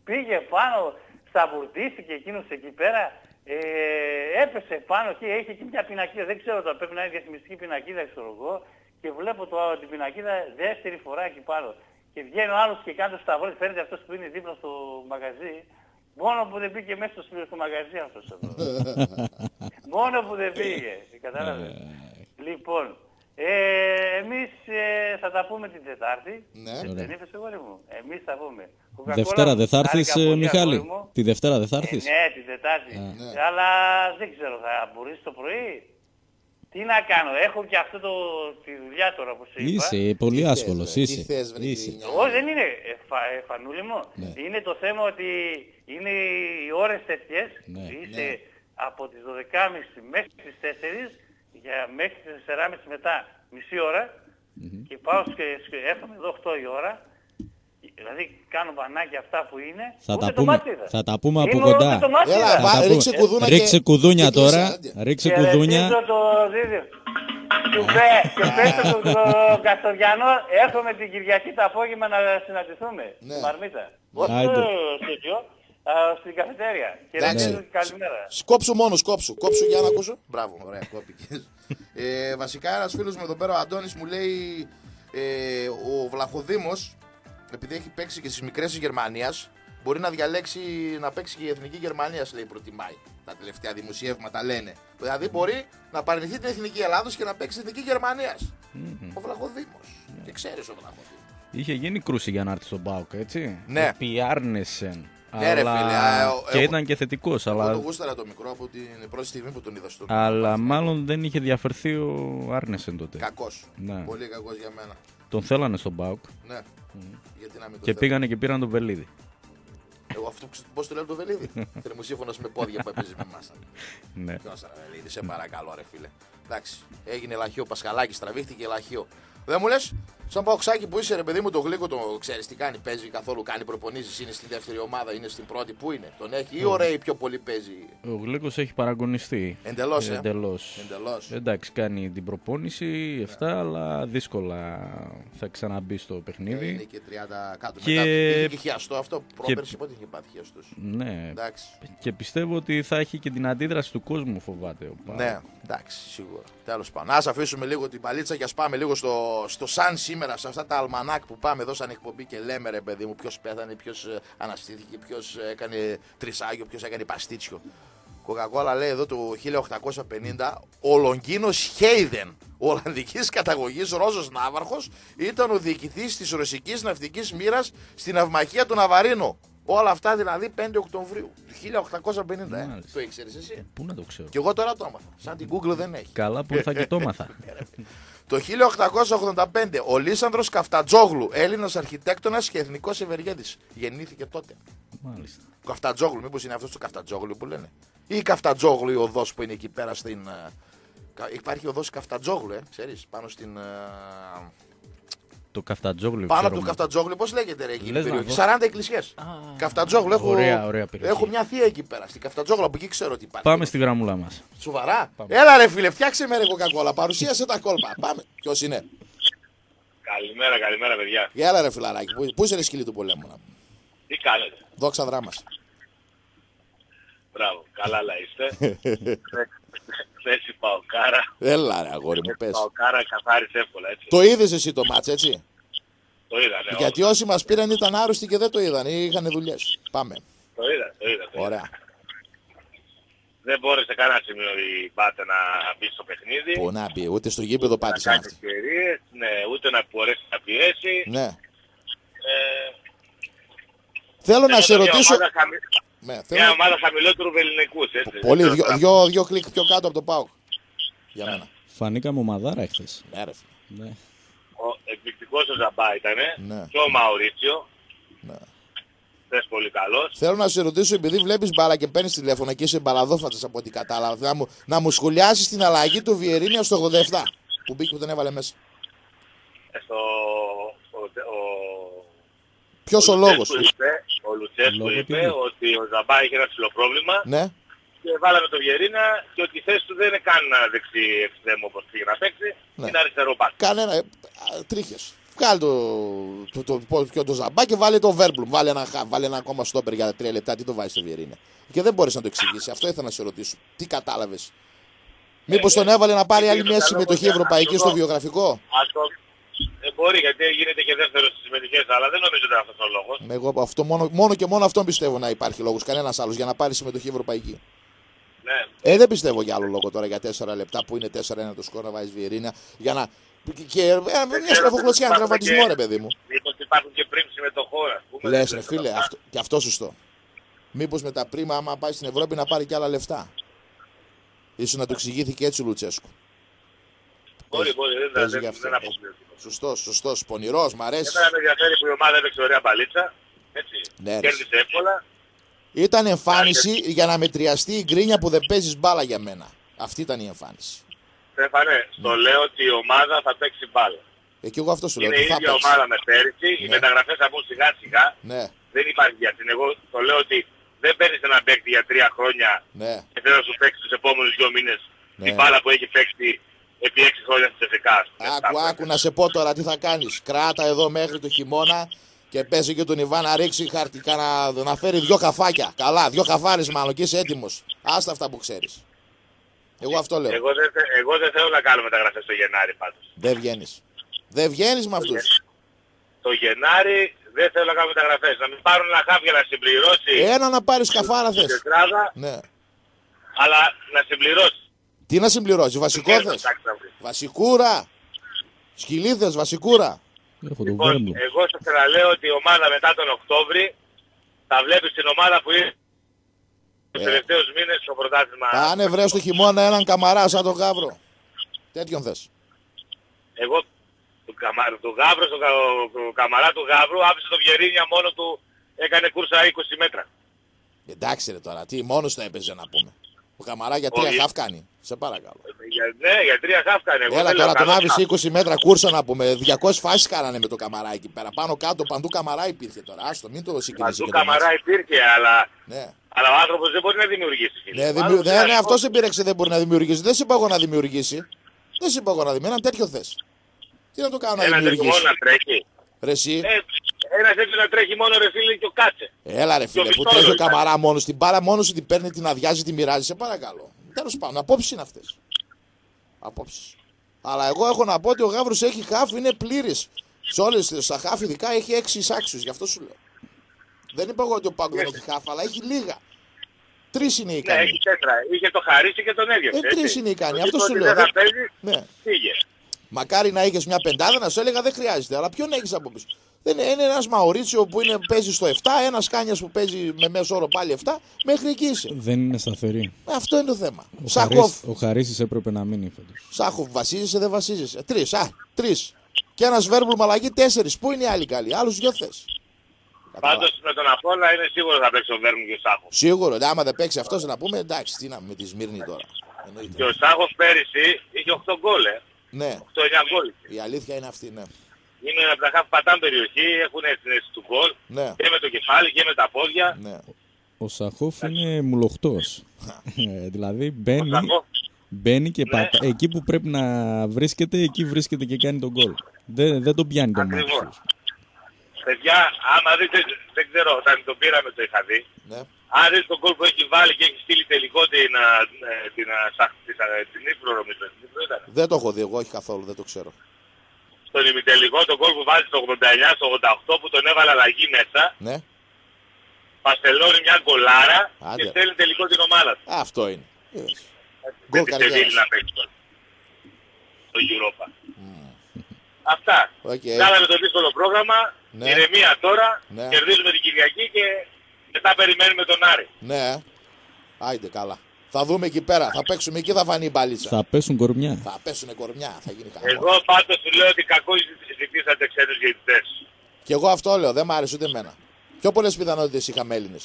πήγε πάνω, σταυρτίστηκε εκείνος εκεί πέρα. Ε, έπεσε πάνω και έχει εκεί μια πινακίδα, δεν ξέρω τώρα, πρέπει να είναι διαφημιστική πινακίδα, ξέρω εγώ. Και βλέπω το, την πινακίδα δεύτερη φορά εκεί πάνω. Και βγαίνει ο άλλος και κάτω σταυρό, φαίνεται αυτός που είναι δίπλα στο μαγαζί. Μόνο που δεν πήγε μέσα στο, στο μαγαζί αυτός εδώ. Μόνο που δεν πήγε. Κατάλαβες. λοιπόν, ε, εμείς ε, θα τα πούμε την Τετάρτη. Ναι. Ε, Δεν είπες εγώ μου. Εμείς θα πούμε. Coca-Cola, Δευτέρα δεν θα έρθεις, χάρηκα πολύ, ε, Μιχάλη; αγόρι μου. Τη Δευτέρα δεν θα Ε, έρθεις; ναι, την Τετάρτη. Ναι. Αλλά δεν ξέρω, θα μπορείς το πρωί; Τι να κάνω, έχω και αυτό το, τη δουλειά τώρα που σου είπα. Είσαι πολύ Τι θες, άσχολος, ρε, είσαι. Τι θες βρε Είσαι. γκρινιά. Όχι, δεν είναι ε, φα, ε, φανούλη μου. Ναι. Είναι το θέμα ότι είναι οι ώρες τέτοιες. Ναι. Είσαι από τις 12.30 μέχρι τις 4 για μέχρι τις 4.30 μετά μισή ώρα και πάω και έρχομαι εδώ 8 η ώρα. Δηλαδή κάνω μπανάκια αυτά που είναι. Θα ούτε τα το πούμε- μάτι είδα. θα τα πούμε από Είμαι κοντά. ούτε το μάτι Έλα, είδα. βα- τα ρίξε πούμε. κουδούνα και- Ρίξε κουδούνια και κλείσε, τώρα. άντε. Ρίξε Χαιρετίζω κουδούνια. το δίδυμο. Του πέ, και πέστε του το Καστοριανό, έρχομαι την Κυριακή το απόγευμα να συναντηθούμε. Ναι. Στη Μαρμίτα. Όχι Άιντε. Στο στούντιο, α, στην καφετέρια. Εντάξει. Χαιρετίζω και καλημέρα. Σκόψου μόνος, σκόψου. Κόψου για να ακούσω. Μπράβο, ωραία, κόπηκες. ε, βασικά, ένας φίλος μου εδώ πέρα, ο Αντώνης, μου λέει ε, ο Βλαχοδήμος, επειδή έχει παίξει και στις μικρές της Γερμανίας, μπορεί να διαλέξει να παίξει και η εθνική Γερμανίας, λέει, προτιμάει. Τα τελευταία δημοσιεύματα λένε. Δηλαδή μπορεί να παραιτηθεί την εθνική Ελλάδος και να παίξει την εθνική Γερμανίας. Ο Βλαχοδήμος. Και ξέρεις ο Βλαχοδήμος. Είχε γίνει κρούση για να έρθει στον Πάοκ, έτσι. Ναι. Επί Άρνεσεν. Ναι, ρε Αλλά- φίλε, α, ο- Και εγώ- ήταν και θετικός, Εγώ αλλά, το γούσταρα το μικρό από την πρώτη στιγμή που τον είδα στον. αλλά μάλλον δεν είχε διαφερθεί ο Άρνεσεν τότε. Κακός. Ναι. Πολύ κακός για μένα. Τον θέλανε στον Πάοκ Ναι. Γιατί να μην το και θέλω. πήγανε και πήραν τον Βελίδη. Εγώ αυτό πώς το λέω το βελίδι. Θερμοσύμφωνο με πόδια που έπαιζε με εμάς. Ναι. Ποιος βελίδι, σε παρακαλώ, ρε φίλε. Εντάξει, έγινε λαχείο Πασχαλάκης, τραβήχτηκε λαχείο. Δεν μου λες, σαν παοξάκι που είσαι, ρε παιδί μου, το γλύκο το ξέρεις τι κάνει, παίζει καθόλου, κάνει προπονήσεις, είναι στη δεύτερη ομάδα, είναι στην πρώτη, πού είναι, τον έχει ή ωραία πιο πολύ παίζει. Ο Γλέκος έχει παραγωνιστεί. Εντελώς, ε. Εντελώς. Εντελώς. Εντάξει, κάνει την προπόνηση 7, αλλά δύσκολα θα ξαναμπεί στο Είναι παιχνίδι. και 30 κάτω. Και- Μετά είχε και χιαστό αυτό. Πρόπερση πότε είχε πάθει χιαστός. Ναι. Εντάξει. Και πιστεύω ότι θα έχει και την αντίδραση του κόσμου, φοβάται. Ο Πάοκ. Ναι, εντάξει, σίγουρα. Τέλος πάντων. Α αφήσουμε λίγο την παλίτσα και ας πάμε λίγο στο στο σαν σήμερα, σε αυτά τα αλμανάκ που πάμε εδώ σαν εκπομπή και λέμε ρε παιδί μου ποιος πέθανε, ποιος ε, αναστήθηκε, ποιος ε, έκανε τρισάγιο, ποιος έκανε παστίτσιο. Coca-Cola λέει εδώ το 1850 ο Λογκίνος Χέιδεν, ο Ολλανδικής καταγωγής Ρώσος Ναύαρχος, ήταν ο διοικητής της ρωσικής ναυτικής μοίρας στην αυμαχία του Ναβαρίνου. Όλα αυτά δηλαδή 5 Οκτωβρίου του 1850. Ε. Μάλιστα. Το ήξερες εσύ. Πού να το ξέρω. Και εγώ τώρα το έμαθα. Σαν την Google δεν έχει. Καλά που ήρθα και το έμαθα. Το 1885 ο Λίσανδρος Καφτατζόγλου, Έλληνας αρχιτέκτονας και εθνικός ευεργέτης. Γεννήθηκε τότε. Μάλιστα. Καφτατζόγλου, μήπως είναι αυτός το Καφτατζόγλου που λένε; Ή η Καφτατζόγλου η οδός που είναι εκεί πέρα στην... ε, κα- Υπάρχει οδός Καφτατζόγλου, ε, ξέρεις, πάνω στην... ε, Το καφτατζόγλου. Πάνω ξέρω από το μου. Καφτατζόγλου, πώς λέγεται ρε εκεί η Λες να περιοχή; δω. 40 εκκλησιές. Καφτατζόγλου, έχω, Ωραία, ωραία περιοχή. έχω μια θεία εκεί πέρα. Στην Καφτατζόγλου, από εκεί ξέρω τι υπάρχει. Πάμε στη γραμμούλα μας. Σοβαρά. Έλα ρε φίλε, φτιάξε με ρε κοκακόλα, παρουσίασε τα κόλπα. Πάμε. Ποιος είναι; Καλημέρα, καλημέρα παιδιά. Έλα ρε φιλαράκι, πού, πού είσαι ρε σκυλί του πολέμου. να πούμε. Τι κάνετε; Δόξα δράμας. Μπράβο, καλά αλλά είστε. Χθες η Παοκάρα. Έλα ρε αγόρι μου, Η πες. Παοκάρα καθάρισε εύκολα έτσι. Το είδες εσύ το μάτς, έτσι; Το είδα, ναι. Γιατί όσοι μας πήραν ήταν άρρωστοι και δεν το είδαν ή είχαν δουλειές. Πάμε. Το είδα, το είδα. Το είδα. Ωραία. Δεν μπόρεσε κανένα σημείο η Μπάτα να μπει στο παιχνίδι. Πού να μπει, ούτε στο γήπεδο να πάτησαν κάνει αυτοί. ευκαιρίες, ναι, ούτε να μπορέσει να πιέσει. Ναι. Ε, Θέλω να ενώ σε μια ρωτήσω. ομάδα χαμη- Ναι, Μια θέλω... ομάδα χαμηλότερου βεληνικούς, έτσι. Πολύ, Δεν δυο, ξέρω δυο, δυο κλικ πιο κάτω από το πάω. Για μένα. Φανήκαμε ομαδάρα εχθές. Ναι, ρε φίλε. Ναι. Ο εκπληκτικός ο Ζαμπά ήτανε. Ναι. Και ο Μαουρίτσιο. Ναι. Θες πολύ καλός. Θέλω να σε ρωτήσω, επειδή βλέπεις μπάλα και παίρνεις τηλέφωνο και είσαι μπαλαδόφατο από ό,τι κατάλαβα, να μου, να μου σχολιάσεις την αλλαγή του Βιερίνια στο 87 που μπήκε που τον έβαλε μέσα. Ε, Στο, ο, ο, Ποιος ο λόγος. Λουτσέσκου είπε, ο Λουτσέσκου Λόγω είπε τιμής. ότι ο Ζαμπά είχε ένα ψηλό πρόβλημα Ναι, και βάλαμε τον Βιερίνα και ότι η θέση του δεν είναι καν δεξί εξτρέμο όπως πήγε να παίξει, Ναι. είναι αριστερό μπακ. κανένα. Τρίχε. Βγάλει το, το, το, το, το, το ζαμπά και βάλει το Βέρμπλουμ. Βάλει ένα, χα- βάλει ένα ακόμα στόπερ για τρία λεπτά. Τι το βάζει στο Βιερίνια. Και δεν μπορεί να το εξηγήσει. Αυτό ήθελα να σε ρωτήσω. Τι κατάλαβε. Μήπω τον έβαλε να πάρει Ε, άλλη είναι μια το συμμετοχή καλό, ευρωπαϊκή αυτό. στο βιογραφικό. Αν το... Ε, μπορεί γιατί γίνεται και δεύτερος στις συμμετοχές, αλλά δεν νομίζω ότι είναι αυτός ο λόγος. Εγώ αυτό, μόνο, μόνο και μόνο αυτόν πιστεύω να υπάρχει λόγος. Κανένας άλλος για να πάρει συμμετοχή ευρωπαϊκή. Ναι. Ε, δεν πιστεύω για άλλο λόγο τώρα για 4 λεπτά που είναι 4-1 το σκορ να βάζεις Βιερίνα. Για να. Και ε, μια στρεφοκλωτσιά, ένα Υπάρχουν τραυματισμό, και- ρε παιδί μου. Μήπως υπάρχουν και πριν συμμετοχών, ας πούμε. Λες, δεν ρε ξέρω φίλε, αυτά. αυτό, και αυτό σωστό. Μήπως με τα πρίμα, άμα πάει στην Ευρώπη, να πάρει και άλλα λεφτά. Ίσως να του εξηγήθηκε έτσι ο Λουτσέσκου. Μπορεί, μπορεί, δεν, παίζει δεν, γι' αυτό. δεν αποκλείω. Σωστός, σωστός. Πονηρός, μ' αρέσει. Εμένα με ενδιαφέρει που η ομάδα έπαιξε ωραία μπαλίτσα. Έτσι. Ναι, ρε. Κέρδισε εύκολα. Ήταν εμφάνιση για να μετριαστεί η γκρίνια που δεν παίζεις μπάλα για μένα. Αυτή ήταν η εμφάνιση. Στέφανε, Ναι. στο λέω ότι η ομάδα θα παίξει μπάλα. Ε, και εγώ αυτό σου λέω. Είναι η ότι θα ίδια παίξει. ομάδα με πέρυσι. Οι Ναι. μεταγραφές θα μπουν σιγά σιγά. Ναι, Δεν υπάρχει για αυτήν. Εγώ το λέω ότι δεν παίρνεις έναν παίκτη για τρία χρόνια ναι. και θέλει να σου παίξει τους επόμενους δύο μήνες Ναι. την μπάλα που έχει παίξει επί έξι χρόνια στη ΕΦΕΚΑ. Άκου, άκου να σε πω τώρα τι θα κάνεις. Κράτα εδώ μέχρι το χειμώνα και πέσει και τον Ιβάν να ρίξει χαρτικά να, να φέρει δυο χαφάκια. Καλά, δυο χαφάρες μάλλον και είσαι έτοιμος. Άστα αυτά που ξέρεις. Εγώ αυτό λέω. Εγώ δεν, θε- εγώ δεν θέλω να κάνω μεταγραφές το Γενάρη πάντως. Δεν βγαίνεις. Δεν βγαίνεις με αυτούς. Το Γενάρη δεν θέλω να κάνω μεταγραφές. Να μην πάρουν ένα χάπ για να συμπληρώσει Ένα να πάρεις χαφάρα θες. την τετράδα, Ναι. αλλά να συμπληρώσει. Τι να συμπληρώσει, βασικό θες; Εντάξει, θα βρει. Βασικούρα. Σκυλίδε, βασικούρα. Έχω τον Λοιπόν, Βέρμπλουμ. εγώ σας ξαναλέω ότι η ομάδα μετά τον Οκτώβρη θα βλέπεις την ομάδα που είναι τους Ε. τελευταίους μήνες στο πρωτάθλημα. Πάνε βρε στο χειμώνα έναν καμαρά σαν τον γάβρο. Τέτοιον θες. Εγώ του, καμα, του Γάβρου, στο, κα- του καμαρά του Γάβρου άφησε το Βιερίνια μόνο του, έκανε κούρσα 20 μέτρα. Εντάξει ρε τώρα, τι μόνος το έπαιζε να πούμε. Ο καμαρά για τρία Όχι. χαφ κάνει. Σε παρακαλώ. Για, ναι, για τρία χάφ έκανε. Εγώ Έλα δεν λέω τώρα τον καλό άφησε χαφ. 20 μέτρα κούρσα να πούμε. 200 φάσεις κάνανε με το καμαρά εκεί πέρα. Πάνω κάτω παντού καμαρά υπήρχε τώρα. Άστο, μην το συγκρίνει. Παντού καμαρά υπήρχε, αλλά, Ναι, αλλά ο άνθρωπος δεν μπορεί να δημιουργήσει. φίλε. ναι, Ο δημιου... άνθρωπος ναι, είναι ναι αρχικός. αυτό εμπειρέξε δεν μπορεί να δημιουργήσει. Δεν σε είπα εγώ να δημιουργήσει. Δεν σε είπα εγώ να δημιουργήσει. Ένα τέτοιο θες. Τι να το κάνω να Ένα τέτοιο μόνο δημιουργήσει. να τρέχει. Ρε εσύ. Ε, ένας τέτοιο να τρέχει μόνο ρε φίλε και ο Κάτσε. Έλα ρε φίλε το που μισθό τρέχει ο ήταν. καμαρά μόνος στην μπάλα μόνος σου την παίρνει, την αδειάζει, την μοιράζει. Σε παρακαλώ. Τέλος πάντων, απόψεις είναι αυτές. Απόψεις. Αλλά εγώ έχω να πω ότι ο Γάβρο έχει χάφ, είναι πλήρης. Σε όλες τι στα χάφ, ειδικά έχει έξι άξιου, γι' αυτό σου λέω. Δεν είπα εγώ ότι ο Πάγκο δεν έχει χάφ, αλλά έχει λίγα. Τρεις είναι οι Ναι, ικανοί. έχει τέσσερα. Είχε το χαρίσει και τον έδιωξε. Ε, τρεις έτσι. είναι ικανοί. Του Αυτό είπε σου ότι λέω. Δεν θα Δεν- παίζεις, Ναι. πήγε. Μακάρι να είχες μια πεντάδα, να σου έλεγα δεν χρειάζεται. Αλλά ποιον έχεις από πίσω; Δεν είναι, είναι ένας Μαωρίτσιο που είναι, παίζει στο 7, ένας Κάνιας που παίζει με μέσο όρο πάλι 7, μέχρι εκεί είσαι. Δεν είναι σταθερή. Αυτό είναι το θέμα. Ο, Σάχοφ, Χαρίς, ο Χαρίσης έπρεπε να μείνει φέτος. Σάχοφ, βασίζεσαι, δεν βασίζεσαι. Τρεις, α, τρεις. Και ένας Βέρμπουλ μαλαγή, τέσσερις. Πού είναι οι άλλοι καλοί, άλλους δυο θες. Πάντως με τον Απόλλα είναι σίγουρο θα παίξει ο Βέρμου και ο Σάχο. Σίγουρο, ναι, άμα δεν παίξει αυτός να πούμε, εντάξει, τι να με τη Σμύρνη τώρα. Και Εννοείται. ο Σάχος πέρυσι είχε 8 γκολ, ε. Ναι, 8-9 γκολ. η αλήθεια είναι αυτή, ναι. Είναι από τα χαφ πατάν περιοχή, έχουν την αίσθηση του γκολ. Ναι, Και με το κεφάλι και με τα πόδια. ναι. Ο Σαχόφ είναι μουλοχτός. Ε, δηλαδή Ο μπαίνει, Σάχος μπαίνει και Ναι. πατά. Εκεί που πρέπει να βρίσκεται, εκεί βρίσκεται και κάνει τον γκολ. Δεν, δεν τον πιάνει τον Ακριβώς. μάτι. Παιδιά, άμα δείτε, δεν ξέρω, όταν το πήραμε το είχα δει. ναι. Αν δείτε τον γκολ που έχει βάλει και έχει στείλει τελικό την, α, ε, την, α, σα- της, α, την Ήπρο, νομίζω. Την Ήπρο ήταν. Δεν το έχω δει εγώ, όχι καθόλου, δεν το ξέρω. Στον ημιτελικό τον γκολ που βάζει το 89 στο 88 που τον έβαλε αλλαγή μέσα. Ναι, Παστελώνει μια γκολάρα Άντε. και στέλνει τελικό την ομάδα του. Α, αυτό είναι. Είδες. Με Γκολ τη καριέρας. Σεβίλη να παίξει τώρα. Το Europa. Αυτά. Οκ. Κάναμε το δύσκολο πρόγραμμα. Ναι. Ηρεμία τώρα. Ναι. Κερδίζουμε την Κυριακή και μετά περιμένουμε τον Άρη. Ναι, άιντε καλά. Θα δούμε εκεί πέρα, θα παίξουμε εκεί, θα φανεί η μπαλίτσα. Θα πέσουν κορμιά. Θα πέσουνε κορμιά, θα γίνει χαμός. Εγώ πάντως σου λέω ότι κακό ζητήσατε ξένους διαιτητές. Και εγώ αυτό λέω, δεν μ' άρεσε ούτε εμένα. Πιο πολλές πιθανότητες είχαμε Έλληνες.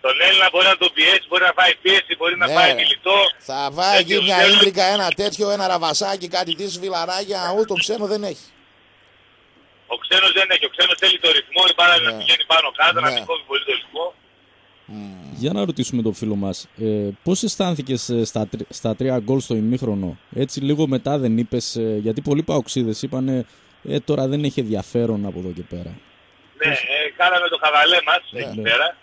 Τον Έλληνα μπορεί να τον πιέσει, μπορεί να φάει πίεση, μπορεί να Ναι, φάει ρε. κυλιτό. Θα βάει εκεί Τέτοιος μια ξένος. ίντρικα, ένα τέτοιο, ένα ραβασάκι, κάτι της φιλαράκια. Ούτε τον ξένο δεν έχει. Ο ξένος δεν έχει. Ο ξένος θέλει το ρυθμό, η μπάλα Ναι. να πηγαίνει πάνω κάτω, να Ναι. μην κόβει πολύ το ρυθμό. Για να ρωτήσουμε τον φίλο μας, ε, πώς αισθάνθηκες ε, στα, τρι- στα τρία γκολ στο ημίχρονο; Έτσι λίγο μετά δεν είπες, ε, γιατί πολλοί παοξίδες είπανε ε, τώρα δεν έχει ενδιαφέρον από εδώ και πέρα. Ναι, ε, κάναμε το χαβαλέ μας εκεί Ναι. πέρα.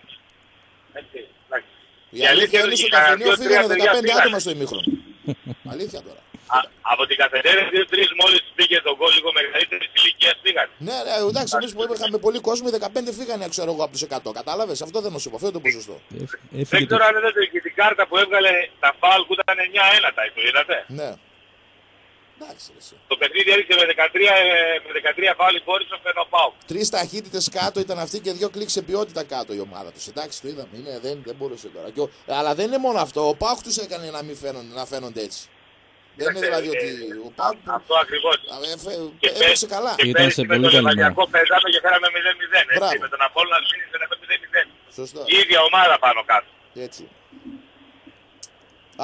Έτσι, εντάξει. Η αλήθεια είναι στο ότι καφενείο δύο-τρία φύγανε παιδιά 15 πήγανε. άτομα στο ημίχρονο. αλήθεια τώρα. Α, από την καφετέρια δύο-τρεις μόλις πήγε το γκολ λίγο μεγαλύτερης ηλικίας πήγαν. Ναι, ναι, εντάξει, εμείς που είχαμε πολύ κόσμο, οι 15 φύγανε, ξέρω εγώ, από του 100. Κατάλαβες, αυτό δεν σου πω, αυτό είναι το ποσοστό. Έφ- Δεν Έφυγε το... ξέρω αν είδατε και την κάρτα που έβγαλε τα φάουλ που ήταν 9-1 τα το είδατε; Ναι. Εντάξει, ρε, εσύ. Το παιχνίδι έριξε με 13, ε, με 13 φάουλ η Μπόρισο Φενοπάου. Τρεις ταχύτητες κάτω ήταν αυτοί και δύο κλικ σε ποιότητα κάτω η ομάδα τους. Εντάξει, το είδαμε. Είναι, δεν, δεν μπορούσε τώρα. Και ο- αλλά δεν είναι μόνο αυτό. Ο Πάουκ τους έκανε να μην φαίνονται, να φαίνονται έτσι. Δεν είναι δηλαδή ότι ο Πάουκ Αυτό ακριβώς. Και έπαιξε καλά. Και Ήταν πέρυσι σε με πολύ τον καλή Λεβαδιακό παίζαμε και φέραμε 0-0. Έτσι, Μπράβο. με τον Απόλλωνα σφίνησε να παίζει 0-0. Σωστό. Η ίδια ομάδα πάνω κάτω. Έτσι.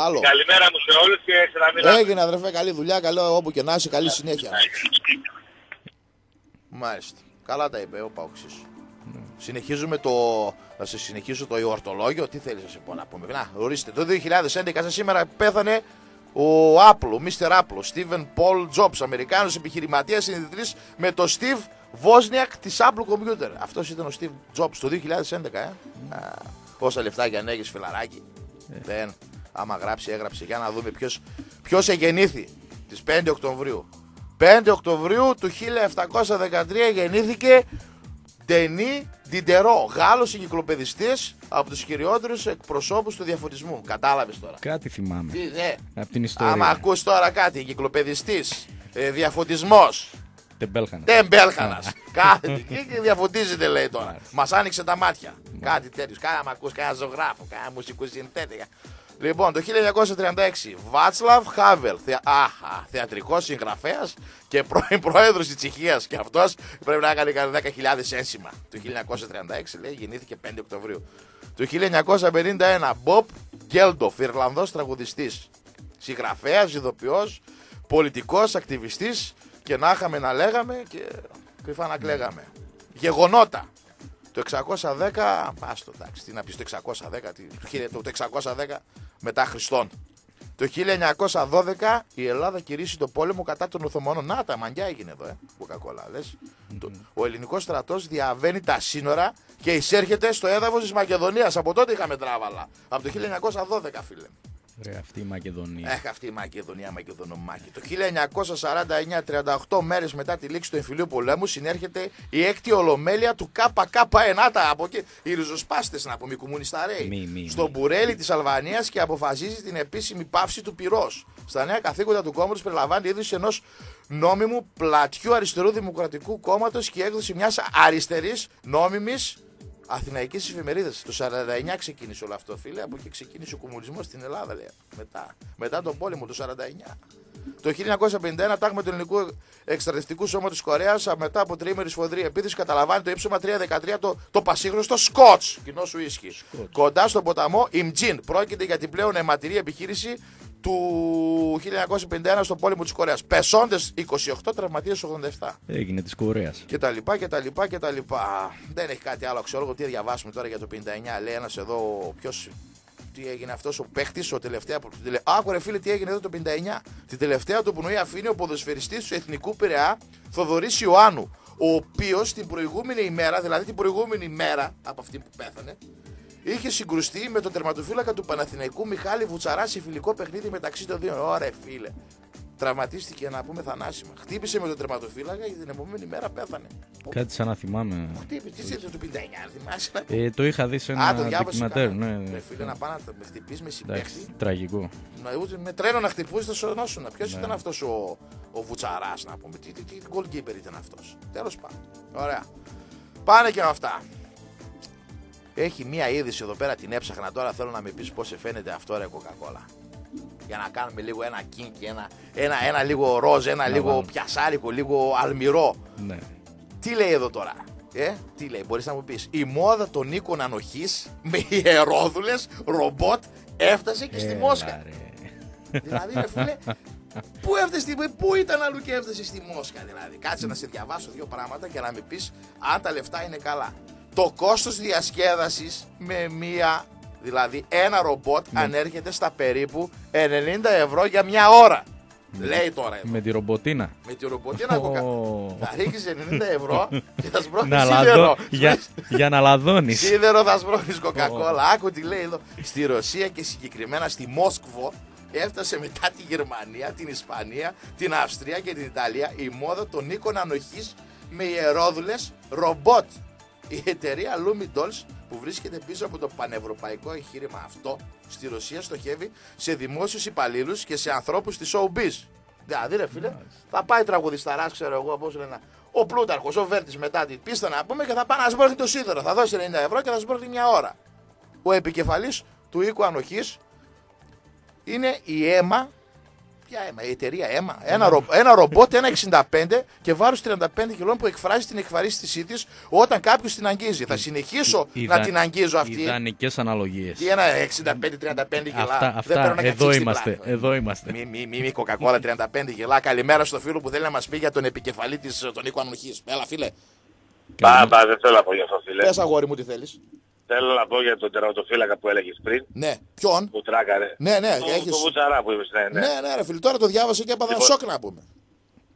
Άλλο. Καλημέρα μου σε όλους και ξαναμιλάμε. Έγινε αδερφέ, καλή δουλειά, καλό όπου και να είσαι, καλή συνέχεια. Μάλιστα. Καλά τα είπε ο Παοξής. Συνεχίζουμε το. Θα σε συνεχίσω το ιορτολόγιο. Τι θέλεις να σε πω να πούμε; Να, ορίστε. Το 2011 σαν σήμερα πέθανε ο Apple, ο Mr. Apple, ο Steven Paul Jobs, Αμερικάνος επιχειρηματίας συνειδητής με το Steve Wozniak της Apple Computer. Αυτός ήταν ο Steve Jobs το 2011, ε. Α, πόσα λεφτάκια αν έχεις φιλαράκι. Δεν. Άμα γράψει, έγραψε. Για να δούμε ποιος, ποιος εγεννήθη τις 5 Οκτωβρίου. 5 Οκτωβρίου του 1713 γεννήθηκε Ντενί Ντιντερό, Γάλλος εγκυκλοπαιδιστής από τους κυριότερους εκπροσώπους του διαφωτισμού. Κατάλαβες τώρα. Κάτι θυμάμαι. Τι, ναι. Από την ιστορία. Άμα ακούς τώρα κάτι, εγκυκλοπαιδιστής, ε, διαφωτισμός, Τεμπέλχανας. τεμπέλχανας, κάθεται εκεί και διαφωτίζεται λέει τώρα. Μας άνοιξε τα μάτια. Κάτι τέτοιο. Κάνα μ' ακούς, κανένα ζωγράφο, κανένα μουσικού συνθέτη. Λοιπόν, το 1936, Βάτσλαβ Χάβελ, θεα... Αχα, θεατρικός συγγραφέας και πρώην πρόεδρος της Τσεχίας και αυτός πρέπει να έκανε κανένα 10.000 ένσημα. Το 1936 λέει, γεννήθηκε 5 Οκτωβρίου. Το 1951, Μπομπ Γκέλντοφ, Ιρλανδός τραγουδιστής, συγγραφέας, ηθοποιός, πολιτικός, ακτιβιστής και να είχαμε να λέγαμε και κρυφά να κλαίγαμε. Γεγονότα. Το 610, άστο εντάξει, τι να πεις το 610, τι- το χίλια- το 610 μετά Χριστόν. Το 1912 η Ελλάδα κηρύσσει το πόλεμο κατά των Οθωμανών. Να τα μαγιά έγινε εδώ, ε, Coca-Cola, λες. Το- Ο ελληνικός στρατός διαβαίνει τα σύνορα και εισέρχεται στο έδαφος της Μακεδονίας. Από τότε είχαμε τράβαλα. Από το 1912, φίλε. Ρε, αυτή η Μακεδονία. Έχ, αυτή η Μακεδονία, Μακεδονομάκη. Το 1949, 38 μέρες μετά τη λήξη του εμφυλίου πολέμου, συνέρχεται η έκτη ολομέλεια του ΚΚ1. Τα από εκεί, οι ριζοσπάστες να πούμε, οι κομμουνισταρέοι. Μη, μη, στο μη. μπουρέλι της Αλβανίας και αποφασίζει την επίσημη πάυση του πυρός. Στα νέα καθήκοντα του κόμματος περιλαμβάνει η ίδρυση ενός νόμιμου πλατιού αριστερού δημοκρατικού κόμματος και η έκδοση μιας αριστερής νόμιμης Αθηναϊκή εφημερίδα. Το 49 ξεκίνησε όλο αυτό, φίλε. Από εκεί ξεκίνησε ο κομμουνισμός στην Ελλάδα, λέει. Μετά, μετά τον πόλεμο, το 49. Το 1951, τάγμα του ελληνικού εκστρατευτικού σώματος της Κορέας, μετά από τριήμερη σφοδρή επίθεση, καταλαμβάνει το ύψωμα 313 το, το πασίγνωστο Σκότς. Κοινό σου ίσχυ. Κοντά στον ποταμό Ιμτζίν. Πρόκειται για την πλέον αιματηρή επιχείρηση του 1951 στον πόλεμο της Κορέας. Πεσόντες 28, τραυματίες 87 Έγινε της Κορέας. και τα λοιπά και τα λοιπά και τα λοιπά. Δεν έχει κάτι άλλο αξιόλογο. Τι θα διαβάσουμε τώρα για το 59. Λέει ένας εδώ, ποιος. Τι έγινε αυτός ο παίχτης, ο τελευταία. που- τελε- Άκου ρε φίλε, τι έγινε εδώ το 59. Την τελευταία του πνοή αφήνει ο ποδοσφαιριστής του Εθνικού Πειραιά, Θοδωρής Ιωάννου. Ο οποίος την προηγούμενη ημέρα, δηλαδή την προηγούμενη μέρα από αυτή που πέθανε, είχε συγκρουστεί με τον τερματοφύλακα του Παναθηναϊκού Μιχάλη Βουτσαρά σε φιλικό παιχνίδι μεταξύ των δύο. Ωραία, φίλε. Τραυματίστηκε να πούμε θανάσιμα. Χτύπησε με τον τερματοφύλακα και την επόμενη μέρα πέθανε. Κάτι σαν να θυμάμαι. Χτύπησε, τι ήταν το 59, θυμάσαι. Ε, το είχα δει σε Α, ένα το διάβασε. ντοκιματέρ. Ναι, Ναι, ναι. φίλε, να πάει να με χτυπήσεις με Εντάξει, συμπέχτη. τραγικό. Να, ούτε με τρένο να χτυπούσε θα σωνώσουν. Ποιος Ναι. ήταν αυτός ο, ο Βουτσαράς, να πούμε. Τι, τι, τι goalkeeper ήταν αυτός. Τέλος πάντων. Ωραία. Πάνε και με αυτά. Έχει μία είδηση εδώ πέρα, την έψαχνα τώρα. Θέλω να με πεις πώς σε φαίνεται αυτό, ρε Coca-Cola. Για να κάνουμε λίγο ένα κίνκι, ένα, ένα, ένα λίγο ροζ, ένα λίγο βάλω. πιασάρικο, λίγο αλμυρό. Ναι. Τι λέει εδώ τώρα. Ε, τι λέει, μπορείς να μου πεις. Η μόδα των οίκων ανοχής με ιερόδουλες, ρομπότ, έφτασε και στη Έλα, Μόσχα. ρε. Δηλαδή, ρε φίλε, πού έφτασε, στη- πού ήταν αλλού και έφτασε στη Μόσχα, δηλαδή; Κάτσε να σε διαβάσω δύο πράγματα και να με πεις αν τα λεφτά είναι καλά. Το κόστος διασκέδασης με μία, δηλαδή ένα ρομπότ, ανέρχεται στα περίπου 90 ευρώ για μια ώρα. Λέει τώρα εδώ. Με τη ρομποτίνα. Με τη ρομποτίνα κοκα... Ω. Θα ρίξεις 90 ευρώ και θα σπρώχνεις Να σίδερο. λαδώ, για, για να λαδώνεις. Σίδερο θα σπρώχνεις κοκακόλα. Άκου τι λέει εδώ. Στη Ρωσία και συγκεκριμένα στη Μόσκβο έφτασε μετά τη Γερμανία, την Ισπανία, την Αυστρία και την Ιταλία η μόδα των οίκων ανοχής με ιερόδουλες ρομπότ. Η εταιρεία Lumi Dolls που βρίσκεται πίσω από το πανευρωπαϊκό εγχείρημα αυτό στη Ρωσία στοχεύει σε δημόσιους υπαλλήλους και σε ανθρώπους της showbiz. Δηλαδή ρε φίλε, θα πάει τραγουδισταράς ξέρω εγώ πώς λένε ο Πλούταρχος, ο Βέρτης μετά την πίστα να πούμε και θα πάει να σμπρώχνει το σίδερο. Θα δώσει 90 ευρώ και θα σμπρώχνει μια ώρα. Ο επικεφαλής του οίκου ανοχής είναι η αίμα. Ποια αίμα, η εταιρεία αίμα. Ένα, ρο, ένα ρομπότ, ένα 65 και βάρος 35 κιλών που εκφράζει την εκφαρίστησή της όταν κάποιος την αγγίζει. Θα συνεχίσω να Ιδα- την αγγίζω αυτή. Ιδανικές αναλογίες. Τι ένα 65-35 κιλά. Αυτά, Δεν πρέπει αυτά να εδώ κατσίξει την είμαστε. πλάτη. Εδώ είμαστε. Μη, μη, μη, μη κοκακόλα 35 κιλά. Καλημέρα στο φίλο που θέλει να μας πει για τον επικεφαλή της, των οίκου ανοχής. Έλα φίλε. Μπαμπα, δεν θέλω να πω για αυτό, φίλε. Πες αγόρι μου τι θέλεις. Θέλω να πω για τον τερματοφύλακα που έλεγες πριν, Ναι. Ποιον; που τράκαρε. Ναι, ναι, Το, έχεις... το βουτσαρά που είπες, ναι, ναι. Ναι, ναι, ρε φίλε, τώρα το διάβασα και έπαθα Λοιπόν, σοκ να πούμε.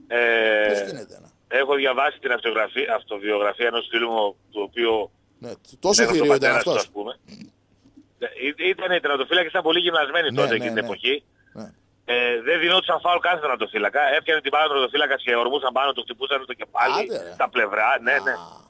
Ε, Πώς γίνεται να. έχω διαβάσει την αυτογραφία, αυτοβιογραφία ενός φίλου μου, του οποίου Ναι, τόσο λέγω τον θηρίο ήταν πατέρα του, αυτός. ας πούμε. Ε, Ή- Ήταν οι τερματοφύλακες ήταν πολύ γυμνασμένοι Ναι, τότε ναι, εκείνη την ναι. εποχή. Ναι. Ε, δεν δινόντουσαν φάουλ κάθε τερματοφύλακα. Έπιανε την πάρα του τερματοφύλακα και ορμούσαν πάνω του, χτυπούσαν το κεφάλι, Άντε, ρε. στα πλευρά. Ναι, ναι. Α,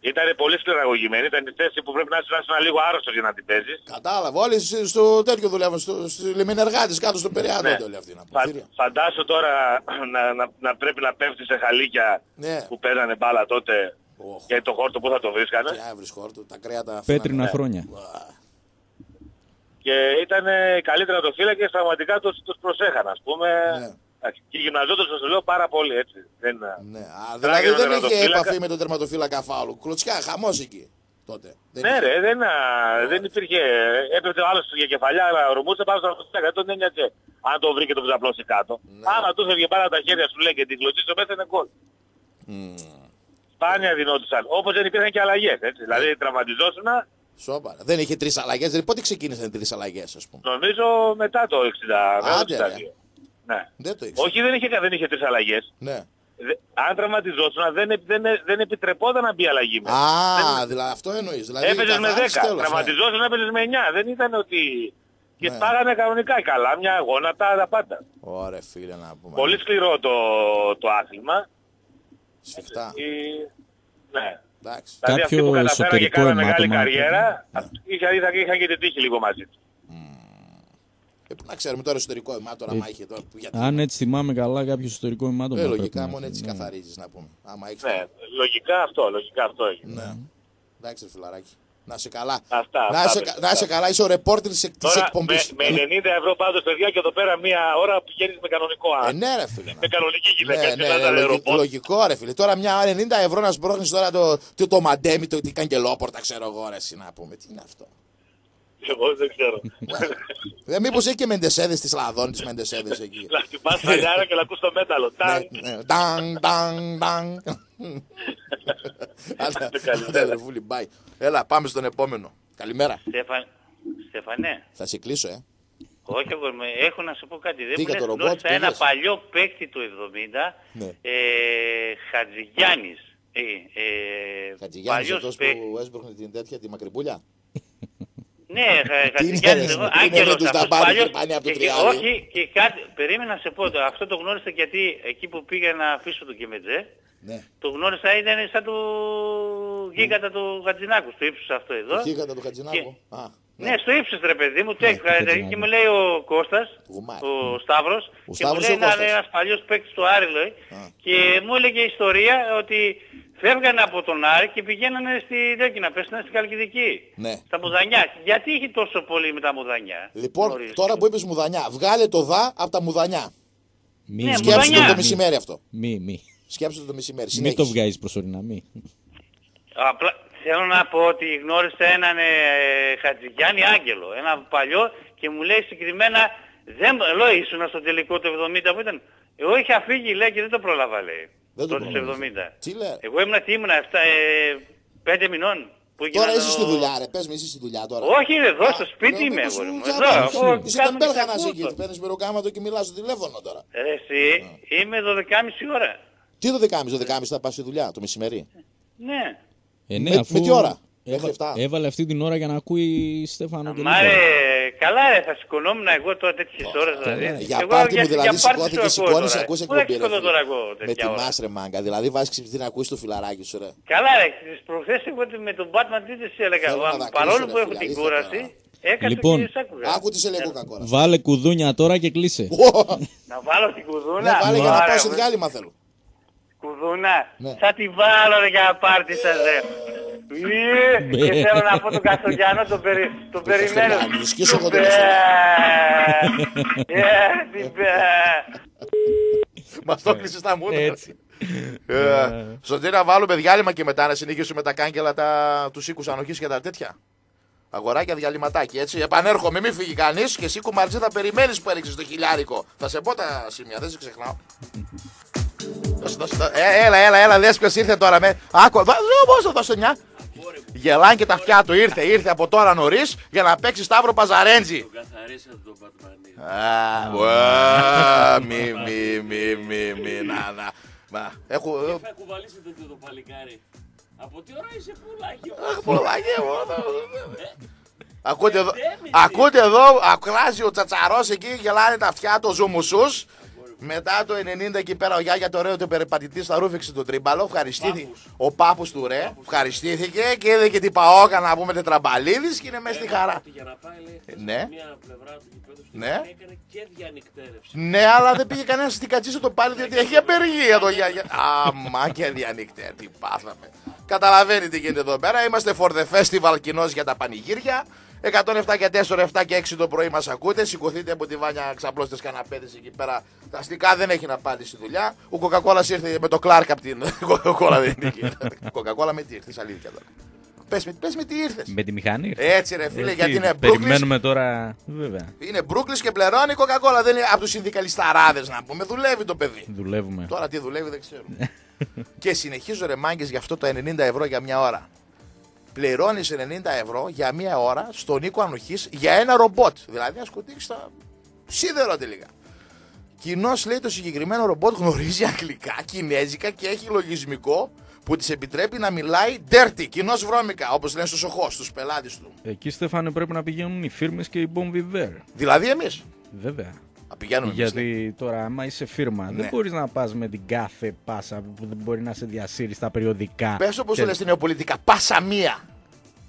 Ήταν πολύ σκληραγωγημένη. Ήταν η θέση που πρέπει να είσαι τουλάχιστον λίγο άρρωστος για να την παίζεις. Κατάλαβα. Όλοι σ- στο τέτοιο δουλεύουν, στο, στο λιμενεργάτης κάτω στο Πειραιά Ναι. τότε όλοι αυτοί να πω. Φα, Θηρία. φαντάσου τώρα να, να, να πρέπει να πέφτει σε χαλίκια Ναι. που παίζανε μπάλα τότε Οχ. και το χόρτο που θα το βρίσκανε. Τι άβρις χόρτο, τα κρέατα αυτά. Πέτρινα ναι. χρόνια. Ουα. Και ήταν καλύτερα το φύλακες, πραγματικά τους, τους προσέχαν ας πούμε. Ναι. Εντάξει, Και γυμναζόντως σας το λέω πάρα πολύ έτσι. Δεν... Ναι, α, Τράγε δηλαδή τον δεν είχε τερματοφύλακα. επαφή με τον τερματοφύλακα φάουλου. Κλωτσιά, χαμός εκεί τότε. Δεν Ναι είχε. ρε, δεν, α, δεν υπήρχε. Έπρεπε ο άλλος για κεφαλιά, αλλά ορμούσε πάνω στο τερματοφύλακα. Δεν τον ένοιαζε αν το βρήκε το ξαπλώσει κάτω. Ναι. Άμα τους έφυγε πάρα τα χέρια σου λέει και την κλωτσί στο μέσα είναι γκολ. Μμμ. Σπάνια δινόντουσαν. Όπως δεν υπήρχαν και αλλαγές. Έτσι. Δηλαδή τραυματιζόσουν Σόπα. Δεν είχε τρεις αλλαγές. Δηλαδή πότε ξεκίνησαν οι τρεις αλλαγές, ας πούμε; νομίζω μετά το 60. μετά το Άντε, ρε. 62. Ναι. Δεν το ήξερα. Όχι δεν είχε, δεν είχε τρεις αλλαγές. Ναι. Δε- αν τραυματιζόσουν δεν, επ- δεν, δεν επιτρεπόταν να μπει αλλαγή μέσα. Α, δηλαδή αυτό εννοείς. Δηλαδή, Έπαιζες με 10. καθάριση τέλος, ναι. Τραυματιζόσουν έπαιζες με 9. Δεν ήταν ότι Και Ναι. πάγανε κανονικά καλά, μια γόνατα, τα πάντα. Ωραία, φίλε, να πούμε. Πολύ σκληρό το, το άθλημα. Σφιχτά. Ε, ναι. Εντάξει. Δηλαδή αυτοί Κάποιο που καταφέραν και εσωτερικό κάναν μεγάλη αιμάτωμα. καριέρα, είχαν, είχαν, είχαν και την τύχη λίγο μαζί τους. Ε, που να ξέρουμε τώρα εσωτερικό αιμάτωμα, άμα είχε τώρα. που- Γιατί. Αν έτσι θυμάμαι καλά, κάποιο εσωτερικό αιμάτωμα. Ε, πρέπει λογικά να μόνο έχει, έτσι ναι. καθαρίζεις να πούμε. Άμα έχεις Ναι, λογικά αυτό, λογικά αυτό έγινε. Ναι. Εντάξει, ρε φιλαράκι. Να είσαι καλά. Αυτά, να, αυτά, είσαι, παιδιά, να είσαι αυτά. καλά, είσαι ο ρεπόρτερ της, της Τώρα με, εκπομπής. με 90 ευρώ πάντως παιδιά και εδώ πέρα μία ώρα πηγαίνεις με κανονικό Ε, άθλημα. ναι, ρε φίλε. Με κανονική γυναίκα. Ναι, έτσι, ναι, να ναι, ήταν λογι- ρομπότ. λογικό ρε φίλε. Τώρα μια 90 ευρώ να σπρώχνεις τώρα το, το, το μαντέμι, το, την καγκελόπορτα, ξέρω εγώ ρε εσύ να πούμε. Τι είναι αυτό; Εγώ δεν ξέρω. Ε, μήπως έχει και μεντεσέδες της Λαδών, τις μεντεσέδες εκεί. Να χτυπάς τα λιάρα και να ακούς το μέταλλο. Τάγκ. Ναι, ναι. Ντang, ντang, ντang. Άντε, καλύτερα. άντε, ρε φούλη, bye. Έλα, πάμε στον επόμενο. Καλημέρα. Στέφαν... Στεφανέ, Θα σε κλείσω, ε. όχι εγώ, με- έχω να σου πω κάτι. Δεν Τι μου για λες, το ρομπότ, γνώρισα τι ένα λες; παλιό παίκτη του 70, Ναι. ε, Χατζηγιάννης. Ε, ε, Χατζηγιάννης παλιός αυτός παίκτης. που έσπρωχνε την τέτοια, τη μακριμπούλια; Ναι, Χα- Τι είναι, Χατζηγιάννης, ρε, εγώ, τι είναι, άγγελος ρε, τους αυτός, δαμπάνι παλιός. κρυπάνι από το Και- και- τριάρι. Όχι, και κάτι, περίμενα να σε πω, το- αυτό το γνώρισα γιατί εκεί που πήγα να αφήσω το Κεμετζέ, Ναι. το γνώρισα ήταν σαν του γίγαντα του Χατζινάκου, στο ύψος αυτό εδώ. Χίγαντα του Χατζηνάκου. Α, Ναι, στο ύψος ρε παιδί μου, το έχει το Χατζηνάκου. και μου λέει ο Κώστας, Γουμάρι. ο Σταύρος, Ο και μου Σταύρος λέει ή ο να Κώστας; είναι ένας παλιός παίκτης του Άρη, λέει, Α. και μου έλεγε ιστορία ότι φεύγανε από τον Άρη και πηγαίνανε στη Δέκυνα, πέσανε στην Καλκιδική, Ναι. στα Μουδανιά. Γιατί είχε τόσο πολύ με τα Μουδανιά. Λοιπόν, γνωρίζεις. τώρα που είπες μουδανιά, βγάλε το δα από τα μουδανιά. Μη, Ναι, μη, Σκέψου το Μουδανιά. το μεσημέρι αυτό. μη, μη. Σκέψου το το μεσημέρι. Μην το Συνέχισε. βγάζεις προσωρινά, μη. Απλά θέλω να πω ότι γνώρισα έναν ε, Χατζηγιάννη Άγγελο, ένα παλιό και μου λέει συγκεκριμένα, δεν, λέω ήσουν στο τελικό του 70 που ήταν. Εγώ είχα φύγει λέει και δεν το πρόλαβα λέει. Δεν το τότε στο πρόλαβες. 70. Τι λέει. Εγώ ήμουν τι ήμουνα, 7, ε, 5 μηνών. Που Τώρα έγιναν είσαι ο- στη δουλειά, ρε. Πες με, είσαι στη δουλειά τώρα. Όχι είναι εδώ στο Α, σπίτι ναι, είμαι μήπως εγώ. σου Εδώ, τζάμπα. εγώ Είσαι κάθομαι και τεμπέλγανας ακούω εκεί. τώρα. Παίρνεις μεροκάματο και μιλάς στο τηλέφωνο τώρα. Ρε εσύ, είμαι 12.30 ώρα. Τι 12.30, 12.30 θα πας στη δουλειά, το μεσημέρι; Ναι. Ε, ναι, Με- αφού με τι ώρα; έβα- Μέχρι εφτά. έβαλε αυτή την ώρα για να ακούει Στέφανο και Μα Νίκο. ρε, καλά ρε, θα σηκωνόμουν εγώ τώρα τέτοιες ώρες δηλαδή. Ναι, Για Εγώ πάρτι μου για- δηλαδή για πάρτι σηκώθηκε, σου ακούω σηκώνεις, τώρα. ακούς Πού θα εκπομπή. ρε, σηκώνω φίλε. τώρα εγώ Με τέτοια ώρα; τιμάς ρε μάγκα, δηλαδή βάζεις ξυπνητή να ακούεις το φιλαράκι σου ρε. Καλά ρε, τις προχθές εγώ με τον Batman τι της έλεγα. Θέλω να εγώ, δακρύσω, Παρόλο ρε, που έχω φίλε, την αλήθεια κούραση, τώρα. έκανα Λοιπόν, και σ' άκουγα. Άκου τι σε λέει κοκακόρα. Βάλε κουδούνια τώρα και κλείσε. Να βάλω την κουδούνα; Ναι, βάλε για να Ωραία, πάω σε εγώ- διάλειμμα θέλω. Κουδούνα; Ναι. Θα τη βάλω ρε για πάρτι σας ρε. Ε, Μπε. Και θέλω να πω τον Καστογιάννο, τον, περι, τον περιμένω. Καστογιάννη, του σκίσω εγώ Μπε. τον Ε, τι μπε. Μας το κλείσες στα μούτρα. Έτσι. Ε, Σωτήρι να βάλουμε διάλειμμα και μετά να συνεχίσουμε τα κάγκελα τα... τους οίκους ανοχής και τα τέτοια. Αγοράκια διαλυματάκι, έτσι. Επανέρχομαι, μην φύγει κανείς και εσύ κουμαρτζή θα περιμένεις που έριξες το χιλιάρικο. Θα σε πω τα σημεία, δεν σε ξεχνάω. Δώσε, δώσε, δώσε. Ε, έλα, έλα, έλα, δες ποιος ήρθε τώρα με. Άκου, δώσε, δώσε, δώσε μια. Γελάνε και τα αυτιά του. Ήρθε, ήρθε από τώρα νωρίς για να παίξει Σταύρο Παζαρέντζι. Καθαρίσατε τον Πατμανή. Α, ουα, μη, μη, μη, μη, μη, να, να. Μα, έχω, Θα κουβαλήσετε το, το παλικάρι. Από τι ώρα είσαι πουλάκι. Αχ, πολλάκι, εγώ, Ακούτε εδώ, ακούτε εδώ, ακράζει ο τσατσαρός εκεί, γελάνε τα αυτιά του, ο ζουμουσούς. Μετά το 90 εκεί πέρα ο Γιάγια το ωραίο το περιπατητή θα ρούφηξε τον τρίμπαλο. Ευχαριστήθηκε. Ο πάπους του ρε. Ευχαριστήθηκε και είδε και την παόκα να πούμε τετραμπαλίδης και είναι μέσα στη χαρά. Για να πάει λέει χθες Ναι. σε μια πλευρά του γηπέδου στην Ναι. οποία έκανε και διανυκτέρευση. Ναι, αλλά δεν πήγε κανένας στην κατσίσο το πάλι διότι έχει απεργία το Γιάγια. Αμά και διανύκτε, τι πάθαμε. Καταλαβαίνει τι γίνεται εδώ πέρα. Είμαστε for the festival κοινός για τα πανηγύρια. 107 και 4, 7 και 6 το πρωί μας ακούτε. Σηκωθείτε από τη βάνια, ξαπλώστε καναπέδε εκεί πέρα. Τα αστικά δεν έχει να πάρει στη δουλειά. Ο Coca-Cola ήρθε με το Clark από την Coca-Cola δεν είναι εκεί. Coca-Cola με τι ήρθες, αλήθεια τώρα. Πες με, πες με τι ήρθες. Με τη μηχανή. ήρθε. Έτσι ρε φίλε, Ε, γιατί τι, είναι Brooklyn. Περιμένουμε τώρα. Βέβαια. Είναι Brooklyn και πληρώνει η Coca-Cola. Δεν είναι από τους συνδικαλισταράδες να πούμε. Δουλεύει το παιδί. Δουλεύουμε. Τώρα τι δουλεύει δεν ξέρω. και συνεχίζω ρε μάγκες για αυτό το 90 ευρώ για μια ώρα. Πληρώνεις 90 ευρώ για μια ώρα στον οίκο ανοχής για ένα ρομπότ. Δηλαδή να σκοτήξει τα σίδερο τελικά. Κοινώ λέει το συγκεκριμένο ρομπότ γνωρίζει αγγλικά, κινέζικα και έχει λογισμικό που της επιτρέπει να μιλάει dirty, κοινώ βρώμικα, όπως λένε στο σοχό, στους πελάτες του. Εκεί, Στέφανε, πρέπει να πηγαίνουν οι φίρμες και οι Bon Viver. Δηλαδή εμείς. Βέβαια. Πηγαίνουμε εμείς, λέει. Γιατί τώρα, άμα είσαι φίρμα, Ναι. δεν μπορείς να πας με την κάθε πάσα που δεν μπορεί να σε διασύρει στα περιοδικά. Πες όπως Και- το λες στην νεοπολιτικά, πάσα μία.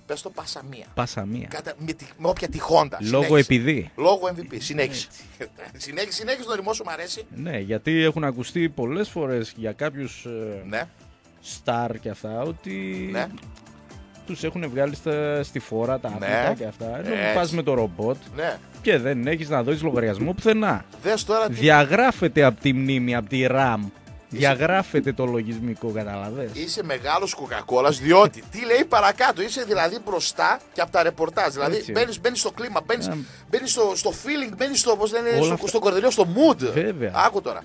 Πες το πάσα μία. Πάσα μία. Κάτα, με, τη, με όποια τη χόντα. Λόγω Συνέχισε. επειδή. Λόγω MVP. Συνέχισε. συνέχισε, συνέχισε το ρημό σου, μου αρέσει. Ναι, γιατί έχουν ακουστεί πολλές φορές για κάποιους Ναι, star και αυτά ότι ναι. Τους έχουν βγάλει στα, στη φόρα τα Ναι. άπλυτα και αυτά. Ενώ Έτσι. πας με το ρομπότ ναι. και δεν έχεις να δώσεις λογαριασμό πουθενά. Δες τώρα τι... Διαγράφεται από τη μνήμη, από τη RAM. Διαγράφεται το λογισμικό, καταλαβες. Είσαι μεγάλος Coca-Cola, διότι τι λέει παρακάτω. Είσαι δηλαδή μπροστά και από τα ρεπορτάζ. Δηλαδή Έτσι. μπαίνεις, μπαίνεις στο κλίμα, μπαίνεις, Ε, μπαίνεις στο, στο feeling, μπαίνεις στο, πώς λένε, Όλα στο, αυτά. στο κορδελιό, στο mood. Βέβαια. Άκου τώρα.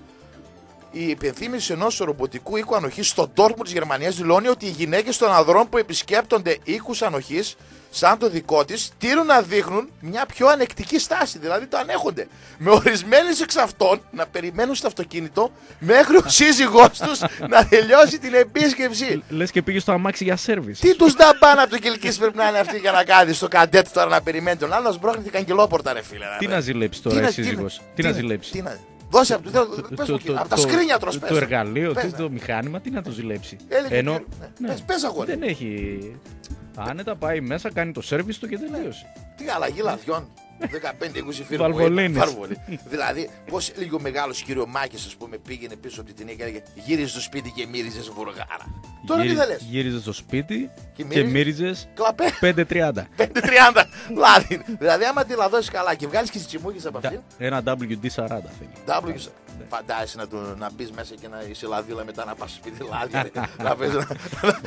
Η υπενθύμηση ενός ρομποτικού οίκου ανοχής στο Dortmund της Γερμανίας δηλώνει ότι οι γυναίκες των ανδρών που επισκέπτονται οίκους ανοχής, σαν το δικό της, τείνουν να δείχνουν μια πιο ανεκτική στάση. Δηλαδή το ανέχονται. Με ορισμένες εξ αυτών να περιμένουν στο αυτοκίνητο μέχρι ο σύζυγός τους να τελειώσει την επίσκεψη. Λες και πήγε στο αμάξι για σέρβις. Τι τους δα πάνω από το κελκή πρέπει να είναι αυτή για να κάνει στο καντέτ τώρα να περιμένει τον άλλο, να σμπρώχνει την καγκελόπορτα, ρε φίλε. Τι ρε. να ζηλέψει τώρα Τι η να- σύζυγος; τι Τι να ζηλέψει; Τι να. Δώσε από το. πες μου, Το- από τα το- σκρίνια τρως, το- πες. Το εργαλείο, Πες, τι, ναι. το μηχάνημα, τι να το ζηλέψει. Έλεγε Ενώ και- ναι. Πες, πες, αγόρι. δεν έχει. Άνετα πάει μέσα, κάνει το σέρβις του και τελείωσε. Τι αλλαγή λαδιών. 15-20 φίλοι. Βαλβολίνες. δηλαδή, πώς έλεγε ο μεγάλος κύριο Μάκης, ας πούμε, πήγαινε πίσω από την ταινία και έλεγε Γύριζε στο σπίτι και μύριζες βουργάρα. Τώρα τι Γύρι- θα λες; Γύριζες στο σπίτι Και και μύριζες- μύριζες Κλαπέ. 5.30. 5-30. Λάδι. δηλαδή, άμα τη λαδώσεις καλά και βγάλεις και τις τσιμούχε από αυτήν. Ένα WD-40 θέλει. W. Φαντάζεσαι να, του- να μπεις μέσα και να είσαι λαδίλα μετά να πας σπίτι λάδι. ρε. να πες να.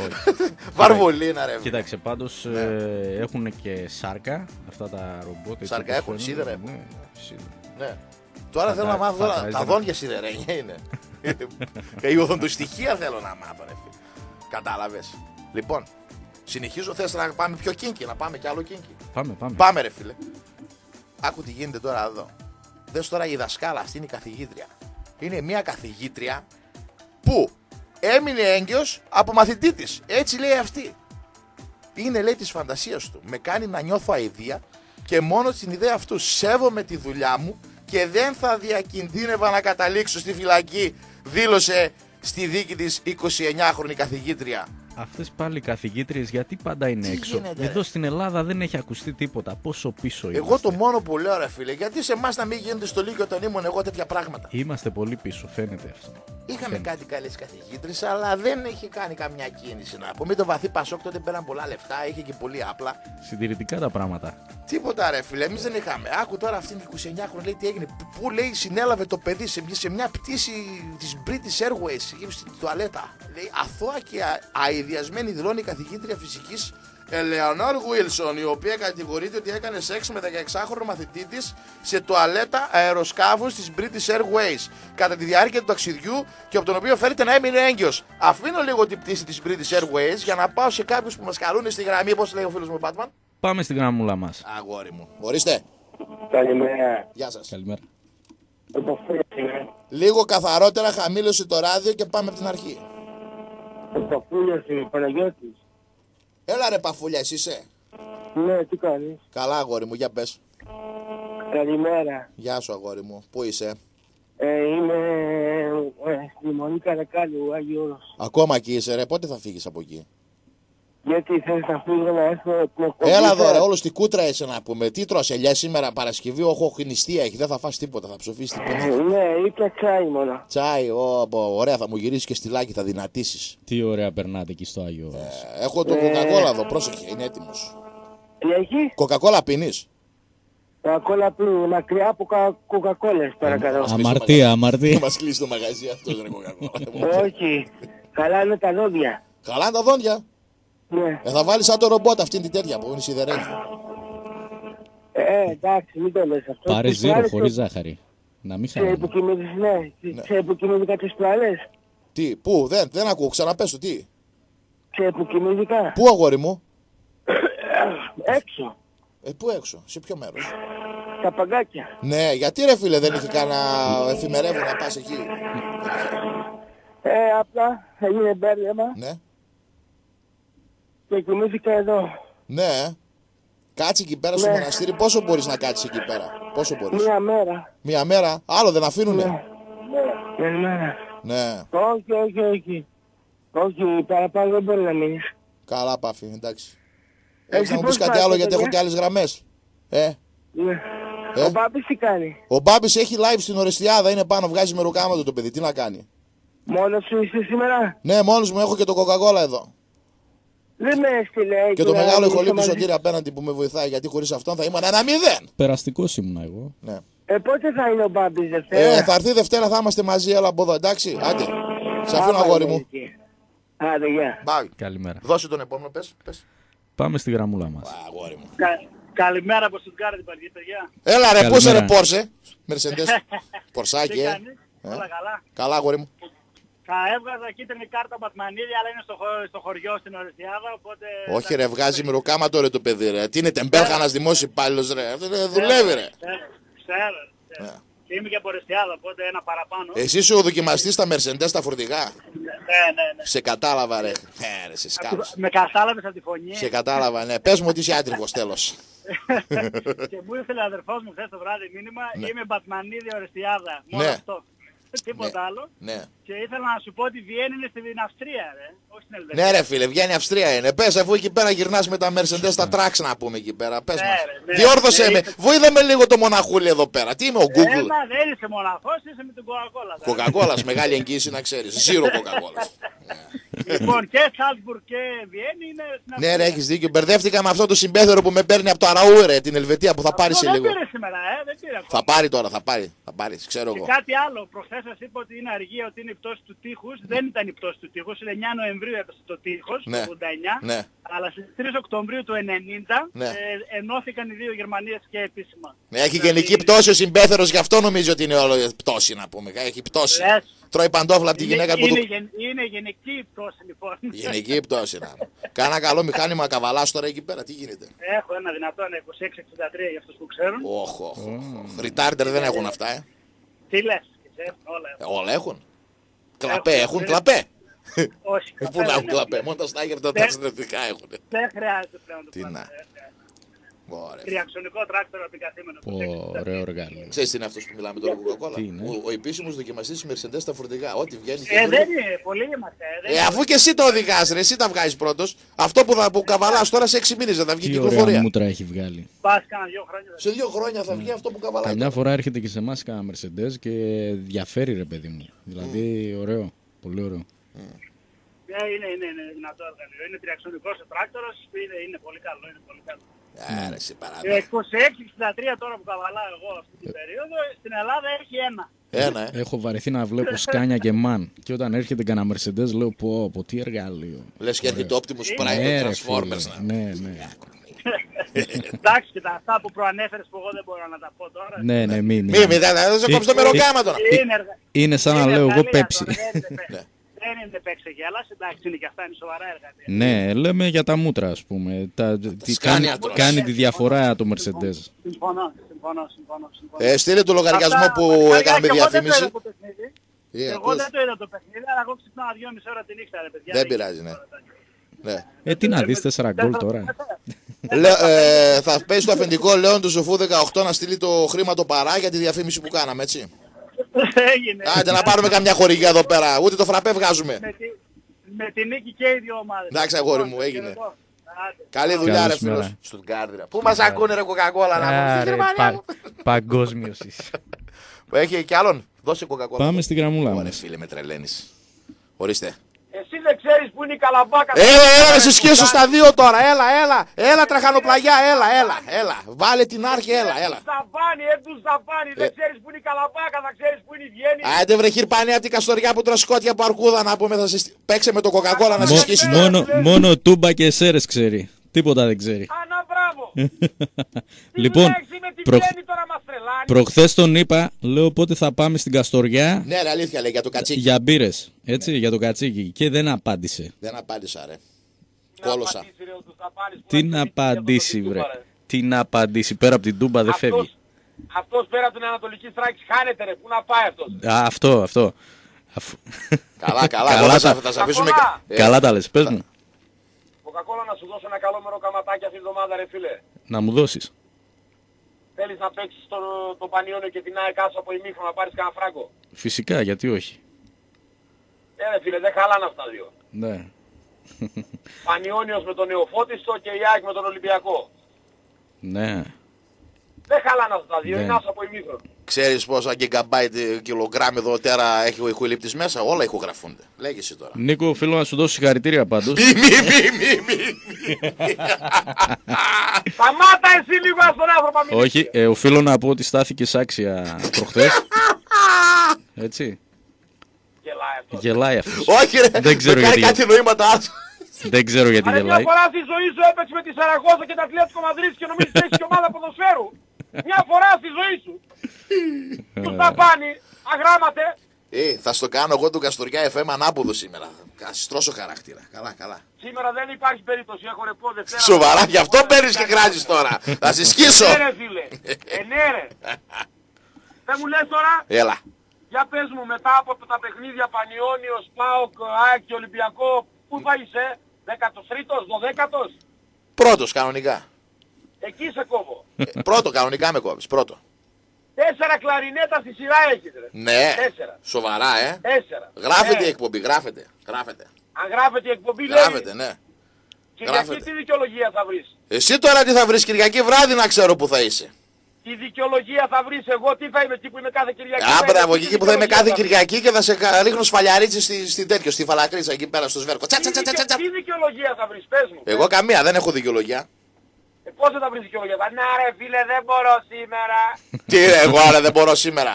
Βαρβολίνα, ρε. Κοίταξε, πάντως ε, έχουν και σάρκα αυτά τα ρομπότ. έτσι, Σάρκα όπως έχουν, φαίνονται. σίδερα έχουν. Ναι, σίδερα. Ναι. Τώρα θέλω να μάθω τώρα, φαντάζεσαι τα να- δόντια σιδερένια είναι. Και η οδοντοστοιχεία θέλω να μάθω, ρε φίλε. Κατάλαβες. Λοιπόν, συνεχίζω. Θες να πάμε πιο κίνκι, να πάμε κι άλλο κίνκι. Πάμε, πάμε. Πάμε, ρε φίλε. Άκου τι γίνεται τώρα εδώ. Δες τώρα η δασκάλα, αυτή είναι η καθηγήτρια. Είναι μια καθηγήτρια που έμεινε έγκυος από μαθητή της. Έτσι λέει αυτή. Είναι λέει της φαντασίας του. Με κάνει να νιώθω αηδία και μόνο στην ιδέα αυτού σέβομαι τη δουλειά μου και δεν θα διακινδύνευα να καταλήξω στη φυλακή, δήλωσε στη δίκη της 29χρονη καθηγήτρια. Αυτές πάλι οι καθηγήτριες γιατί πάντα είναι Τι έξω. γίνεται, Εδώ ρε; στην Ελλάδα δεν έχει ακουστεί τίποτα. Πόσο πίσω είμαστε. Εγώ το μόνο που λέω ρε φίλε, γιατί σε εμάς να μην γίνονται στο Λύκειο όταν ήμουν εγώ τέτοια πράγματα; Είμαστε πολύ πίσω, φαίνεται αυτό. Είχαμε κάτι καλές καθηγήτρε, αλλά δεν έχει κάνει καμιά κίνηση να πω. Με το βαθύ Πασόκ τότε πέραν πολλά λεφτά, είχε και πολύ απλά. Συντηρητικά τα πράγματα. Τίποτα ρε φίλε, εμείς δεν είχαμε. Άκου τώρα αυτήν την 29 χρόνια λέει τι έγινε. Πού- Πού λέει συνέλαβε το παιδί σε, μια- σε μια πτήση της British Airways στην τουαλέτα. Λέει αθώα και α- αειδιασμένη δηλώνει η καθηγήτρια φυσικής Ελεονόρ Γουίλσον, η οποία κατηγορείται ότι έκανε σεξ με 16χρονο μαθητή της σε τουαλέτα αεροσκάφους της British Airways κατά τη διάρκεια του ταξιδιού και από τον οποίο φέρεται να έμεινε έγκυος. Αφήνω λίγο την πτήση της British Airways για να πάω σε κάποιους που μας καλούν στη γραμμή, όπω λέει ο φίλος μου Πάτμαν. Πάμε στην γραμμούλα μας. Αγόρι μου. Ορίστε. Καλημέρα. Γεια σας. Καλημέρα. Ο Παφούλιας είμαι. Λίγο καθαρότερα χαμήλωσε το ράδιο και πάμε από την αρχή. Ο Παφούλιας είμαι, Παναγιώτης. Έλα ρε παφούλια, εσύ είσαι. Ναι, τι κάνεις; Καλά αγόρι μου, για πες. Καλημέρα. Γεια σου αγόρι μου. Πού είσαι; Ε, είμαι ε, στη Μονή Καρακάλου, Άγιος Όρος. Ακόμα εκεί είσαι ρε. Πότε θα φύγεις από εκεί; Γιατί θες να φύγω να έρθω την εκπομπή. Έλα σας. εδώ ρε, όλο στη κούτρα είσαι να πούμε. Τι τρως ελιά σήμερα Παρασκευή, όχι χνηστία έχει. Δεν θα φας τίποτα, θα ψοφείς Ε, τίποτα. Ναι, ήπια τσάι μόνο. Τσάι, ω, πω, ωραία, θα μου γυρίσεις και στυλάκι, θα δυνατήσεις. Τι ωραία περνάτε εκεί στο Άγιο Όρος. Ε, έχω το κοκακόλα εδώ, πρόσεχε, είναι έτοιμος. Τι έχει; Κοκακόλα πίνεις; Κοκακόλα πλού, μακριά από κα- κοκακόλες παρακαλώ. Αμαρτία, αμαρτία. Μας κλείσει το μαγαζί αυτό, δεν είναι κοκακόλα. Όχι. Καλά είναι τα δόντια. Καλά είναι τα δόντια. Ναι. Ε, θα βάλεις σαν το ρομπότ αυτήν την τέτοια που είναι σιδερένη. Ε, εντάξει, μην το λες αυτό. Πάρε Τις ζύρο προάλλες χωρίς το- ζάχαρη. Να μην Σε χάνει. υποκειμενικά, ναι. Σε υποκειμενικά τις προάλλες. Τι, πού, δεν, δεν ακούω, ξαναπες το, τι; Σε υποκειμενικά. Πού αγόρι μου; Έξω. Ε, πού έξω, σε ποιο μέρος; στα παγκάκια. Ναι, γιατί ρε φίλε δεν είχε κανένα εφημερεύω να πας εκεί; Ε, απλά έγινε μπέρδεμα Ναι, και κοιμήθηκα εδώ. ναι. Κάτσε εκεί πέρα στο Ναι. μοναστήρι. Πόσο μπορείς να κάτσεις εκεί πέρα; Πόσο μπορείς; Μία μέρα. Μία μέρα; Άλλο δεν αφήνουνε; Μία μέρα. Ναι. Όχι, όχι, όχι. Όχι, παραπάνω δεν μπορεί να μείνει. Καλά πάφη, εντάξει. Εσύ Έχεις να μου πώς πεις κάτι πάτε, άλλο γιατί έχω παιδιά; και άλλες γραμμές. Ε, Ναι. Ε; Ο Μπάμπης τι κάνει; ο Μπάμπης έχει live στην Ορεστιάδα, είναι πάνω, βγάζει με ρουκάμα του το παιδί. Τι να κάνει; Μόνος σου είσαι σήμερα; Ναι, μόνος μου έχω και το Coca-Cola εδώ. Δεν με έστειλε Και εκεί το να μεγάλο μιλήσω ηχολήπτη μαζί. σωτήρι απέναντι που με βοηθάει γιατί χωρίς αυτόν θα ήμουν ένα μηδέν. Περαστικός ήμουνα εγώ. Ναι. Ε, πότε θα είναι ο Μπάμπης Δευτέρα. Ε, θα έρθει Δευτέρα, θα είμαστε μαζί, έλα από εδώ, εντάξει. Άντε. Σε αφήνω Πάμε, αγόρι μου. εκεί. Άντε, γεια. Μπάει. Καλημέρα. Δώσε τον επόμενο, πες. πες. Πάμε στη γραμμούλα μας. Αγόρι μου. Κα- Καλημέρα από Στουτγκάρδη, παιδιά. παιδιά. Έλα ρε, πού είσαι ρε Καλημέρα. Πόρσε. Μερσεντές. Πορσάκι, Τι ε. κάνεις, Ε. όλα καλά. Καλά, αγόρι μου. Θα έβγαζα κίτρινη κάρτα Μπατμανίδη, αλλά είναι στο, χω- στο χωριό στην Ορεστιάδα, οπότε... Όχι ρε, βγάζει μυροκάμα τώρα το παιδί ρε. Τι είναι τεμπέλχανας δημόσιο υπάλληλος ρε. Αυτό είναι- δουλεύει ρε. Ξέρω, ξέρω. ξέρω. Και είμαι και από Ορεστιάδα, οπότε ένα παραπάνω. Εσύ είσαι ο δοκιμαστής στα Mercedes τα φορτηγά. Ναι, ναι, ναι. Σε κατάλαβα ρε. Ε, ρε, σε σκάλος. Με κατάλαβες από τη φωνή. Σε κατάλαβα, ναι. Πες μου ότι είσαι άτριβος τέλος. και μου ήθελε ο αδερφός μου χθες το βράδυ μήνυμα, Ναι. είμαι Μπατμανίδη Ορεστιάδα. Μόνο Ναι. αυτό. Τίποτα άλλο. Ναι. Και ήθελα να σου πω ότι Βιέννη είναι στην Αυστρία, ρε. Όχι στην Ελβετία. Ναι ρε φίλε, βγαίνει Αυστρία είναι. Πες αφού εκεί πέρα γυρνάς με τα Mercedes τα tracks να πούμε εκεί πέρα. Πες Ναι, μας. ρε, ναι. Διόρθωσέ Ναι, με. είσαι- Βοήθα με λίγο το μοναχούλι εδώ πέρα. Τι είμαι ο Google; Έμα, δεν είσαι μοναχός, είσαι με την Coca-Cola. τώρα. Coca-Cola, μεγάλη εγγύηση να ξέρεις. Ζήρο Coca-Cola. Λοιπόν, και Σάλτσμπουργκ και Βιέννη είναι στην Ναι, Αυστρία. ρε, έχεις δίκιο. Μπερδεύτηκα με αυτό το συμπέθερο που με παίρνει από το Αραούρε, την Ελβετία που θα πάρει Αυτό σε δεν λίγο. πήρε σήμερα, ε, δεν πήρε ακόμα. Θα πάρει τώρα, θα πάρει. Θα πάρει, ξέρω Και εγώ. κάτι άλλο, προχθές σας είπα ότι είναι αργία, ότι είναι η πτώση του τείχους. Δεν ήταν η πτώση του τείχους, είναι 9 Νοεμβρίου έπεσε το τείχος, Ναι. το 89. Ναι. Αλλά στις 3 Οκτωβρίου του 90 Ναι. ε, ενώθηκαν οι δύο Γερμανίες και επίσημα. Ναι, Έχει Δηλαδή, γενική πτώση ο συμπέθερος, γι' αυτό νομίζω ότι είναι όλο πτώση να πούμε. Έχει πτώση. Λες. Τρώει παντόφλα από τη Είναι, γυναίκα που είναι, του. γεν- είναι γενική η πτώση λοιπόν. Γενική πτώση να είναι. Κάνα καλό μηχάνημα καβαλάς τώρα εκεί πέρα, τι γίνεται; Έχω ένα δυνατό ένα 2663 για αυτούς που ξέρουν. Όχ, όχ, όχ. Ριτάρντερ δεν έχουν αυτά, ε; Τι λες, ξέρουν όλα. Ε, Όλα έχουν. Κλαπέ Έχουν, έχουν, δεν- κλαπέ. Όχι, Ε, Πού κλαπέ να έχουν δεν κλαπέ, έχουν. μόνο τα στάγερ τα Δεν- συνδευτικά έχουν. Δεν χρειάζεται πλέον το Τι πράγμα, να. δεν χρειάζεται. Ωραία. Τριαξονικό τράκτορο επικαθήμενο. Πω, ωραίο εργαλείο. Ξέρεις τι είναι αυτός που μιλάμε τώρα Coca-Cola. Τι είναι; Ο, ο επίσημος δοκιμαστής της Mercedes στα φορτηγά. Ό,τι βγαίνει και Ε, βγαίνει. δεν είναι, πολλοί είμαστε. ε, δεν Ε, είναι. αφού και εσύ το οδηγάς ρε, εσύ τα βγάζεις πρώτος. Αυτό που, θα, που καβαλάς τώρα σε 6 μήνες δεν θα βγει Τι ωραία κυκλοφορία. μούτρα έχει βγάλει. Πας κάνα δύο χρόνια. Σε δύο χρόνια θα βγει αυτό που καβαλάει. Καμιά φορά έρχεται και σε εμάς κάνα Mercedes και διαφέρει ρε παιδί μου. Δηλαδή ωραίο. Πολύ ωραίο. Ε, είναι, είναι, είναι δυνατό εργαλείο. Είναι τριαξονικός ο τράκτορος, είναι, είναι πολύ καλό, είναι πολύ καλό. Ε, ρε, σε Ε, παράδειγμα. 26-63 τώρα που καβαλάω εγώ αυτή την περίοδο, στην Ελλάδα έχει ένα. Ένα, ε. Έχω βαρεθεί να βλέπω σκάνια και μαν. Και όταν έρχεται κανένα Mercedes λέω πω, πω τι εργαλείο. Λες και έρχεται το Optimus Prime, Ναι, το ρε, Transformers. φίλε. να. Ναι, ναι. Εντάξει και τα αυτά που προανέφερες που εγώ δεν μπορώ να τα πω τώρα. Ναι, ναι, μην. Μη, μη, δεν θα σε κόψω το Ε, μεροκάμα τώρα. Είναι, εργα... Είναι σαν να είναι λέω εγώ εργαλεία πέψη. Τώρα, δεν είναι Ναι. παίξε- Δεν είναι παίξε γέλας, εντάξει είναι και αυτά, είναι σοβαρά εργαλεία. Ναι, λέμε για τα μούτρα, ας πούμε. Τα, τις σκάνια κάνει, τώρα. κάνει τη διαφορά το Mercedes. Συμφωνώ, συμφωνώ, συμφωνώ. συμφωνώ. Ε, στείλε το λογαριασμό Αυτά, που μακάρι έκαναμε και εγώ δεν το διαφήμιση. είδα το παιχνίδι. Ε, Εγώ ακούς. δεν το είδα το παιχνίδι, αλλά εγώ ξυπνάω δυόμιση ώρα τη νύχτα, ρε παιδιά. Δεν πειράζει, ναι. Ναι. Ε, τι να δεις, 4 γκολ τώρα. Λέ- ε, θα πέσει το αφεντικό Λέον του Σοφού 18 να στείλει το χρήμα το παρά για τη διαφήμιση που κάναμε, έτσι. Έγινε. Άντε να πάρουμε καμιά χορηγία εδώ πέρα. Ούτε το φραπέ βγάζουμε. Με τη, με τη νίκη και οι δύο ομάδες. Εντάξει, αγόρι μου, Λοιπόν, έγινε. χαιρετώ. Άντε. Καλή δουλειά, ρε Καλησπέρα. φίλος. Στουτγκάρδη. Πού μας ακούνε, ρε Coca-Cola να πούμε. Στη Γερμανία μου. Παγκόσμιος είσαι. Έχει κι άλλον; Δώσε Coca-Cola. Πάμε στη γραμμούλα Ωραία, μας. φίλε, με τρελαίνεις. Ορίστε. Εσύ δεν ξέρεις που είναι η καλαμπάκα. Έλα, έλα, να σε σκίσω στα δύο τώρα. Έλα, έλα. Έλα, τραχανοπλαγιά. Έλα, έλα, έλα. Βάλε την άρχη, έλα, έλα. Ζαμπάνι, ε, τους Ζαμπάνι. Δεν ξέρεις που είναι η καλαμπάκα, θα ξέρεις που είναι η Βιέννη. Άντε βρε χειρπάνη από την Καστοριά που τρασκότια από αρκούδα να πούμε θα σε σ- παίξε με το Coca-Cola να σε Μο- σκίσει. μόνο, μόνο τούμπα και σέρες ξέρει. Τίποτα δεν ξέρει. Ανά μπράβο. λοιπόν, Λέξη με την προ, Βιέννη τώρα μας τρελάνει. προχθές τον είπα, λέω πότε θα πάμε στην Καστοριά Ναι, ρε, αλήθεια λέει για το κατσίκι. για μπύρες. Έτσι, για το κατσίκι. Και δεν απάντησε. Δεν απάντησα, ρε. Κόλωσα. Τι να απαντήσει, βρε. Τι να απαντήσει. Πέρα από την τούμπα δεν φεύγει. αυτός πέρα από την Ανατολική Στράκη χάνεται ρε. Πού να πάει αυτός; Α, αυτό, αυτό. Αφού- Καλά, καλά. Καλά εγώ θα τα- σα- θα σε αφήσουμε. Κοκακόλα. Ε, Καλά τα λες, πες μου. Κοκακόλα να σου δώσω ένα καλό μερό καματάκι αυτή τη εβδομάδα ρε φίλε. Να μου δώσεις. Θέλεις να παίξεις το, το Πανιόνιο και την ΑΕΚ άσο από ημίχρονο να πάρεις κανένα φράγκο; Φυσικά, γιατί όχι. Ε ρε φίλε, δεν χαλάνε αυτά τα δύο. Ναι. Πανιόνιος με τον Νεοφώτιστο και η ΑΕΚ με τον Ολυμπιακό. Ναι. Δεν χαλάνε αυτά τα δύο, Ναι. είναι άσο από ημίχρονο. Ξέρεις πόσα gigabyte ε, κιλογράμμ εδώ τέρα έχει ο ηχολήπτης μέσα; Όλα ηχογραφούνται. Λέγε εσύ τώρα. Νίκο, οφείλω να σου δώσω συγχαρητήρια πάντως. Μη, μη, μη, μη, μη. Σταμάτα εσύ λίγο στον άνθρωπο μην όχι, ε, οφείλω να πω ότι στάθηκε άξια προχθές. Έτσι. γελάει αυτός. Γελάει αυτός. Όχι ρε. Δεν ξέρω με κάνει γιατί. κάτι νοήματα. Δεν ξέρω γιατί Άρα μια γελάει. φορά στη ζωή σου έπαιξε με τη Σαραγώσα και την Ατλέτικο Μαδρίτης και νομίζεις ότι έχεις και ομάδα ποδοσφαίρου. Μια φορά στη ζωή σου. Τους τα πάνει, αγράμματε. Ε, θα στο κάνω εγώ του Καστοριά FM ανάποδο σήμερα. Θα στρώσω χαρακτήρα. Καλά, καλά. Σήμερα δεν υπάρχει περίπτωση, έχω ρεπό Δευτέρα. Σοβαρά, γι' αυτό παίρνεις και κράζεις τώρα. Θα σε σκίσω. Ναι ρε φίλε, ε ναι ρε. Δεν μου λες τώρα, Έλα. για πες μου μετά από τα παιχνίδια Πανιόνιος, ΠΑΟΚ, ΑΕΚ και Ολυμπιακό, πού θα είσαι, 13ος, 12ος, Πρώτος κανονικά. Εκεί σε κόβω. Ε, Πρώτο κανονικά με κόβεις. Πρώτο. Τέσσερα κλαρινέτα στη σειρά έχεις ρε. Ναι. Τέσσερα. Σοβαρά, ε. Τέσσερα. Γράφεται Ναι. η εκπομπή, γράφεται. Γράφεται. Αν γράφεται η εκπομπή λέει, Γράφεται, ναι. Κυριακή γράφεται. τι δικαιολογία θα βρεις; Εσύ τώρα τι θα βρεις Κυριακή βράδυ να ξέρω που θα είσαι. Τι δικαιολογία θα βρεις εγώ, τι θα είμαι εκεί που είμαι κάθε Κυριακή. Α, θα είμαι, μπράβο, τι εκεί που θα είμαι δικαιολογία κάθε βρεις; Κυριακή και θα σε κα- ρίχνω σφαλιαρίτσι στη, στη τέτοιο, στη φαλακρίτσα εκεί πέρα στο σβέρκο. Τσα, Τι, τσα, τσα, τσα, δικαι- τσα. τι δικαιολογία θα βρεις, πες μου. Εγώ καμία, δεν έχω δικαιολογία. Ε, πώς δεν θα βρεις δικαιολογία. Θα- Να ρε φίλε δεν μπορώ σήμερα. Τι ρε, εγώ άρα δεν μπορώ σήμερα.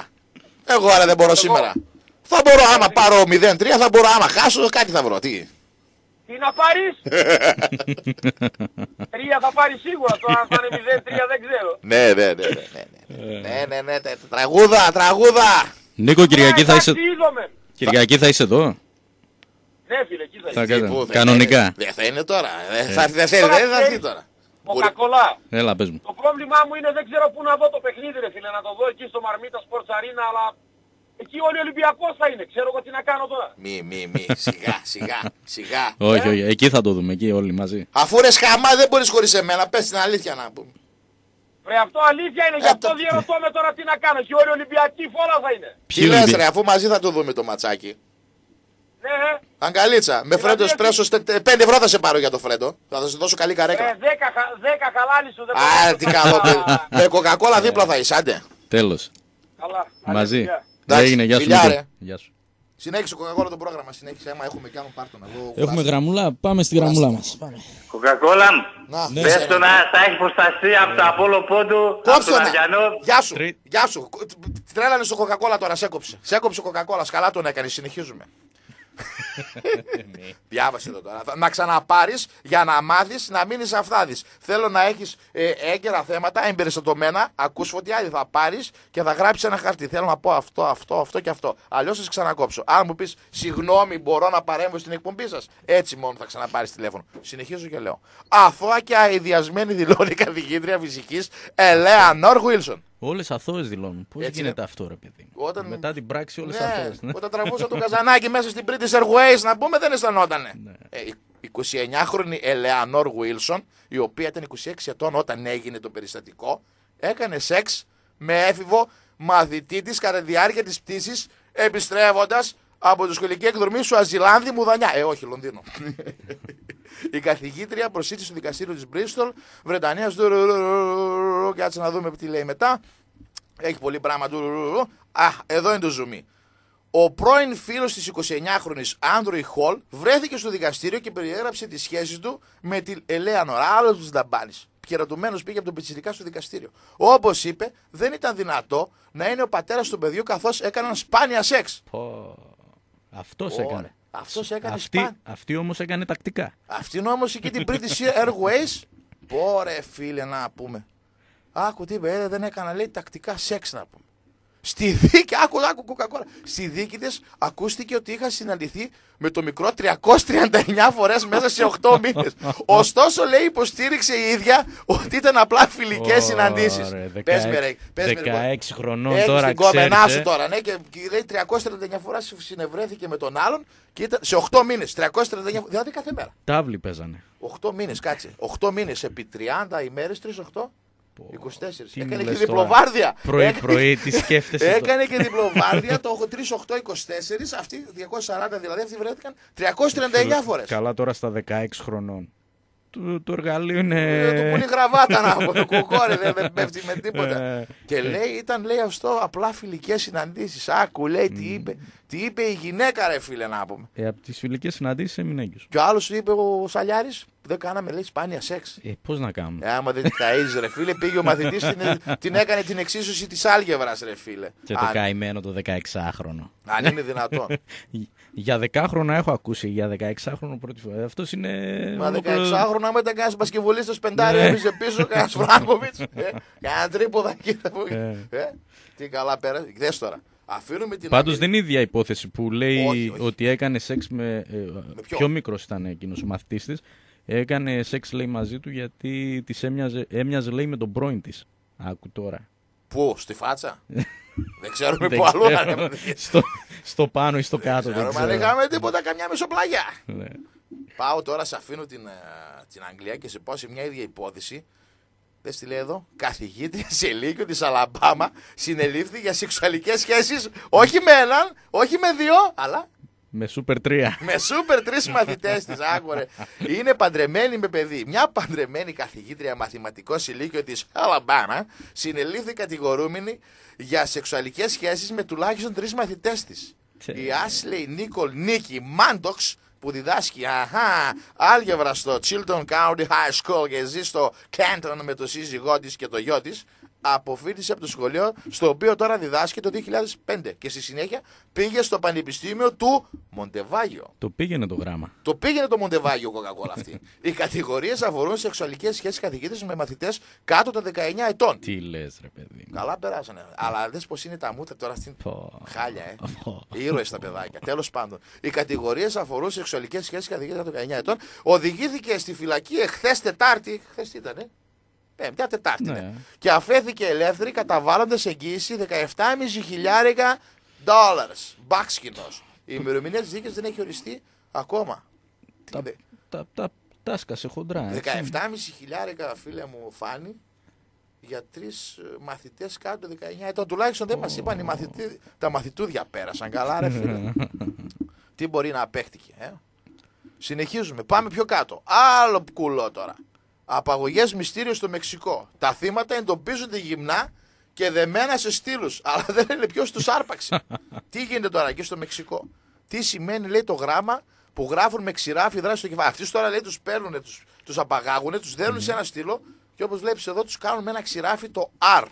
Εγώ άρα δεν μπορώ σήμερα. Θα μπορώ άμα πάρω 0-3, θα μπορώ άμα χάσω, κάτι θα βρω. Τι. Τι να πάρεις. Τρία θα πάρεις σίγουρα. Τώρα αν θα είναι 0-3 δεν ξέρω. Ναι, ναι, ναι, ναι, ναι, ναι. Ναι, ναι, ναι, τε- τραγούδα, τραγούδα. Νίκο, Κυριακή θα είσαι, Εντάξει, είδαμε. Κυριακή θα είσαι εδώ. Ναι φίλε, εκεί θα Θα είσαι. κάνω. Πού, θα Κανονικά. είναι- Δεν θα είναι τώρα. Δεν θα έρθει, δεν θέλει, δεν θα έρθει τώρα. Μπορεί- Κοκακολά. Έλα, πες μου. Το πρόβλημά μου είναι δεν ξέρω πού να δω το παιχνίδι ρε φίλε. Να το δω εκεί στο Μαρμίτα Sports Arena αλλά εκεί όλοι ο Ολυμπιακός θα είναι. Ξέρω εγώ τι να κάνω τώρα. Μη, μη, μη, σιγά, σιγά, σιγά. Όχι, όχι, εκεί θα το δούμε, εκεί όλοι μαζί. Αφού ρε σχαμά δεν μπορείς χωρίς εμένα, πες την αλήθεια να πούμε. Ρε αυτό αλήθεια είναι, γι' αυτό το- διαρωτώ με τώρα τι να κάνω. Και όλοι οι Ολυμπιακοί φόλα θα είναι. Τι λες ρε, αφού μαζί θα το δούμε το ματσάκι. Ναι, ε. Αγκαλίτσα, με φρέντο έτσι- εσπρέσο, 5 ευρώ θα σε πάρω για το φρέντο. Θα σου δώσω καλή Ε, καρέκλα. δέκα, χα- δέκα χαλάλι σου δεν Α, μπορώ τι να καλό κάνω. παιδί. Με κοκακόλα δίπλα θα είσαι, άντε. Τέλος. Καλά. Μαζί. Αλήθεια. Εντάξει, Έγινε, γεια σου. φιλιά, Νίκο. ρε. Γεια σου. Συνέχισε κοκακόλα το πρόγραμμα, συνέχισε. Άμα έχουμε κι άλλο πάρτον. Εγώ Έχουμε κουράζομαι. γραμμούλα, πάμε στη γραμμούλα μας. Πάμε. Κοκακόλα μου. Να, Ναι. Πες σε του ένα. να θα έχει προστασία από το Απόλο Πόντου, από Κόψτε τον να. Αριανό. Γεια σου. Τρι- Γεια σου. Τρέλανε στο κοκακόλα τώρα, σε έκοψε. Σε έκοψε κοκακόλα, σκαλά τον έκανε, συνεχίζουμε. Διάβασε το τώρα. Θα- Να ξαναπάρεις για να μάθεις να μείνεις αυθάδη. Θέλω να έχεις ε, έγκαιρα θέματα, εμπεριστατωμένα. Ακούς φωτιάδι, θα πάρεις και θα γράψεις ένα χαρτί. Θέλω να πω αυτό, αυτό, αυτό και αυτό. Αλλιώς θα σε ξανακόψω. Αν μου πεις συγγνώμη, μπορώ να παρέμβω στην εκπομπή σας. Έτσι μόνο θα ξαναπάρεις τηλέφωνο. Συνεχίζω και λέω. Αθώα και αειδιασμένη δηλώνει η καθηγήτρια φυσική Ελέανορ Βίλσον. Όλες αθώες δηλώνουν. Πώς Έτσι γίνεται είναι. αυτό, ρε παιδί. Όταν- Μετά την πράξη όλες Ναι, αθώες. Ναι. Όταν τραβούσα το καζανάκι μέσα στην British Airways, να πούμε, δεν αισθανότανε. Ναι. Ε, η 29χρονη Ελεανόρ Βίλσον, η οποία ήταν 26 ετών όταν έγινε το περιστατικό, έκανε σεξ με έφηβο μαθητή της κατά τη διάρκεια της πτήσης, επιστρέφοντας από τη σχολική εκδρομή σου Αζιλάνδη Μουδανιά. Ε, όχι, Λονδίνο. Η καθηγήτρια προσήλθε στο δικαστήριο της Μπρίστολ, Βρετανίας, κάτσε να δούμε τι λέει μετά. Έχει πολύ πράγμα. του. Α, εδώ είναι το ζουμί. Ο πρώην φίλος της 29χρονη Άντρουι Χολ βρέθηκε στο δικαστήριο και περιέγραψε τις σχέσεις του με την Ελέανορ, άλλος τους Νταμπάνη. Χαιρετωμένος πήγε από τον Πιτσυρικά στο δικαστήριο. Όπως είπε, δεν ήταν δυνατό να είναι ο πατέρας του παιδιού καθώς έκαναν σπάνια σεξ. Πω. Αυτός Ωραία. έκανε. Αυτός έκανε αυτή, σπάν. αυτή όμως έκανε τακτικά. Αυτήν όμως εκεί την British Airways. Πόρε φίλε να πούμε. Άκου τι είπε, ε, δεν έκανα λέει τακτικά σεξ να πούμε. Στη δίκη, άκου, άκου, κοκακόλα. Στη δίκη της ακούστηκε ότι είχα συναντηθεί με το μικρό 339 φορές μέσα σε 8 μήνες. Ωστόσο, λέει, υποστήριξε η ίδια ότι ήταν απλά φιλικές συναντήσεις. Ωραία, Πες 16 με, ρε, πες με, ρε, 16 χρονών Έχεις τώρα την κόμενά ξέρεις, σου ε. τώρα, ναι, και, και λέει 339 φορά συνευρέθηκε με τον άλλον και ήταν σε 8 μήνες. 339 δηλαδή κάθε μέρα. Τάβλη παίζανε. 8 μήνες, κάτσε. 8 μήνες επί 30 ημέρες, 3-8. 24. Τι Έκανε μου και λες διπλοβάρδια. Πρωί Έκανε- πρωί τι σκέφτεσαι. τώρα. Έκανε και διπλοβάρδια το 3-8-24. Αυτοί 240 δηλαδή, αυτοί βρέθηκαν 339 φορές. Καλά τώρα στα 16 χρονών. Το, το εργαλείο είναι... Ε, Το πουλί γραβάτα να πω. Το κουκόρι δεν, δεν πέφτει με τίποτα. Ε. και λέει, ήταν λέει αυτό απλά φιλικές συναντήσεις. Άκου, λέει, τι είπε. Τι είπε η γυναίκα, ρε φίλε, να πούμε. Ε, από τις φιλικές συναντήσεις έμεινε έγκυος. Και ο άλλος είπε ο Σαλιάρης, δεν κάναμε λέει σπάνια σεξ. Ε, πώς να κάνουμε; Ε, άμα δεν την ταΐζεις ρε φίλε, πήγε ο μαθητής την, την έκανε την εξίσωση της άλγευρας ρε φίλε. Και το αν, καημένο το 16χρονο. αν είναι δυνατόν. Για 10 χρόνια έχω ακούσει, για 16χρονο πρώτη φορά. Αυτός είναι. Μα ολόκληρο- 16χρονο άμα ήταν κανένας μπασκευολίστας πεντάρι Ναι. έπαιζε πίσω, κανένας Φράγκοβιτς, ε, κανένα τρίποδα κοίτα που... Ε. Ε, τι καλά πέρα, δες τώρα. Αφήνουμε την Πάντως Αμερική. δεν είναι η ίδια υπόθεση που λέει Όχι, όχι. ότι έκανε σεξ με. ε, ποιο; πιο μικρός ήταν εκείνος ο μαθητής της. Έκανε σεξ λέει μαζί του γιατί της έμοιαζε, έμοιαζε λέει με τον πρώην της. Άκου τώρα. Πού, στη φάτσα; δεν ξέρουμε Δεν πού αλλού. ξέρω. αλλά- στο, στο πάνω ή στο κάτω. Δεν Ξέρουμε, ξέρω. δεν είχαμε τίποτα, καμιά μεσοπλαγιά. Ναι. Πάω τώρα, σε αφήνω την, ε, την Αγγλία και σε πάω σε μια ίδια υπόθεση. Δεν τη λέει εδώ. Καθηγήτρια σε Λύκειο της Αλαμπάμα συνελήφθη για σεξουαλικές σχέσεις όχι με έναν, όχι με δύο, αλλά Με σούπερ 3. με σούπερ τρεις μαθητές της. Άκουρε. Είναι παντρεμένη με παιδί. Μια παντρεμένη καθηγήτρια μαθηματικό σε Λύκειο της Αλαμπάμα συνελήφθη κατηγορούμενη για σεξουαλικές σχέσεις με τουλάχιστον τρεις μαθητές της. Τε. Η Ashley Νίκολ Νίκη Μάντοξ που διδάσκει αχά, άλγευρα στο Chilton County High School και ζει στο Canton με το σύζυγό της και το γιο της αποφύτησε από το σχολείο στο οποίο τώρα διδάσκει το 2005 και στη συνέχεια πήγε στο Πανεπιστήμιο του Μοντεβάγιο. Το πήγαινε το γράμμα. Το πήγαινε το Μοντεβάγιο κοκακόλα αυτή. Οι κατηγορίες αφορούν σεξουαλικές σχέσεις καθηγήτες με μαθητές κάτω των 19 ετών. Τι λες, ρε παιδί. μου. Καλά περάσανε. Αλλά δες πως είναι τα μούτρα τώρα στην Πω. χάλια, ε. Πω. Ήρωες τα παιδάκια. Τέλος πάντων. Οι κατηγορίες αφορούν σεξουαλικές σχέσεις καθηγητέ των 19 ετών. Οδηγήθηκε στη φυλακή εχθές Τετάρτη. Χθες τι ήταν, ε; Πέμπτη, Τετάρτη. Ναι. Ναι. Και αφέθηκε ελεύθερη καταβάλλοντας εγγύηση 17,5 χιλιάρικα dollars. Μπάξκινο. Η ημερομηνία της δίκης δεν έχει οριστεί ακόμα. Τα, Δε- τα, τα, τα σκασε χοντρά. έτσι. 17,5 χιλιάρικα, φίλε μου, φάνη για τρεις μαθητές κάτω των 19 ετών. Τουλάχιστον δεν μας είπαν οι μαθητοί, τα μαθητούδια πέρασαν καλά, ρε φίλε. Τι μπορεί να απέχτηκε, ε; Συνεχίζουμε. Πάμε πιο κάτω. Άλλο κουλό τώρα. Απαγωγές μυστήριο στο Μεξικό. Τα θύματα εντοπίζονται γυμνά και δεμένα σε στήλους. Αλλά δεν λένε ποιος τους άρπαξε. Τι γίνεται τώρα εκεί στο Μεξικό; Τι σημαίνει, λέει, το γράμμα που γράφουν με ξηράφι δράση στο κεφάλι. Αυτοί τώρα λέει τους παίρνουν, τους τους απαγάγουν, τους δένουν σε ένα στήλο και όπως βλέπεις εδώ τους κάνουν με ένα ξηράφι το R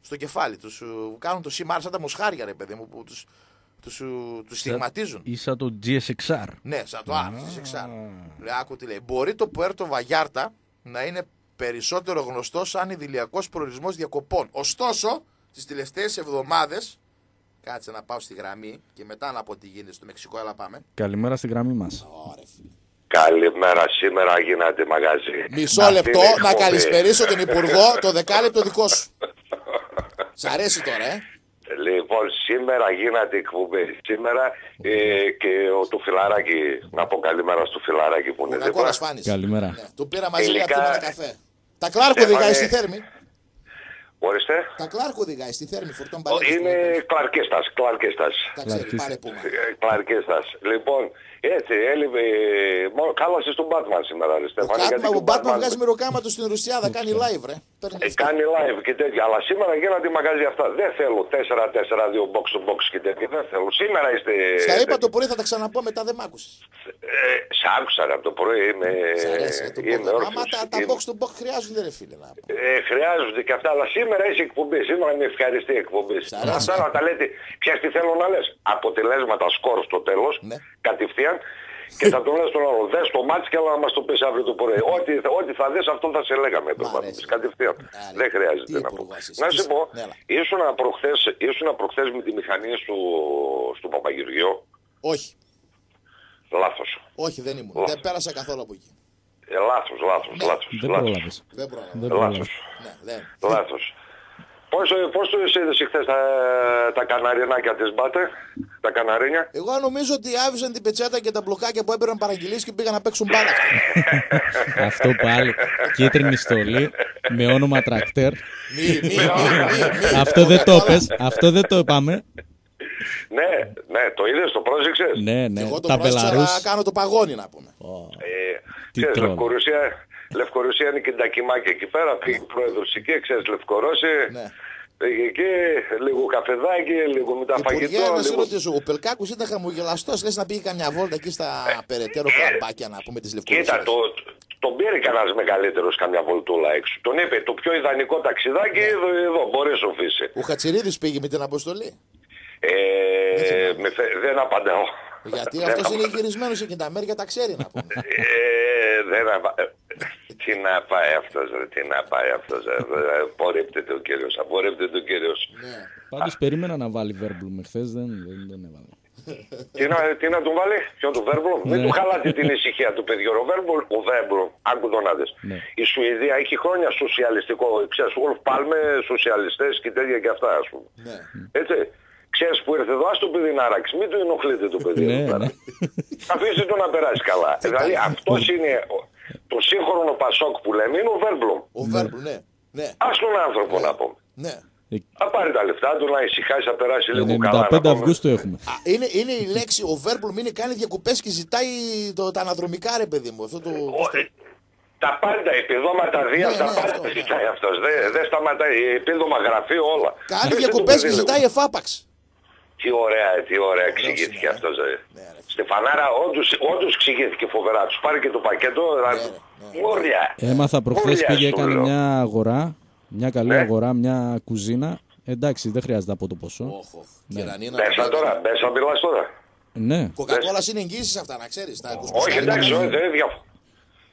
στο κεφάλι. Τους κάνουν το σήμα R σαν τα μοσχάρια, ρε παιδί μου, που τους τους, ε, τους στιγματίζουν. Ή σαν το GSXR. Ναι, σαν το R, της εξάρ. Λέει, άκου τι λέει. Μπορεί το Πουέρτο Βαγιάρτα να είναι περισσότερο γνωστός σαν ιδηλιακός προορισμός διακοπών. Ωστόσο, τις τελευταίες εβδομάδες, κάτσε να πάω στη γραμμή και μετά να πω τι γίνεται στο Μεξικό, έλα πάμε. Καλημέρα στη γραμμή μας. Καλημέρα, σήμερα γίνατε μαγαζί. Μισό Αυτή λεπτό είναι η να εκπομπή. καλησπερίσω τον Υπουργό, το δεκάλεπτο δικό σου. Σ' αρέσει τώρα, ε. Λοιπόν, σήμερα γίνατε εκπομπή. Σήμερα ε, και ο, το φιλαράκι, να πω καλημέρα στο φιλαράκι που είναι Ο δίπλα. Κακόρας Φάνης. Καλημέρα. Ναι, του πήρα μαζί για Τελικά- ένα καφέ. Τα Κλάρκο Έβαλε- οδηγάει στη Θέρμη. Ορίστε. Τα Κλάρκο οδηγάει στη Θέρμη, φορτών Ο, παλέτες. Είναι κλαρκίστας, κλαρκίστας. Τα ξέρει, πάρε πού. Ε, Κλαρκίστας. Λοιπόν, έτσι, έλειπε... Μόνο κάλασε στον Batman σήμερα, ρε Ο Στέφανε. γιατί Κάτμα, και ο Batman βγάζει μεροκάματο στην Ρουσιά, θα κάνει live, ρε. Παίρνει Ε, λεφτά. κάνει live και τέτοια. Αλλά σήμερα γίνατε μαγαζί αυτά. Δεν θέλω 4-4-2 box to box και τέτοια. Δεν θέλω. Σήμερα είστε. Στα είπα το πρωί, θα τα ξαναπώ μετά, δεν μ' άκουσες. Ε, σ' άκουσα ρε, από το πρωί. Είμαι, Σ' αρέσει, ε, το είμαι πω. όρθιος. Άμα τα, τα Είμαι- box to box χρειάζονται, ρε φίλε. Να πω. Ε, χρειάζονται και αυτά, αλλά σήμερα είσαι εκπομπή. Σήμερα είναι ευχαριστή εκπομπή. αρέσει, Αυτά ε; να τα λέτε. Ποια τι θέλω να λες; Αποτελέσματα σκορ στο τέλος, Ναι. κατευθείαν. και θα τον λέω στον άλλο, δες το μάτς και να μας το πεις αύριο το πρωί. Ό,τι, ό,τι θα δεις αυτό θα σε λέγαμε. Πρέπει να το πεις κατευθείαν. Δεν χρειάζεται να πω. Να σου πω, ήσουν προχθές, ήσουν προχθές με τη μηχανή σου στο Παπαγυριό. Όχι. Λάθος. Όχι, δεν ήμουν. Λάθος. Δεν πέρασα καθόλου από εκεί. Ε, λάθος, λάθος, λάθος. Δεν λάθος. πρόλαβες. Δεν πρόλαβα. Δεν Λάθος. Ναι, δεν. Λάθος. Πώς, ε, πώς το είδες χθες τα, τα καναρινάκια της Μπάτε, τα καναρίνια; Εγώ νομίζω ότι άφησαν την πετσέτα και τα μπλοκάκια που έπαιρναν παραγγελίες και πήγαν να παίξουν μπάλα. αυτοί. Αυτό πάλι. Κίτρινη στολή με όνομα τρακτέρ. Μη, μη, μη, μη, μη. Αυτό δεν το είπες. Αυτό δεν το είπαμε. Ναι, ναι, το είδες, το πρόσεξες; Ναι, ναι. Εγώ το Τα πρόσεξα να Μπελαρούς. κάνω το παγόνι να πούμε. Ε, Τι ξέρεις, τρώνε. Λευκορωσία, Λευκορωσία είναι και τα κοιμάκια εκεί πέρα, πήγε πρόεδρος εκεί, ξέρεις, Λευκορώσοι. Ναι. Πήγε εκεί, λίγο καφεδάκι, λίγο με τα Υπουργέ, φαγητό, να σε λίγο... ρωτήσω, ο Πελκάκος ήταν χαμογελαστός, λες να πήγε καμιά βόλτα εκεί στα περαιτέρω κλαμπάκια να πούμε τις Ε, Κοίτα, Λευκορωσίες. το, τον πήρε κανένας μεγαλύτερος καμιά βολτούλα έξω. Τον είπε το πιο ιδανικό ταξιδάκι Ναι. εδώ, εδώ, μπορείς να φύσει. Ο Χατσιρίδης πήγε με την αποστολή; Ε, με φε- δεν απαντάω. Γιατί Δεν αυτός είναι απαντάω. γυρισμένος εκεί τα μέρια τα ξέρει να πούμε. Ε, δεν απα... ε, Τι να πάει αυτός, ρε, τι να πάει αυτός. ρε, ε, Απορρίπτεται ο κύριος, απορρίπτεται ο κύριος. Ναι. Πάντως περίμενα να βάλει Βέρμπλουμ εχθές, δεν, δεν, δεν έβαλε. Τι να, τι να τον βάλει, ποιο του Βέρμπλο. Μην Ναι. του χαλάτε την ησυχία του παιδιού. Ο Βέρμπλο, ο Βέρμπλο, άκου τον άντες. Ναι. Η Σουηδία έχει χρόνια σοσιαλιστικό. Ξέρεις, Ουλφ Πάλμε, σοσιαλιστές και τέτοια και αυτά, ας πούμε. Ναι. Έτσι. Ξέρεις που ήρθε εδώ, ας το παιδί να ράξει. Μην του ενοχλείτε το παιδί. Ναι, εδώ πέρα. ναι. Αφήστε το να περάσει καλά. δηλαδή αυτός είναι ο- το σύγχρονο Πασόκ που λέμε, είναι ο Βέρμπλο. Ο Βέρμπλου, ναι. Ναι. Ας τον άνθρωπο να πούμε. ναι. Θα πάρει τα λεφτά του, να ησυχάσει, να περάσει λίγο καλά. να 95 πούμε. Αυγούστου έχουμε. Α, είναι, είναι η λέξη, ο Βέρμπλουμ είναι κάνει διακοπές και ζητάει το, τα αναδρομικά ρε παιδί μου. Αυτό το... Ο- ε, Τα πάντα, επιδόματα δίας, Ναι, τα ναι, πάντα αυτό, ναι. ζητάει αυτός. Δεν δεν σταματάει, επίδομα γραφείο όλα. Κάνει Πεςτε διακοπές του και παιδί ζητάει λίγο. εφάπαξ. Τι ωραία, τι ωραία εξηγήθηκε είναι, αυτός. ε. Ναι, ρε. Στεφανάρα, όντως, όντως εξηγήθηκε φοβερά. Τους πάρει και το πακέτο. δηλαδή, Μόρια. Έμαθα προχθές Μόρια, πήγε σου έκανε λέω. μια αγορά, μια καλή Ναι. αγορά, μια κουζίνα. Εντάξει, δεν χρειάζεται να πω το ποσό. Όχ, όχ. Κερανίνα, Μέσα τώρα, μέσα μιλάς τώρα. Ναι, Κοκακόλας είναι εγγύησης αυτά να ξέρεις. Τα Όχι, κουσκουσάρια εντάξει, είναι- όχι, δεν είναι διαφορά.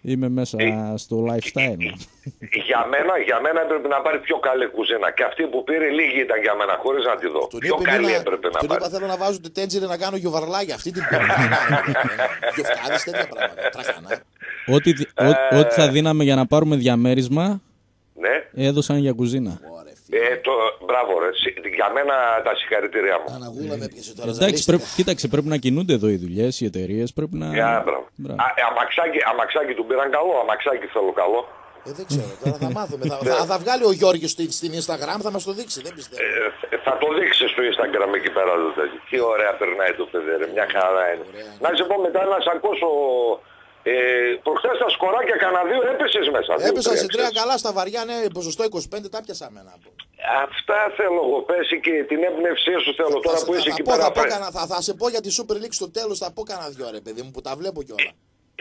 Είμαι μέσα Ε. στο lifestyle. Για μένα, για μένα έπρεπε να πάρει πιο καλή κουζίνα. Και αυτή που πήρε λίγη ήταν για μένα, χωρίς να τη δω. Τον Πιο είπε καλή Νίνα- έπρεπε να Τον πάρει. είπα θέλω να βάζω τη τέντζερε να κάνω γιοβαρλάκια. Αυτή την πήρα. Γιοφκάδες τέτοια πράγματα. Τραχανά. ό,τι, δι- Ε. ό- ό,τι θα δίναμε για να πάρουμε διαμέρισμα, Ναι. έδωσαν για κουζίνα. Ωραία, φίλε. Ε, το, μπράβο ρε, Συ- για μένα τα συγχαρητήριά μου. Αναγούλα με έπιασε τώρα. Εντάξει, ζαλίστηκα. πρέπει, κοίταξε, πρέπει να κινούνται εδώ οι δουλειές, οι εταιρείες. Πρέπει να. Για, μπράβο. Μπράβο. Α, ε, αμαξάκι, αμαξάκι του πήραν καλό, αμαξάκι θέλω καλό. Ε, δεν ξέρω, τώρα θα μάθουμε. θα, θα, θα βγάλει ο Γιώργης στην, στην Instagram, θα μας το δείξει, δεν πιστεύω. Ε, θα το δείξει στο Instagram εκεί πέρα το τέτοιο. Τι ωραία περνάει το παιδί ρε, μια χαρά είναι. Να σε πω μετά να σε ακούσω, ε, προχθές τα σκοράκια κανένα δύο έπεσες μέσα. δύο, Έπεσα σε τρία ξέρεις. καλά στα βαριά, ναι, ποσοστό 25, τα πιάσα μένα. Αυτά θέλω εγώ, πέσει και την έμπνευσή σου θέλω τώρα θα, που είσαι θα, εκεί πω, πέρα. θα, πω, πρέ- κανα- θα, θα σε πω για τη Super League στο τέλος, θα πω κανένα δυο ρε παιδί μου που τα βλέπω κιόλα.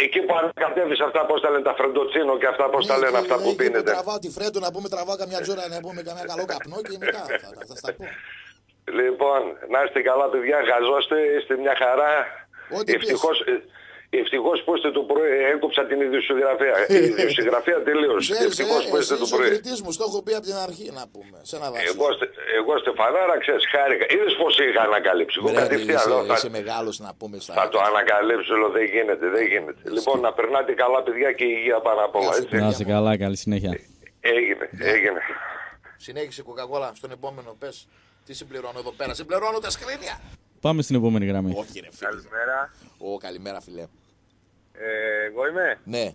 Εκεί που ανακατεύεις αυτά πώς τα λένε τα φρεντοτσίνο και αυτά πώς τα Ναι, λένε εκεί- αυτά που εκεί πίνετε. Τραβάω τη φρέντο να πούμε, τραβάω καμιά τζόρα να πούμε κανένα καλό καπνό και μετά θα, θα, θα στα πω. Λοιπόν, να είστε καλά παιδιά, γαζώστε, είστε μια χαρά. Ό,τι Ευτυχώς, ε, ευτυχώς που είστε το πρωί, έκοψα την ιδιοσυγγραφία. Η ιδιοσυγγραφία τελείωσε. Ξέρεις, Ευτυχώς ε, που είστε εσύ το είσαι ο πρωί. κριτής μου, στο έχω πει από την αρχή να πούμε, σε ένα δάσο. Εγώ, στε- εγώ Στεφανάρα, ξέρεις, χάρηκα. Είδες πως είχα ανακαλύψει. Εγώ Βρε, κατευθείαν είσαι, λέω, θα, είσαι μεγάλος να πούμε στα... θα το ανακαλύψω, λέω, δεν γίνεται, δεν γίνεται. Λοιπόν, να περνάτε καλά παιδιά και υγεία πάνω απ' όλα, Γεια σου, έτσι. Να είσαι καλά, καλή συνέχεια. Έγινε, έγινε. Συνέχισε κοκακόλα στον επόμενο, πες. Τι συμπληρώνω εδώ πέρα, συμπληρώνω τα σκρίνια. Πάμε στην επόμενη γραμμή. Όχι ρε φίλε. Καλημέρα. Ω, καλημέρα φίλε. Ε, εγώ είμαι; Ναι,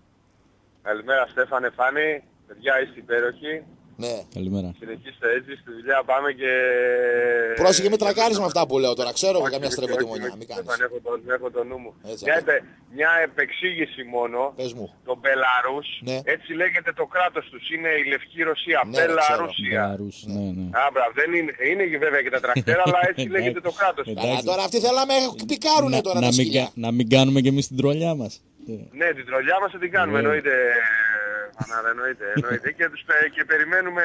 Καλημέρα Στέφανε Φάνη. Παιδιά είστε υπέροχοι. Ναι. Καλημέρα. Συνεχίστε έτσι, στη δουλειά πάμε και... Πρόσεχε με τρακάρεις με αυτά που λέω τώρα, ξέρω εγώ Όχι, καμιά όχι, στρεβοτημονιά, όχι, μην κάνεις. Στέφανε, έχω, τον, έχω το νου μου. Έτσι, μια, αυτό. επε, μια επεξήγηση μόνο. Πες μου. Το Μπελαρούς, Ναι. έτσι λέγεται το κράτος τους, είναι η Λευκή Ρωσία, Ναι, ρε, Μπελαρούσια. Μπελαρούς, ναι, ναι. Α, μπράβο, δεν είναι, είναι και βέβαια και τα τρακτέρα, αλλά έτσι λέγεται το κράτος. τους. Καλά, τώρα αυτοί θέλαμε πικάρουνε τώρα να, τα μην, σκυλιά. κα- να μην κάνουμε κι εμείς την τρολιά μας. Ε, Ναι, την τρολιά μας θα την κάνουμε, Ναι. εννοείται. Φανάρα, εννοείται, εννοείται. και, τους, πε- και περιμένουμε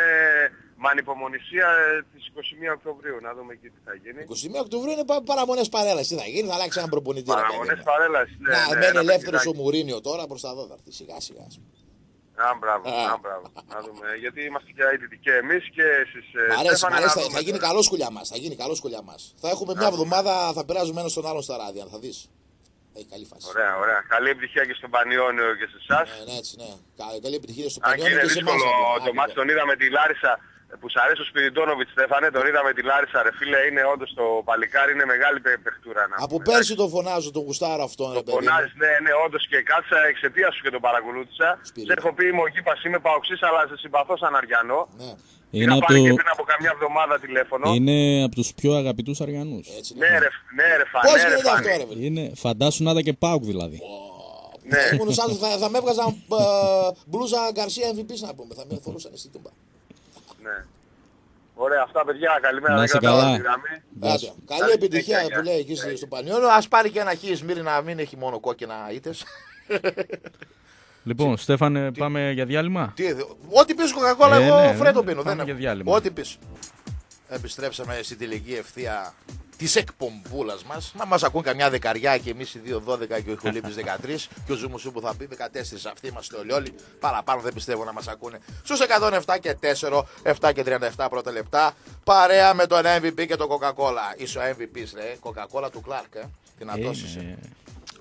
με ανυπομονησία ε, τις 21 Οκτωβρίου, να δούμε εκεί τι θα γίνει. 21 Οκτωβρίου είναι πα- παραμονές παρέλαση. Τι θα γίνει, θα αλλάξει έναν προπονητή. ρε παιδί Παραμονές μου. παρέλαση, ναι. Να ναι, μένει ένα ελεύθερος ο παιχνιδάκι. Μουρίνιο τώρα προς τα δω θα έρθει σιγά σιγά. ας πούμε. Α, μπράβο, Α. α, μπράβο. Να δούμε. Γιατί είμαστε και αίτητοι και εμείς και εσείς. ε, Μ' αρέσει, μ' Στέφανε, αρέσει, να θα, δούμε θα γίνει τώρα. καλό σκουλιά μας. Θα γίνει καλό σκουλιά μας. Θα έχουμε μια εβδομάδα, θα περάζουμε ένα στον άλλον στα ράδια. Θα δεις. Έχει καλή φάση. Ωραία, ωραία. Καλή επιτυχία και στον Πανιόνιο και σε εσάς. Ναι, ναι, έτσι, ναι. Κα- Καλή επιτυχία στο Αν και Πανιόνιο είναι και σε εμάς. δύσκολο να πούμε. το μάτς, τον είδαμε τη Λάρισα ε, που σ' αρέσει ο Σπυριτόνοβιτς Στέφανε, τον είδαμε τη Λάρισα ρε φίλε, είναι όντως το παλικάρι, είναι μεγάλη παι- παιχτούρα να Από πέρσι τον φωνάζω, τον γουστάρω αυτόν, ρε παιδί. μου. Φωνάζεις, ναι, ναι, όντως και κάτσα εξαιτίας σου και τον παρακολούθησα. Σε έχω πει είμαι ο Κύπας, είμαι παοξής, αλλά σε συμπαθώ σαν Αριανό. Ναι. Είναι Είχα από, πάρει και το... πριν από καμιά εβδομάδα τηλέφωνο. είναι από τους πιο αγαπητούς Αριανούς. Ναι ρε, ναι ρε φανέ, Πώς ρε γίνεται αυτό, φανέ. ρε παιδί. Είναι, φαντάσου να ήταν και Πάουκ δηλαδή. Ναι. Ήμουν σαν θα, θα με έβγαζαν ε, μπλούζα Γκαρσία MVP να πούμε. Θα με φορούσαν στη τούμπα. Ναι. Ωραία, αυτά παιδιά, καλημέρα. Να δεν είσαι κρατάω καλά. τη γραμμή. Άντε, Καλή επιτυχία που λέει εκεί στο Πανιόνιο. Α πάρει και ένα χι Σμύρι να μην έχει μόνο κόκκινα ήττε. Λοιπόν, Στέφανε, πάμε για διάλειμμα; Τι, ό,τι πεις Coca-Cola, Ε, εγώ ναι, φρέτο ναι, πίνω. πάμε Δεν για έχω. διάλειμμα. Ό,τι πεις. Επιστρέψαμε στην τελική ευθεία της εκπομπούλας μας. Να μας ακούν καμιά δεκαριά και εμείς οι δύο 12 και ο Ιχολίπη 13. Και ο Ζούμου που θα πει 14. Αυτοί είμαστε όλοι όλοι. Παραπάνω δεν πιστεύω να μας ακούνε. Στους 107 και 4, 7 και 37 πρώτα λεπτά. Παρέα με τον MVP και τον Coca-Cola. Είσαι ο MVP, ρε. Coca-Cola του Clark, ε. Δυνατός είσαι. Είναι-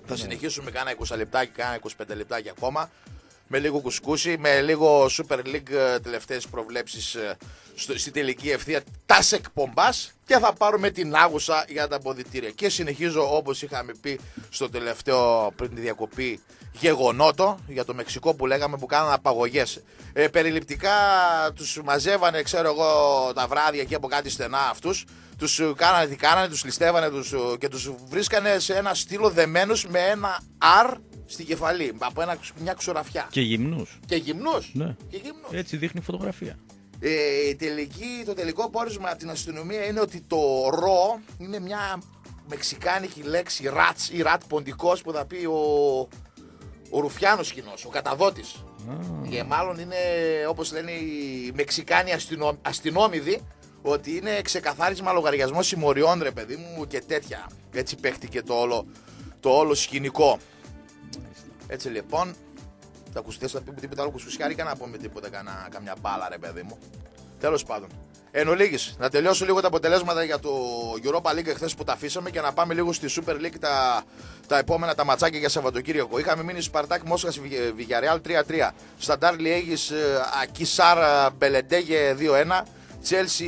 Θα συνεχίσουμε κάνα 20 λεπτάκι, κάνα 25 λεπτάκι ακόμα. Με λίγο κουσκούσι, με λίγο Super League ε, τελευταίες προβλέψεις ε, στο, στη τελική ευθεία τας εκπομπάς και θα πάρουμε την άγουσα για τα αποδητήρια. Και συνεχίζω όπως είχαμε πει στο τελευταίο πριν τη διακοπή γεγονότο για το Μεξικό που λέγαμε που κάνανε απαγωγές. Ε, περιληπτικά τους μαζεύανε ξέρω εγώ τα βράδια εκεί από κάτι στενά αυτούς τους ε, κάνανε τι κάνανε, τους ληστεύανε τους, ε, και τους βρίσκανε σε ένα στήλο δεμένους με ένα R στη κεφαλή, από ένα, μια ξουραφιά. Και γυμνούς. Και γυμνούς. Ναι. Και γυμνούς. Έτσι δείχνει η φωτογραφία. Ε, η τελική, το τελικό πόρισμα από την αστυνομία είναι ότι το ρο είναι μια μεξικάνικη λέξη ράτς ή ρατ ποντικός που θα πει ο, ο Ρουφιάνος κοινός, ο καταδότης. Και μάλλον είναι όπως λένε οι Μεξικάνοι αστυνο, αστυνόμιδοι ότι είναι ξεκαθάρισμα λογαριασμός συμμοριών ρε παιδί μου και τέτοια. Έτσι παίχτηκε το όλο, το όλο σκηνικό. Έτσι λοιπόν, τα κουστιέ θα πούμε τίποτα άλλο κουστιάρικα να πούμε τίποτα κανά, καμιά μπάλα ρε παιδί μου. Τέλος πάντων. Εν ολίγης, να τελειώσω λίγο τα αποτελέσματα για το Europa League Χθε που τα αφήσαμε και να πάμε λίγο στη Super League τα, τα επόμενα τα ματσάκια για Σαββατοκύριακο. Είχαμε μείνει Σπαρτάκ Μόσχα Βιγιαρεάλ 3-3. Σταντάρ Λιέγης ε, Ακισάρ ε, Μπελεντέγε 2-1. Τσέλσι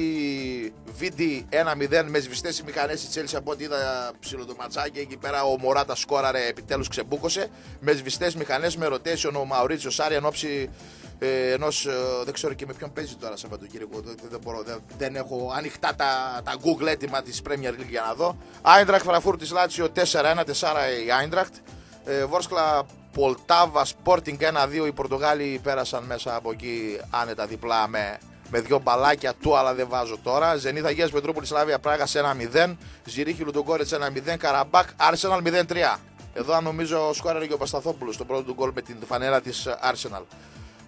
VD1-0 με σβηστές οι μηχανέ τη Τσέλση από ό,τι είδα ψιλοδοματσάκι εκεί πέρα. Ο Μωράτα σκόραρε, επιτέλους ξεμπούκωσε. Με σβηστές μηχανές με rotation ο Μαουρίτσιο Σάρι εν ώψη ε, ενός. Ε, δεν ξέρω και με ποιον παίζει τώρα Σαββατοκύριακο. Δεν, δεν δεν, δεν, έχω ανοιχτά τα, τα Google έτοιμα της Premier League για να δω. Άιντραχτ Φραφούρτη Λάτσιο 4-1, 4 η Άιντραχτ. Ε, Βόρσκλα Πολτάβα Sporting 1-2 οι Πορτογάλοι πέρασαν μέσα από εκεί άνετα διπλά με με δύο μπαλάκια του, αλλά δεν βάζω τώρα. Ζενίδα Αγίας Πετρούπολη Σλάβια Πράγα 1-0. Ζηρίχη Λουντογκόρετ 1-0. Καραμπάκ Arsenal 0-3. Εδώ νομίζω σκόραρε και ο Πασταθόπουλος το πρώτο του γκολ με την φανέλα της Arsenal.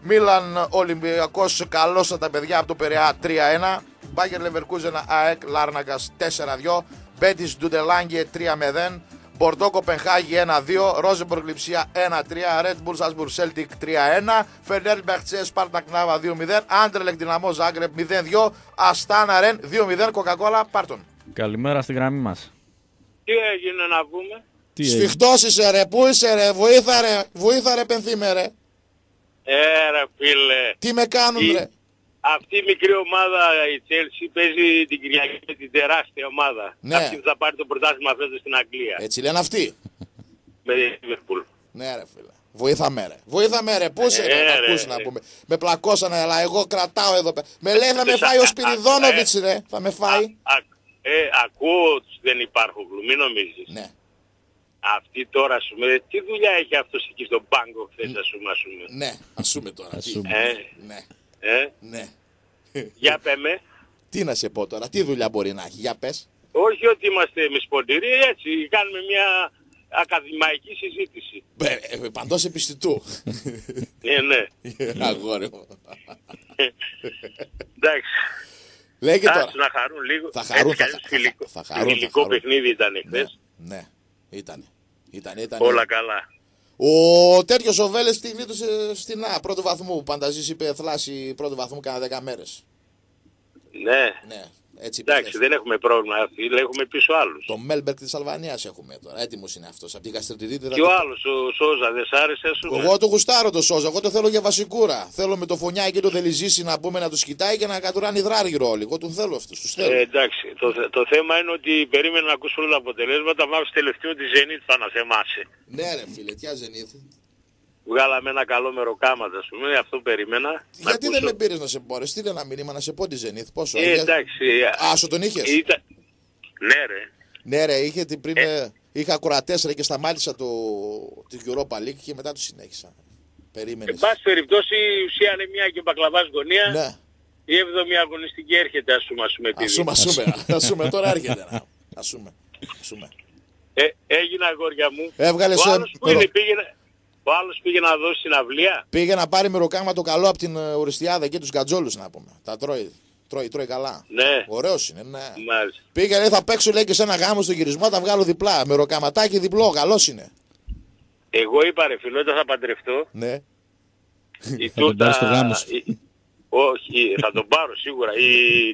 Μίλαν Ολυμπιακός καλό τα παιδιά από το Περεά 3-1. Μπάγκερ Λεβερκούζεν ΑΕΚ Λάρνακα 4-2. Μπέτης Ντουντελάνγκε 3-0. Μπορντό Κοπενχάγη 1-2. Ρόζεμποργκ Λιψία 1-3. Red Bull Salzburg Celtic 3-1. Φενέρ Μπεχτσέ Σπάρτακ Νάβα 2-0. Άντρελεκ Δυναμό Ζάγκρεπ 0-2. Αστάνα Ρεν 2-0. Κοκακόλα Πάρτον. Καλημέρα στη γραμμή μας. Τι έγινε να πούμε. Τι έγινε; Σφιχτός είσαι ρε, πού είσαι ρε, βοήθα ρε, βοήθα ρε πενθήμε ρε. Ε, ρε φίλε. Τι με κάνουν Η- ρε. Αυτή η μικρή ομάδα η Chelsea παίζει την Κυριακή με την τεράστια ομάδα. Ναι. Αυτή που θα πάρει το πρωτάθλημα φέτος στην Αγγλία. Έτσι λένε αυτοί. Με τη Liverpool. Ναι ρε φίλε. Βοήθαμε ρε. Βοήθαμε ρε. Πού είσαι Ε, ρε, να ρε, ακούς να ρε. πούμε. Με πλακώσανε αλλά εγώ κρατάω εδώ πέρα. Με λέει θα με φάει ο Σπυριδόνοβιτς ρε. Θα με φάει. Α, ε, ακούω ότι δεν υπάρχουν μην νομίζεις. Ναι. Αυτή τώρα, ας πούμε, τι δουλειά έχει αυτός εκεί στον πάγκο χθες, ας πούμε, ας πούμε. Ναι, ας πούμε τώρα. τι. Ε, Ναι. Ε, Ναι. για πέμε. Τι να σε πω τώρα. Τι δουλειά μπορεί να έχει. Για πες. Όχι ότι είμαστε εμείς ποντηροί, έτσι, κάνουμε μια ακαδημαϊκή συζήτηση. Ε, ε, Παντός επιστητού. Ναι, ναι. Αγόρι μου. Εντάξει. Λέγε τώρα. Άσου να χαρούν λίγο. Θα χαρούν, Έτσι θα- κι αλλιώς θα- φιλικό, θα χαρούν, θα φιλικό χαρούν. παιχνίδι ήταν χθες. Ναι, ήταν. Ήταν, ήταν. Όλα καλά. Ο τέτοιος ο Βέλες τη γλίτωσε στην Α, πρώτο βαθμού. Πανταζής είπε θλάση πρώτο βαθμού κάνα 10 μέρες. Ναι. Ναι, έτσι Εντάξει, δεν έχουμε πρόβλημα, φίλε, έχουμε πίσω άλλους. Το Μέλμπερκ της Αλβανίας έχουμε τώρα. Έτοιμος είναι αυτός. Από την Καστριτιδίτη Και ο άλλος, ο Σόζα, δεν σ' άρεσε, ας πούμε. Εγώ το γουστάρω το Σόζα. Εγώ το θέλω για βασικούρα. Θέλω με το φωνιά και το δελιζήσει να πούμε να του κοιτάει και να κατουράνει δράργυρο όλοι. Εγώ τον θέλω αυτούς. Τους θέλω. Ε, εντάξει, το, θε- το θέμα είναι ότι περίμενα να ακούσω όλα τα αποτελέσματα, μάλλον τελευταίο της Zenit θα αναθεμάσει. Ναι, ρε φίλε, τι αζενήθη. Βγάλαμε ένα καλό μεροκάματα, ας πούμε, αυτό περίμενα. να Γιατί δεν ακούσω. με πήρες να σε πω, ρε. Στείλε ένα μήνυμα να σε πω τη Ζενήθ. Πόσο. Ε, για- εντάξει. Α, σου τον είχες; Ήταν... Ναι, ρε. Ναι, ρε, είχε την πριν. ε, Είχα ακροατέ ρε και σταμάτησα το, τη Europa League και μετά το συνέχισα. Περίμενες. Εν πάση περιπτώσει, η ουσία είναι μια και ο Μπακλαβάς γωνία. Ναι. Η έβδομη αγωνιστική έρχεται, ας πούμε, ας πούμε. τι Ασούμε, δει. ασούμε. ασούμε, τώρα έρχεται. να. Ασούμε. ασούμε. Ε, έγινε αγόρια μου. Έβγαλες, ο ε, άλλος που μερο- είναι, πήγαινε, ο άλλος πήγε να δώσει συναυλία. Πήγε να πάρει μεροκάμα το καλό από την ε, Οριστιάδα και τους γκατζόλους να πούμε. Τα τρώει. Τρώει, τρώει καλά. Ναι. Ωραίος είναι, ναι. Μάλιστα. Πήγε, λέει, θα παίξω λέει και σε ένα γάμο στο γυρισμό, θα βγάλω διπλά. Μεροκαματάκι διπλό, καλός είναι. Εγώ είπα ρε φίλο, όταν θα παντρευτώ, Ναι. η Θα τον πάρεις στο τούτα... γάμος σου. η- Όχι, θα τον πάρω σίγουρα. Η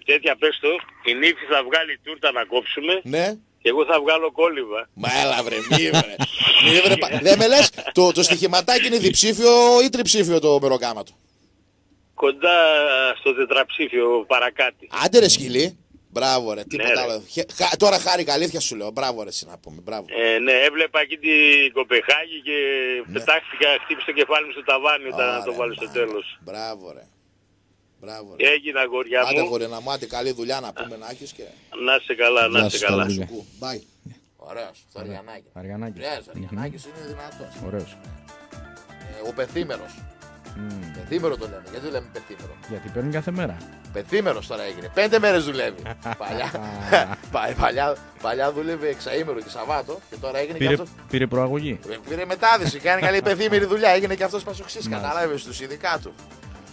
τέτοια πες το, η νύφη θα βγάλει τούρτα να κόψουμε Ναι. Και εγώ θα βγάλω κόλληβα. Μα έλα βρε, μη βρε. Μη βρε πα- Δεν με λες, το, το στοιχηματάκι είναι διψήφιο ή τριψήφιο το μεροκάματο. Κοντά στο τετραψήφιο παρακάτι. Άντε ρε σκυλί. Μπράβο ρε, τίποτα Ναι, ρε. άλλο. Χε- χα- Τώρα χάρηκα, αλήθεια σου λέω. Μπράβο ρε, εσύ να πούμε. Μπράβο. Ε, ναι, έβλεπα εκεί την Κοπεχάγη και πετάχτηκα, χτύπησε το κεφάλι μου στο ταβάνι όταν Ναι. Ωραία, το βάλει στο τέλος. Μπράβο ρε. Μπράβο ρε. Έγινε αγόρια Άντε μου. γορινα μου, άντε καλή δουλειά να πούμε να έχεις και... Να είσαι καλά, να Γεια είσαι σου, καλά. καλή δουλειά. Bye. Ωραίος, Θαριανάκη. Αργανάκι. Ναι, Θαριανάκης είναι δυνατός. Ωραίος. Ε, ο πεθύμερος. Μμμ. Πεθύμερο το λέμε. Γιατί λέμε πεθύμερο; Γιατί παίρνει κάθε μέρα. Πεθύμερος τώρα έγινε. Πέντε μέρες δουλεύει. παλιά, πα- παλιά, παλιά δούλευε εξαήμερο και Σαββάτο και τώρα έγινε Πήρε, και αυτό. πήρε προαγωγή. Ε, Πήρε μετάδυση, κάνει καλή πεθύμερη δουλειά. Έγινε και αυτός πασοξής. Κατάλαβες τους ειδικά του.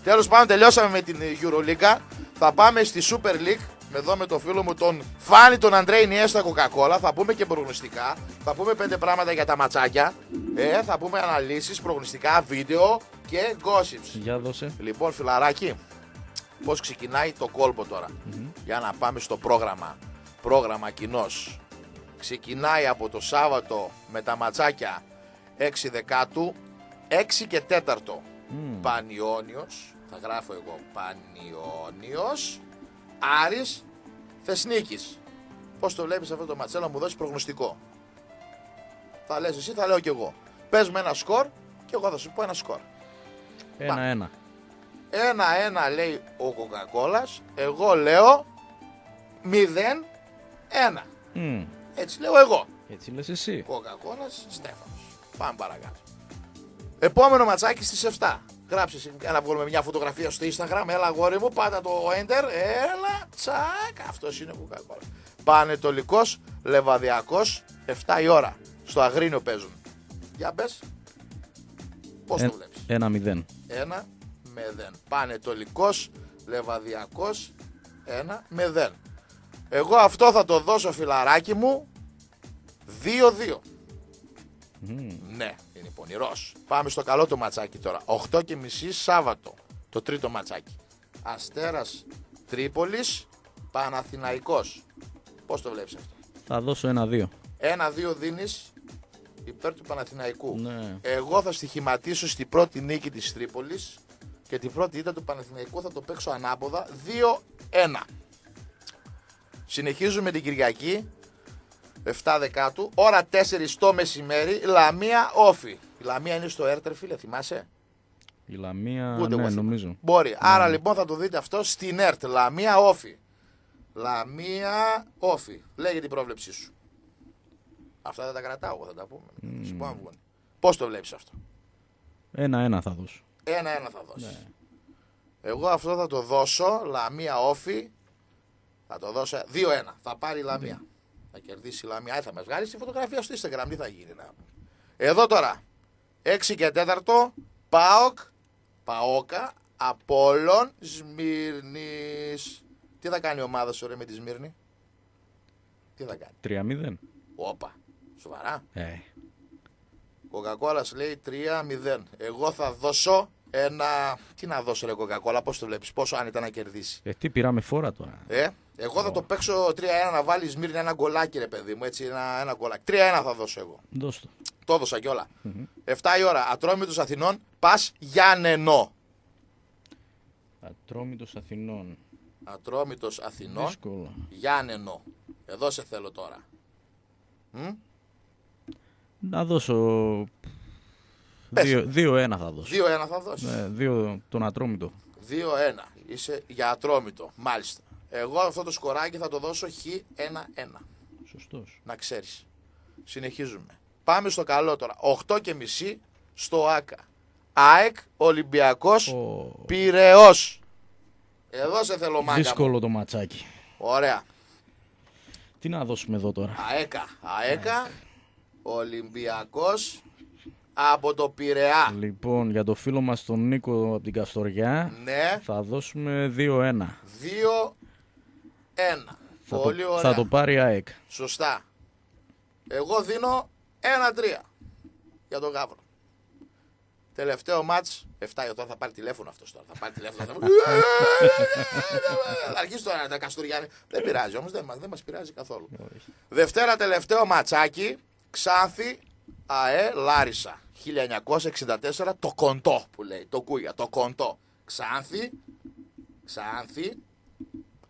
Τέλος πάντων, τελειώσαμε με την Euroleague. Θα πάμε στη Super League. Με εδώ με το φίλο μου τον Φάνη τον Αντρέι Νιέστα Coca-Cola. Θα πούμε και προγνωστικά. Θα πούμε πέντε πράγματα για τα ματσάκια. Ε, θα πούμε αναλύσεις, προγνωστικά, βίντεο και gossips. Για δώσε. Λοιπόν, φιλαράκι, πώς ξεκινάει το κόλπο τώρα; Για να πάμε στο πρόγραμμα. Πρόγραμμα κοινός. Ξεκινάει από το Σάββατο με τα ματσάκια 6 Δεκάτου, 6 και 4. Πανιόνιος, θα γράφω εγώ Πανιόνιος, Άρης, Θεσνίκης. Πώς το βλέπεις αυτό το ματσέλα, μου δώσεις προγνωστικό. Θα λες εσύ, θα λέω κι εγώ. Πες με ένα σκορ και εγώ θα σου πω ένα σκορ. Ένα-ένα. Ένα-ένα λέει ο Κοκακόλας, εγώ λέω 0-1. Μμ. Έτσι λέω εγώ. Έτσι λες εσύ. Κοκακόλας, Στέφανος. Πάμε παρακάτω. Επόμενο ματσάκι στις 7. Γράψε εσύ, να βγάλουμε μια φωτογραφία στο Instagram. Έλα αγόρι μου, πάτα το enter. Έλα, τσακ. Αυτός είναι ο Coca-Cola. Πανετολικός, Λεβαδιακός, 7 η ώρα. Στο Αγρίνιο παίζουν. Για πες. Πώς Ε- το βλέπεις; Ένα-μηδέν. 1 με 0. Πανετολικός, Λεβαδιακός, 1 με 0. Εγώ αυτό θα το δώσω φιλαράκι μου 2-2. Ναι, είναι πονηρός. Πάμε στο καλό το ματσάκι τώρα. 8 και μισή Σάββατο. Το τρίτο ματσάκι. Αστέρας Τρίπολης, Παναθηναϊκός. Πώς το βλέπεις αυτό; Θα δώσω ένα-δύο. 1-2 δίνεις υπέρ του Παναθηναϊκού. Ναι. Εγώ θα στοιχηματίσω στην πρώτη νίκη της Τρίπολης και την πρώτη ήττα του Παναθηναϊκού θα το παίξω ανάποδα 2-1. Συνεχίζουμε την Κυριακή 7 Δεκάτου, ώρα 4 το μεσημέρι, Λαμία Όφη. Η Λαμία είναι στο Έρτερ, φίλε, θυμάσαι; Η Λαμία, Ούτε εγώ ναι, θυμάμαι. νομίζω. Μπορεί. Άρα λοιπόν θα το δείτε αυτό στην ΕΡΤ. Λαμία Όφη. Λαμία Όφη. Λέγε την πρόβλεψή σου. Αυτά δεν τα κρατάω, εγώ θα τα πούμε. Σου πω αν βγουν. Πώς το βλέπεις αυτό; Ένα-ένα θα δώσω. Ένα-ένα θα δώσεις. Ναι. Εγώ αυτό θα το δώσω. Λαμία Όφη. Θα το δώσω 2-1. Θα πάρει η Λαμία. Θα κερδίσει η Λαμία. Ε, θα μα βγάλεις τη φωτογραφία στο Instagram. Τι θα γίνει να. Εδώ τώρα. 6 και 4. Πάοκ. Παόκα. Απόλλων Σμύρνης. Τι θα κάνει η ομάδα σου ρε με τη Σμύρνη; Τι θα κάνει; 3-0. Όπα. Σοβαρά. Ε. Coca-Cola λέει 3-0. Εγώ θα δώσω ένα. Τι να δώσω, ρε Coca-Cola, πώς το βλέπεις, πόσο αν ήταν να κερδίσει. Ε, τι πήραμε φόρα τώρα. Ε, εγώ θα το παίξω 3-1 να βάλεις Σμύρνη ένα γκολάκι, ρε παιδί μου. Έτσι, ένα, ένα γκολάκι. 3-1 θα δώσω εγώ. Δώσ' το. Το έδωσα κιόλα. 7 η ώρα. Ατρόμητος Αθηνών. Πας Γιάννενο. Ατρόμητος Αθηνών. Ατρόμητος Αθηνών. Δύσκολο. Γιάννενο. Εδώ σε θέλω τώρα. Μ; Να δώσω. Πες. 2-1 θα δώσω. 2-1 θα δώσεις. Ναι, δύο τον Ατρόμητο. 2-1. Είσαι για Ατρόμητο. Μάλιστα. Εγώ αυτό το σκοράκι θα το δώσω χ1-1. Σωστός. Να ξέρεις. Συνεχίζουμε. Πάμε στο καλό τώρα. 8 και μισή στο ΆΚΑ. ΑΕΚ, Ολυμπιακός, Ω. Πυραιός. Εδώ σε θέλω μάγκα. μου. Δύσκολο το ματσάκι. Ωραία. Τι να δώσουμε εδώ τώρα; ΑΕΚΑ. ΑΕΚΑ, Ολυμπιακός, από το Πειραιά. Λοιπόν, για το φίλο μας τον Νίκο από την Καστοριά Ναι, θα δώσουμε 2-1. 2-1. Θα, Πολύ το, ωραία. θα το πάρει η ΑΕΚ. Σωστά. Εγώ δίνω 1-3 για τον Γάβρο. Τελευταίο μάτς, 7 η ώρα τώρα θα πάρει τηλέφωνο αυτός τώρα. Θα πάρει τηλέφωνο. Θα, μου- θα αρχίσει τώρα τα Καστοριάννη. Δεν πειράζει όμως, δεν μας, δεν μας πειράζει καθόλου. Δευτέρα τελευταίο ματσάκι, Ξάνθη, ΑΕ, Λάρισα. 1964, το κοντό που λέει, το κούγια, το κοντό. Ξάνθη, Ξάνθη,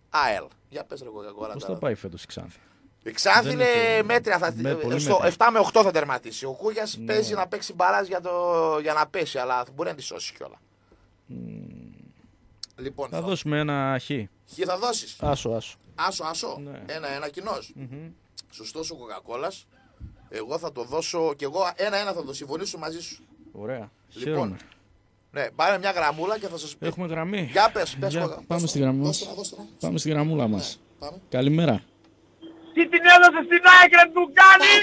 ΑΕΛ. Για πες ρε κοκακόλα Πώς τώρα. θα πάει φέτος η Ξάνθη; Η Ξάνθη Δεν είναι έχει- μέτρια. Θα... Με- πολύ στο μέτρια. 7 με 8 θα τερματίσει. Ο Κούγιας Ναι. παίζει να παίξει μπαλάζ για, το... για να πέσει, αλλά μπορεί να τη σώσει κιόλα. Λοιπόν, Θα θα... δώσουμε ένα χ. Χ θα δώσεις. Άσο, άσο. Άσο, άσο. Ναι. Ένα-ένα κοινός. Σωστός ο Κοκακόλα. Εγώ θα το δώσω κι εγώ ένα-ένα θα το συμφωνήσω μαζί σου. Ωραία. Λοιπόν, Χαίρομαι. Ναι, πάρε μια γραμμούλα και θα σας πω. Έχουμε γραμμή. Για πες, πες, Για, Κοκα. πάμε στη γραμμή μας. Δώστε να, δώστε να. Πάμε στη γραμμούλα μας. πάμε. Καλημέρα. Τι την έδωσε στην άκρη του κάνει;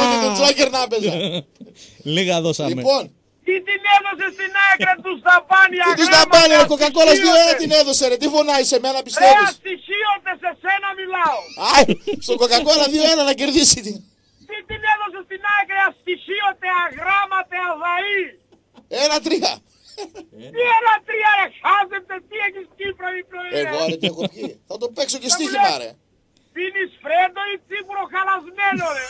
Ούτε τον Τζόκερ να έπαιζα. Λίγα δώσαμε. Λοιπόν, Τι την έδωσε στην άκρη του στα πάνι τι της τα πάνε, ρε Κοκακόλα 2-1 την έδωσε, ρε. Τι φωνάει σε μένα, Ρε πιστεύει. αστοιχείωτε σε σένα μιλάω. Άι, στον Coca-Cola 2-1 να κερδίσει την. Τι την έδωσε στην άκρη αστοιχείωτε αγράμματε αδαή. Ένα-τρία. Τι ένα τρία ρε χάζετε τι έχεις πει πρωί πρωί ρε. Εγώ ρε τι έχω πει. Θα το παίξω και στοίχημα ρε. Πίνεις φρέντο ή τσίπουρο χαλασμένο ρε.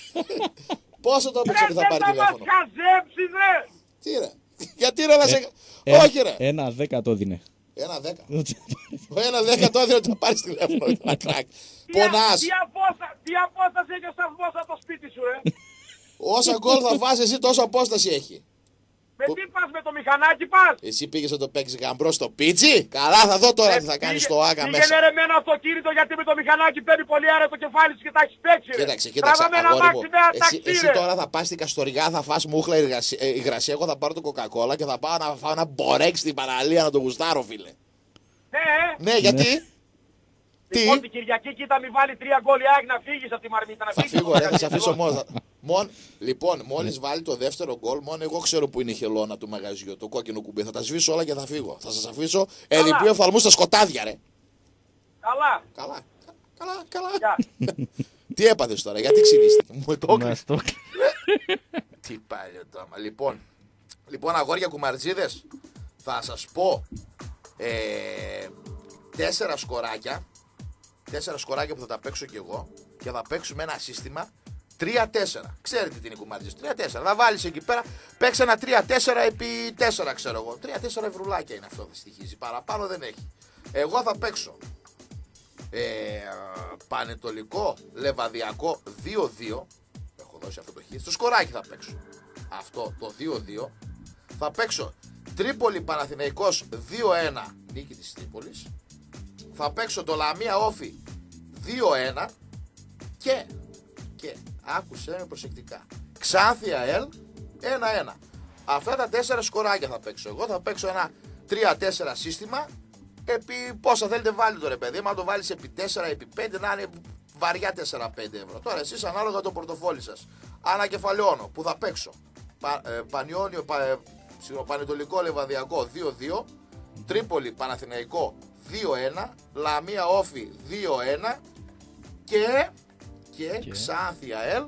Πόσο το έπαιξε Ρε ότι θα δεν πάρει θα μας τηλέφωνο; χαζέψεις ρε. Τι ρε. Γιατί ρε να σε... Ε, Όχι ρε. Ένα δέκα το δίνε. Ένα δέκα. Ένα δέκα το έδινε ότι θα πάρεις τηλέφωνο. Ένα κράκ. Τι- Πονάς. Τι απόστα- Τι απόσταση έχει ο σταθμός από το σπίτι σου ρε. Όσα γκολ θα βάζεις εσύ τόσο απόσταση έχει. Με τι πας με το μηχανάκι πας; Εσύ πήγες να το παίξεις γαμπρό στο πίτσι. Καλά θα δω τώρα τι θα κάνεις στο άκα Πήγαινε μέσα. ρε με ένα αυτοκίνητο γιατί με το μηχανάκι παίρνει πολύ αέρα το κεφάλι σου και τα έχεις παίξει ρε. Κοίταξε, κοίταξε. Τράβαμε ένα αγόρι μου. μάξι με ένα Εσύ, ταξί εσύ ρε. τώρα θα πας στην Καστοριά, θα φας μούχλα υγρασία, ε, υγρασία. Εγώ θα πάρω το κοκακόλα και θα πάω να φάω ένα μπορέξ στην παραλία να το γουστάρω, φίλε. Ναι, ε. Ναι, γιατί; Τι; Λοιπόν την Κυριακή κοίτα μη βάλει τρία γκολ η ΑΕΚ να φύγεις από τη Μαρμίτα. Να Θα φύγεις φύγω, από ρε, το θα σε αφήσω μαγαζί. μόνος. Μον, λοιπόν, μόλις βάλει το δεύτερο γκολ, μόνο εγώ ξέρω που είναι η χελώνα του μαγαζιού, το κόκκινο κουμπί. Θα τα σβήσω όλα και θα φύγω. Θα σας αφήσω ερυπείο οφθαλμούς στα σκοτάδια, ρε. Καλά. Καλά. Καλά, καλά. Τι έπαθες τώρα, γιατί ξυνίστηκε. Μου το Να έκρυψε. στο- Τι πάλι το άμα. Λοιπόν, λοιπόν, αγόρια κουμαρτζίδες, θα σας πω ε, τέσσερα σκοράκια. Τέσσερα σκοράκια που θα τα παίξω κι εγώ και θα παίξουμε ένα σύστημα 3-4. Ξέρετε τι είναι οι κουμαρτζίδε. 3-4. Θα βάλεις εκεί πέρα, παίξει ένα 3-4 επί 4, ξέρω εγώ. 3-4 ευρουλάκια είναι αυτό, δεν στοιχίζει. Παραπάνω δεν έχει. Εγώ θα παίξω ε, Πανετολικό Λεβαδιακό 2-2 έχω δώσει αυτό το χ. Στο σκοράκι θα παίξω. Αυτό το 2-2. Θα παίξω Τρίπολη Παναθηναϊκός 2-1 νίκη της Τρίπολης. Θα παίξω το Λαμία Όφη 2-1 και, και άκουσε με προσεκτικά. Ξάνθια ΕΛ 1-1. Αυτά τα τέσσερα σκοράκια θα παίξω. Εγώ θα παίξω ένα 3-4 σύστημα επί πόσα θέλετε βάλτε το ρε παιδί. Μα το βάλεις επί 4, επί 5 να είναι βαριά 4-5 ευρώ. Τώρα εσείς ανάλογα το πορτοφόλι σας. Ανακεφαλαιώνω που θα παίξω. Πα, ε, πανιόνιο, πα, ε, συγγνώμη, Πανετολικό Λεβαδιακό 2-2, Τρίπολη Παναθηναϊκό 2-1, Λαμία Όφη 2-1 και, και, Και. Ξάνθια ΕΛ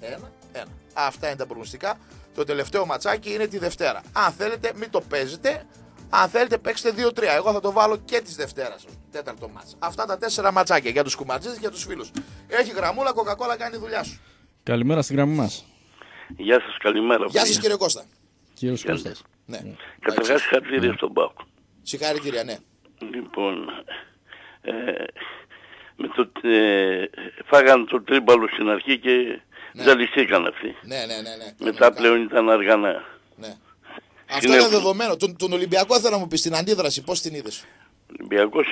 1-1. Αυτά είναι τα προγνωστικά. Το τελευταίο ματσάκι είναι τη Δευτέρα. Αν θέλετε, μην το παίζετε. Αν θέλετε, παίξτε 2-3. Εγώ θα το βάλω και της Δευτέρας. Τέταρτο μάτς. Αυτά τα τέσσερα ματσάκια για τους κουματζίδε και για τους φίλους. Έχει γραμμούλα, κοκακόλα κάνει δουλειά σου. Καλημέρα στην γραμμή μας. Γεια σας, καλημέρα. Γεια σας παιδιά. κύριε Κώστα. Κύριος Κώστας. Ναι. Καταρχάς, συγχαρητήρια στον Πάοκ. Συγχαρητήρια, ναι. Λοιπόν, ε, με το, ε, φάγανε το τρίμπαλο στην αρχή και ζαλιστήκαν αυτοί. Ναι, ναι, ναι. ναι. Μετά πλέον ήταν αργά να... Ναι. Αυτό είναι δεδομένο. Τον, τον Ολυμπιακό θέλω να μου πεις την αντίδραση, πώς την είδες; Ολυμπιακός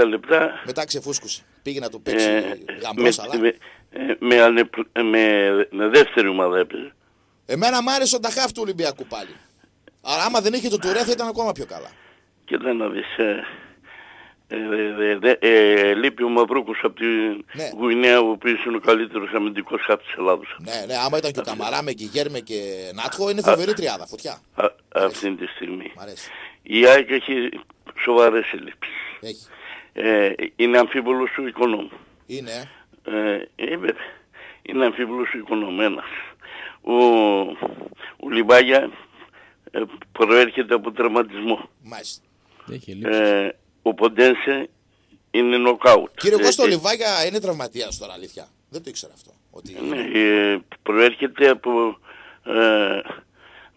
70 λεπτά Μετά ξεφούσκουσε. Πήγε να το παίξει ε, γαμπρός, με, αλλά. με, ε, με, ανε- με, με δεύτερη ομάδα έπαιζε. Εμένα μ' άρεσε ο Νταχάφ του Ολυμπιακού πάλι. Αλλά άμα δεν είχε το Τουρέ θα ήταν ακόμα πιο καλά. Και δεν να δεις... Ε, ε, ε, ε, ε, λείπει ο Μαυρούκος από τη Ναι. Γουινέα, ο οποίος είναι ο καλύτερος αμυντικός χάπ της Ελλάδος. Ναι, ναι, άμα ήταν και ο Καμαρά με Γκυγέρμε και Νάτχο είναι φοβερή τριάδα. Φωτιά. Α, αυτή τη στιγμή. Μ' αρέσει. Η ΑΕΚ έχει σοβαρές ελλείψεις. Έχει. Ε, είναι αμφίβολος του οικονόμου. Είναι. Ε, ε, βέβαια. είναι αμφίβολος του οικονόμου ένας. Ο, ο Λιβάγια ε, προέρχεται από τραυματισμό. Μάλιστα. Έχει Ε, ο Ποντένσε είναι νοκάουτ. Κύριε Ε, Κώστα, ο ε, Λιβάγια είναι τραυματίας τώρα, αλήθεια. Δεν το ήξερα αυτό. Ότι... ναι, ε, προέρχεται από ε,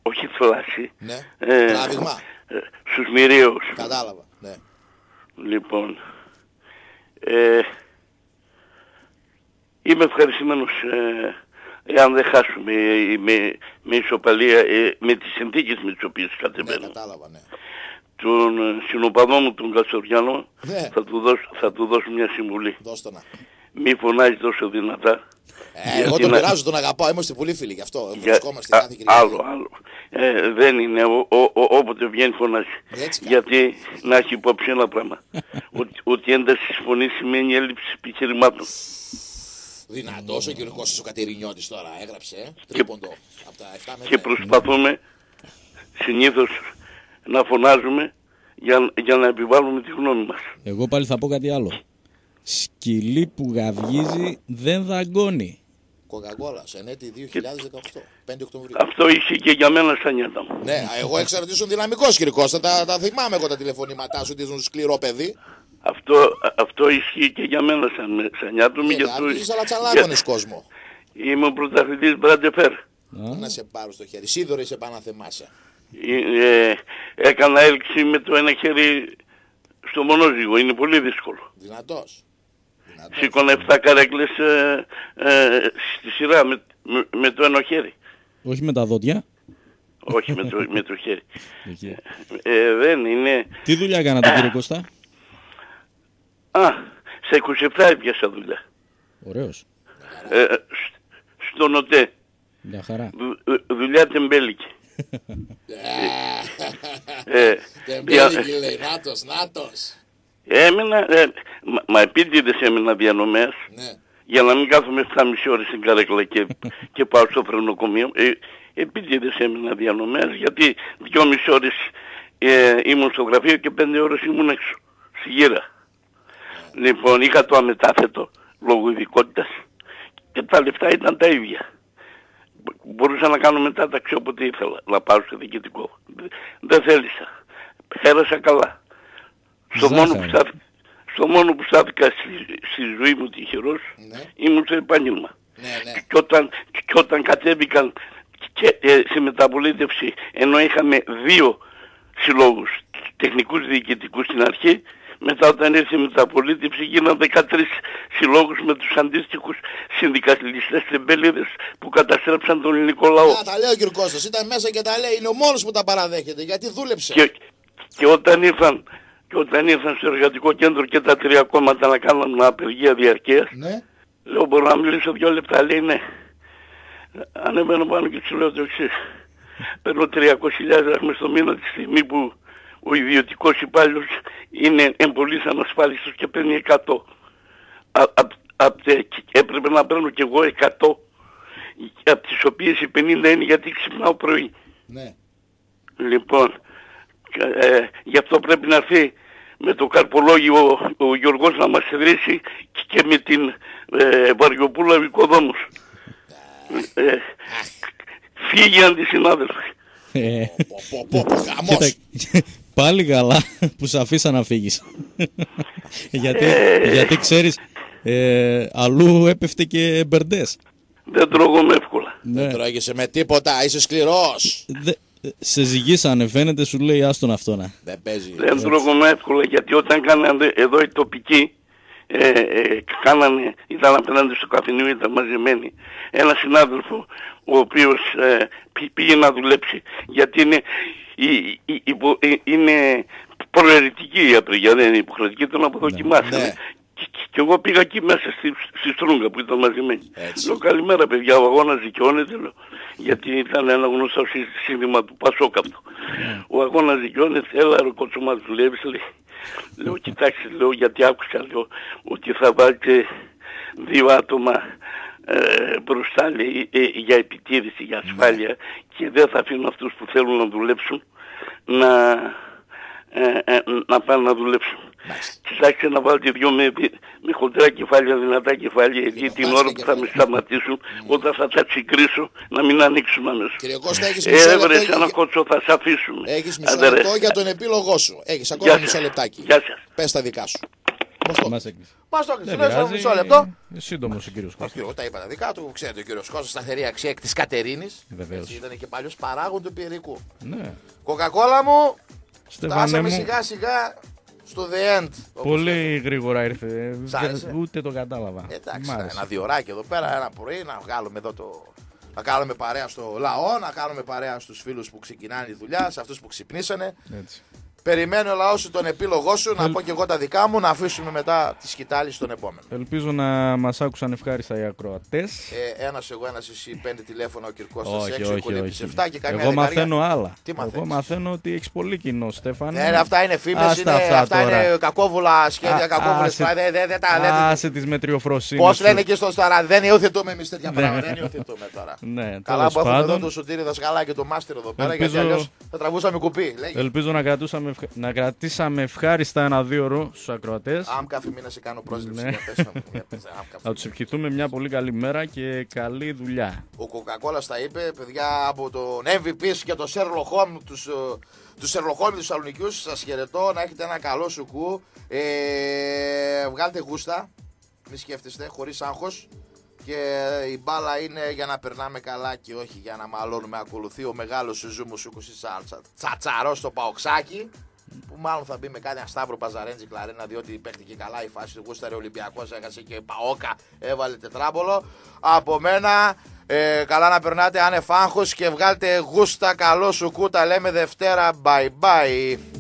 όχι φλάση. Ναι. Ε, Τράβηγμα. ε, στους μοιραίους. Κατάλαβα. Ναι. Λοιπόν, ε, είμαι ευχαριστημένος ε, εάν δεν χάσουμε ε, με, με ισοπαλία, ε, με τις συνθήκες με τις οποίες κατεβαίνουμε. Κατάλαβα, ναι. Τον ε, συνοπαδό μου τον Καστοριανό Ναι. θα, του δώσω, θα του δώσω μια συμβουλή. Δώσ' το να. Μη φωνάζει τόσο δυνατά. Ε, εγώ Γιατί τον να- πειράζω, τον αγαπάω. Είμαστε πολύ φίλοι γι' αυτό. Για- Βρισκόμαστε α, κάθε Κυριακή. άλλο, άλλο. Ε, δεν είναι ο, ο, ο- όποτε βγαίνει φωνάζει. Γιατί να έχει υπόψη ένα πράγμα. ότι, ότι ένταση της φωνής σημαίνει έλλειψη επιχειρημάτων. Δυνατός ο κύριος Κώστας ο Κατερινιώτης τώρα έγραψε. Ε. Τρίποντο. Από τα 7 μέτρα. και προσπαθούμε συνήθως να φωνάζουμε για, για να επιβάλλουμε τη γνώμη μας. Εγώ πάλι θα πω κάτι άλλο. Σκυλί που γαυγίζει δεν δαγκώνει. Κοκακόλας, ενέτη 2018. 5 Οκτωβρίου. Αυτό ισχύει και για μένα στα νιάτα μου. Ναι, εγώ έξερα ότι ήσουν δυναμικός κύριε Κώστα. Τα, τα θυμάμαι εγώ τα τηλεφωνήματά σου ότι ήσουν σκληρό παιδί. Αυτό, αυτό ισχύει και για μένα σαν, σαν νιάτα μου. Ναι, γιατί- αλλά είσαι αλλά τσαλάκωνες για- κόσμο. Είμαι ο πρωταθλητής Μπραντεφέρ. Να σε πάρω στο χέρι. Σίδωρο είσαι πάνω να θεμάσαι. Ε, ε, έκανα έλξη με το ένα χέρι στο μονόζυγο. Είναι πολύ δύσκολο. Δυνατός. Σήκωνα 7 καρέκλες ε, ε, στη σειρά με, με, με το ένα χέρι. Όχι με τα δόντια. Όχι με το, με το χέρι. Εκεί. Ε, δεν είναι... Τι δουλειά κάνατε κύριε Κώστα; Α, σε 27 έπιασα δουλειά. Ωραίος. Ε, σ- στον ΟΤΕ. Μια χαρά. Δου- δου- δουλειά τεμπέλικη. Ε, Τεμπέλικη λέει. Νάτος, νάτος. Έμεινα, ε, μα, μα επίτηδες έμεινα διανομέας Ναι. για να μην κάθομαι 7,5 ώρες στην καρέκλα και, και πάω στο φρενοκομείο. Ε, επίτηδες έμεινα διανομέας γιατί 2,5 ώρες ε, ήμουν στο γραφείο και 5 ώρες ήμουν έξω, στη γύρα. Λοιπόν, είχα το αμετάθετο λόγω ειδικότητας και τα λεφτά ήταν τα ίδια. Μπο- Μπορούσα να κάνω μετάταξη όποτε ήθελα, να πάω στο διοικητικό. Δε- Δεν θέλησα. Πέρασα καλά. Στο Ζάχαρη. μόνο, που στάθηκα, στο μόνο που στάθηκα στη, στη ζωή μου τυχερός ήμουν στο επάγγελμα. Και, όταν, και όταν κατέβηκαν και, ε, στη μεταπολίτευση ενώ είχαμε δύο συλλόγους τεχνικούς διοικητικούς στην αρχή μετά όταν ήρθε η μεταπολίτευση γίναν 13 συλλόγους με τους αντίστοιχους συνδικαλιστές τεμπέληδες που καταστρέψαν τον ελληνικό λαό. Α, τα λέει ο κύριος Κώστας. Ήταν μέσα και τα λέει. Είναι ο μόνος που τα παραδέχεται. Γιατί δούλεψε. Και, και όταν ήρθαν και όταν ήρθαν στο εργατικό κέντρο και τα τρία κόμματα να κάνουν απεργία διαρκείας Ναι. Λέω μπορώ να μιλήσω δύο λεπτά. Λέει ναι. Ανεβαίνω πάνω και του λέω το εξής. Παίρνω 300.000 δραχμές το μήνα τη στιγμή που ο ιδιωτικός υπάλληλος είναι εμπολής ανασφάλιστος και παίρνει 100. Α, α, απ' τε- έπρεπε να παίρνω κι εγώ 100 από τις οποίες οι 50 είναι γιατί ξυπνάω πρωί. Ναι. Λοιπόν, ε, γι' αυτό πρέπει να έρθει με το καρπολόγιο ο, ο Γιώργος να μας ιδρύσει και, και με την ε, Βαριοπούλα Οικοδόμους. Ε, φύγει αντισυνάδελφοι. Ε, κοίτα, πάλι καλά που σε αφήσα να φύγεις. γιατί, γιατί ξέρεις, ε, αλλού έπεφτε και μπερντές. Δεν τρώγομαι εύκολα. Ναι. Δεν τρώγεσαι με τίποτα, είσαι σκληρός. Δε- σε ζυγίσανε, φαίνεται, σου λέει άστον αυτόνα. Δεν παίζει. Δεν τρώγομαι εύκολα γιατί όταν κάνανε εδώ οι τοπικοί ε, ε, κάνανε, ήταν απέναντι στο καφενείο, ήταν μαζεμένοι. Ένα συνάδελφο ο οποίος ε, πή- πήγε να δουλέψει γιατί είναι, η, η- υπο- ε, είναι προαιρετική η απεργία, δεν είναι υποχρεωτική, τον αποδοκιμάσανε. Ναι. Και, και- και εγώ πήγα εκεί μέσα στη, στη Στρούγκα που ήταν μαζεμένοι. Λέω καλημέρα παιδιά, ο αγώνας δικαιώνεται, λέω, γιατί ήταν ένα γνωστό σύ- σύνθημα του Πασόκ αυτό. Ο αγώνας δικαιώνεται, έλα ρε κοτσομά δουλεύεις, λέει. Λέω κοιτάξτε, λέω γιατί άκουσα, λέω, ότι θα βάλετε δύο άτομα ε, μπροστά λέει, ε, για επιτήρηση, για ασφάλεια και δεν θα αφήνω αυτούς που θέλουν να δουλέψουν να, ε, ε, να πάνε να δουλέψουν. Κοιτάξτε να βάλετε δυο με, με χοντρά κεφάλια, δυνατά κεφάλια, γιατί την ώρα που θα με σταματήσουν, όταν θα τα τσικρίσω, να μην ανοίξουν αμέσως. Κύριε Κώστα, έχεις μισό Ε, λεπτό βρε, για- σαν να κότσο θα σε αφήσουμε. Έχεις μισό Άντε, ρε. λεπτό για τον επίλογό σου. Έχεις ακόμα Γεια μισό σας. λεπτάκι. Γεια σας. Πες τα δικά σου. Μας έκλεισε. Μας το έκλεισε. Δεν Λέω πειράζει, μισό λεπτό. Σύντομος ο κύριος Ο Κώστας. κύριος, τα είπα τα δικά του. Ξέρετε, ο κύριος Κώστας σταθερή αξία εκ της Κατερίνης. Βεβαίως. Έτσι, Ήταν και παλιός παράγον του πυρικού. Ναι. Κοκακόλα μου, Στεφανέ φτάσαμε μου, σιγά σιγά στο The End. πολύ γρήγορα ήρθε. Σ' άρεσε; Δεν- Ούτε το κατάλαβα. Εντάξει, Μ' άρεσε. ένα διωράκι εδώ πέρα, ένα πρωί, να βγάλουμε εδώ το... Να κάνουμε παρέα στο λαό, να κάνουμε παρέα στους φίλους που ξεκινάνε η δουλειά, σε αυτούς που ξυπνήσανε. Έτσι. Περιμένει ο λαός σου τον επίλογό σου, να πω και εγώ τα δικά μου, να αφήσουμε μετά τη σκητάλη στον επόμενο. Ελπίζω να μας άκουσαν ευχάριστα οι ακροατές. Ε, ένας εγώ, ένας εσύ, πέντε τηλέφωνα ο Κυρκός όχι, έξω, όχι, κολύπτεις όχι. 7 και καμία Εγώ δεκαριά. μαθαίνω άλλα. Τι Εγώ μαθαίνεις; μαθαίνω ότι έχεις πολύ κοινό, Στέφανε. Ναι, ρε, αυτά είναι φήμες, Άστα είναι, αυτά αυτά, τώρα. είναι κακόβουλα σχέδια, Α, κακόβουλες άσε- πράγματα. Δεν, δεν, τα λέτε. Άσε τις μετριοφροσύνες Πώς σου. λένε και στο Σταρά, δεν υιοθετούμε εμείς τέτοια Ναι. πράγματα. Δεν υιοθετούμε τώρα. Ναι, Καλά τέλος που έχουμε εδώ πάντων. το σωτήρι δασκαλά και το μάστερ εδώ πέρα, Ελπίζω- γιατί αλλιώς θα τραβούσαμε κουπί. Λέγε. Ελπίζω να κρατούσαμε, ευχ- να κρατήσαμε ευχάριστα ένα δύο ώρο στους ακροατές. Άμ κάθε μήνα σε κάνω πρόσληψη. Ναι. για πες μου, για πες, άμ κάθε. Να τους ευχηθούμε μια πολύ καλή μέρα και καλή δουλειά. Ο Coca-Cola τα είπε, παιδιά από τον MVP και τον Sherlock Holmes, τους, ε, τους Sherlock Holmes τους Σαλονικιούς, σας χαιρετώ, να έχετε ένα καλό σουκού. Ε, βγάλτε γούστα, μη σκέφτεστε, χωρίς άγχος. Και η μπάλα είναι για να περνάμε καλά και όχι για να μαλώνουμε. Ακολουθεί ο μεγάλος Σουζούμου Σούκου στη σάλτσα. Τσατσαρός στο παοξάκι. Που μάλλον θα μπει με κάτι Ασταύρο Παζαρέντζη κλαρένα διότι παίχτηκε καλά η φάση του Γούσταρε Ολυμπιακός έχασε και Παόκα έβαλε τετράμπολο από μένα ε, καλά να περνάτε άνευ άγχος και βγάλτε γούστα καλό σου κούτα λέμε Δευτέρα bye bye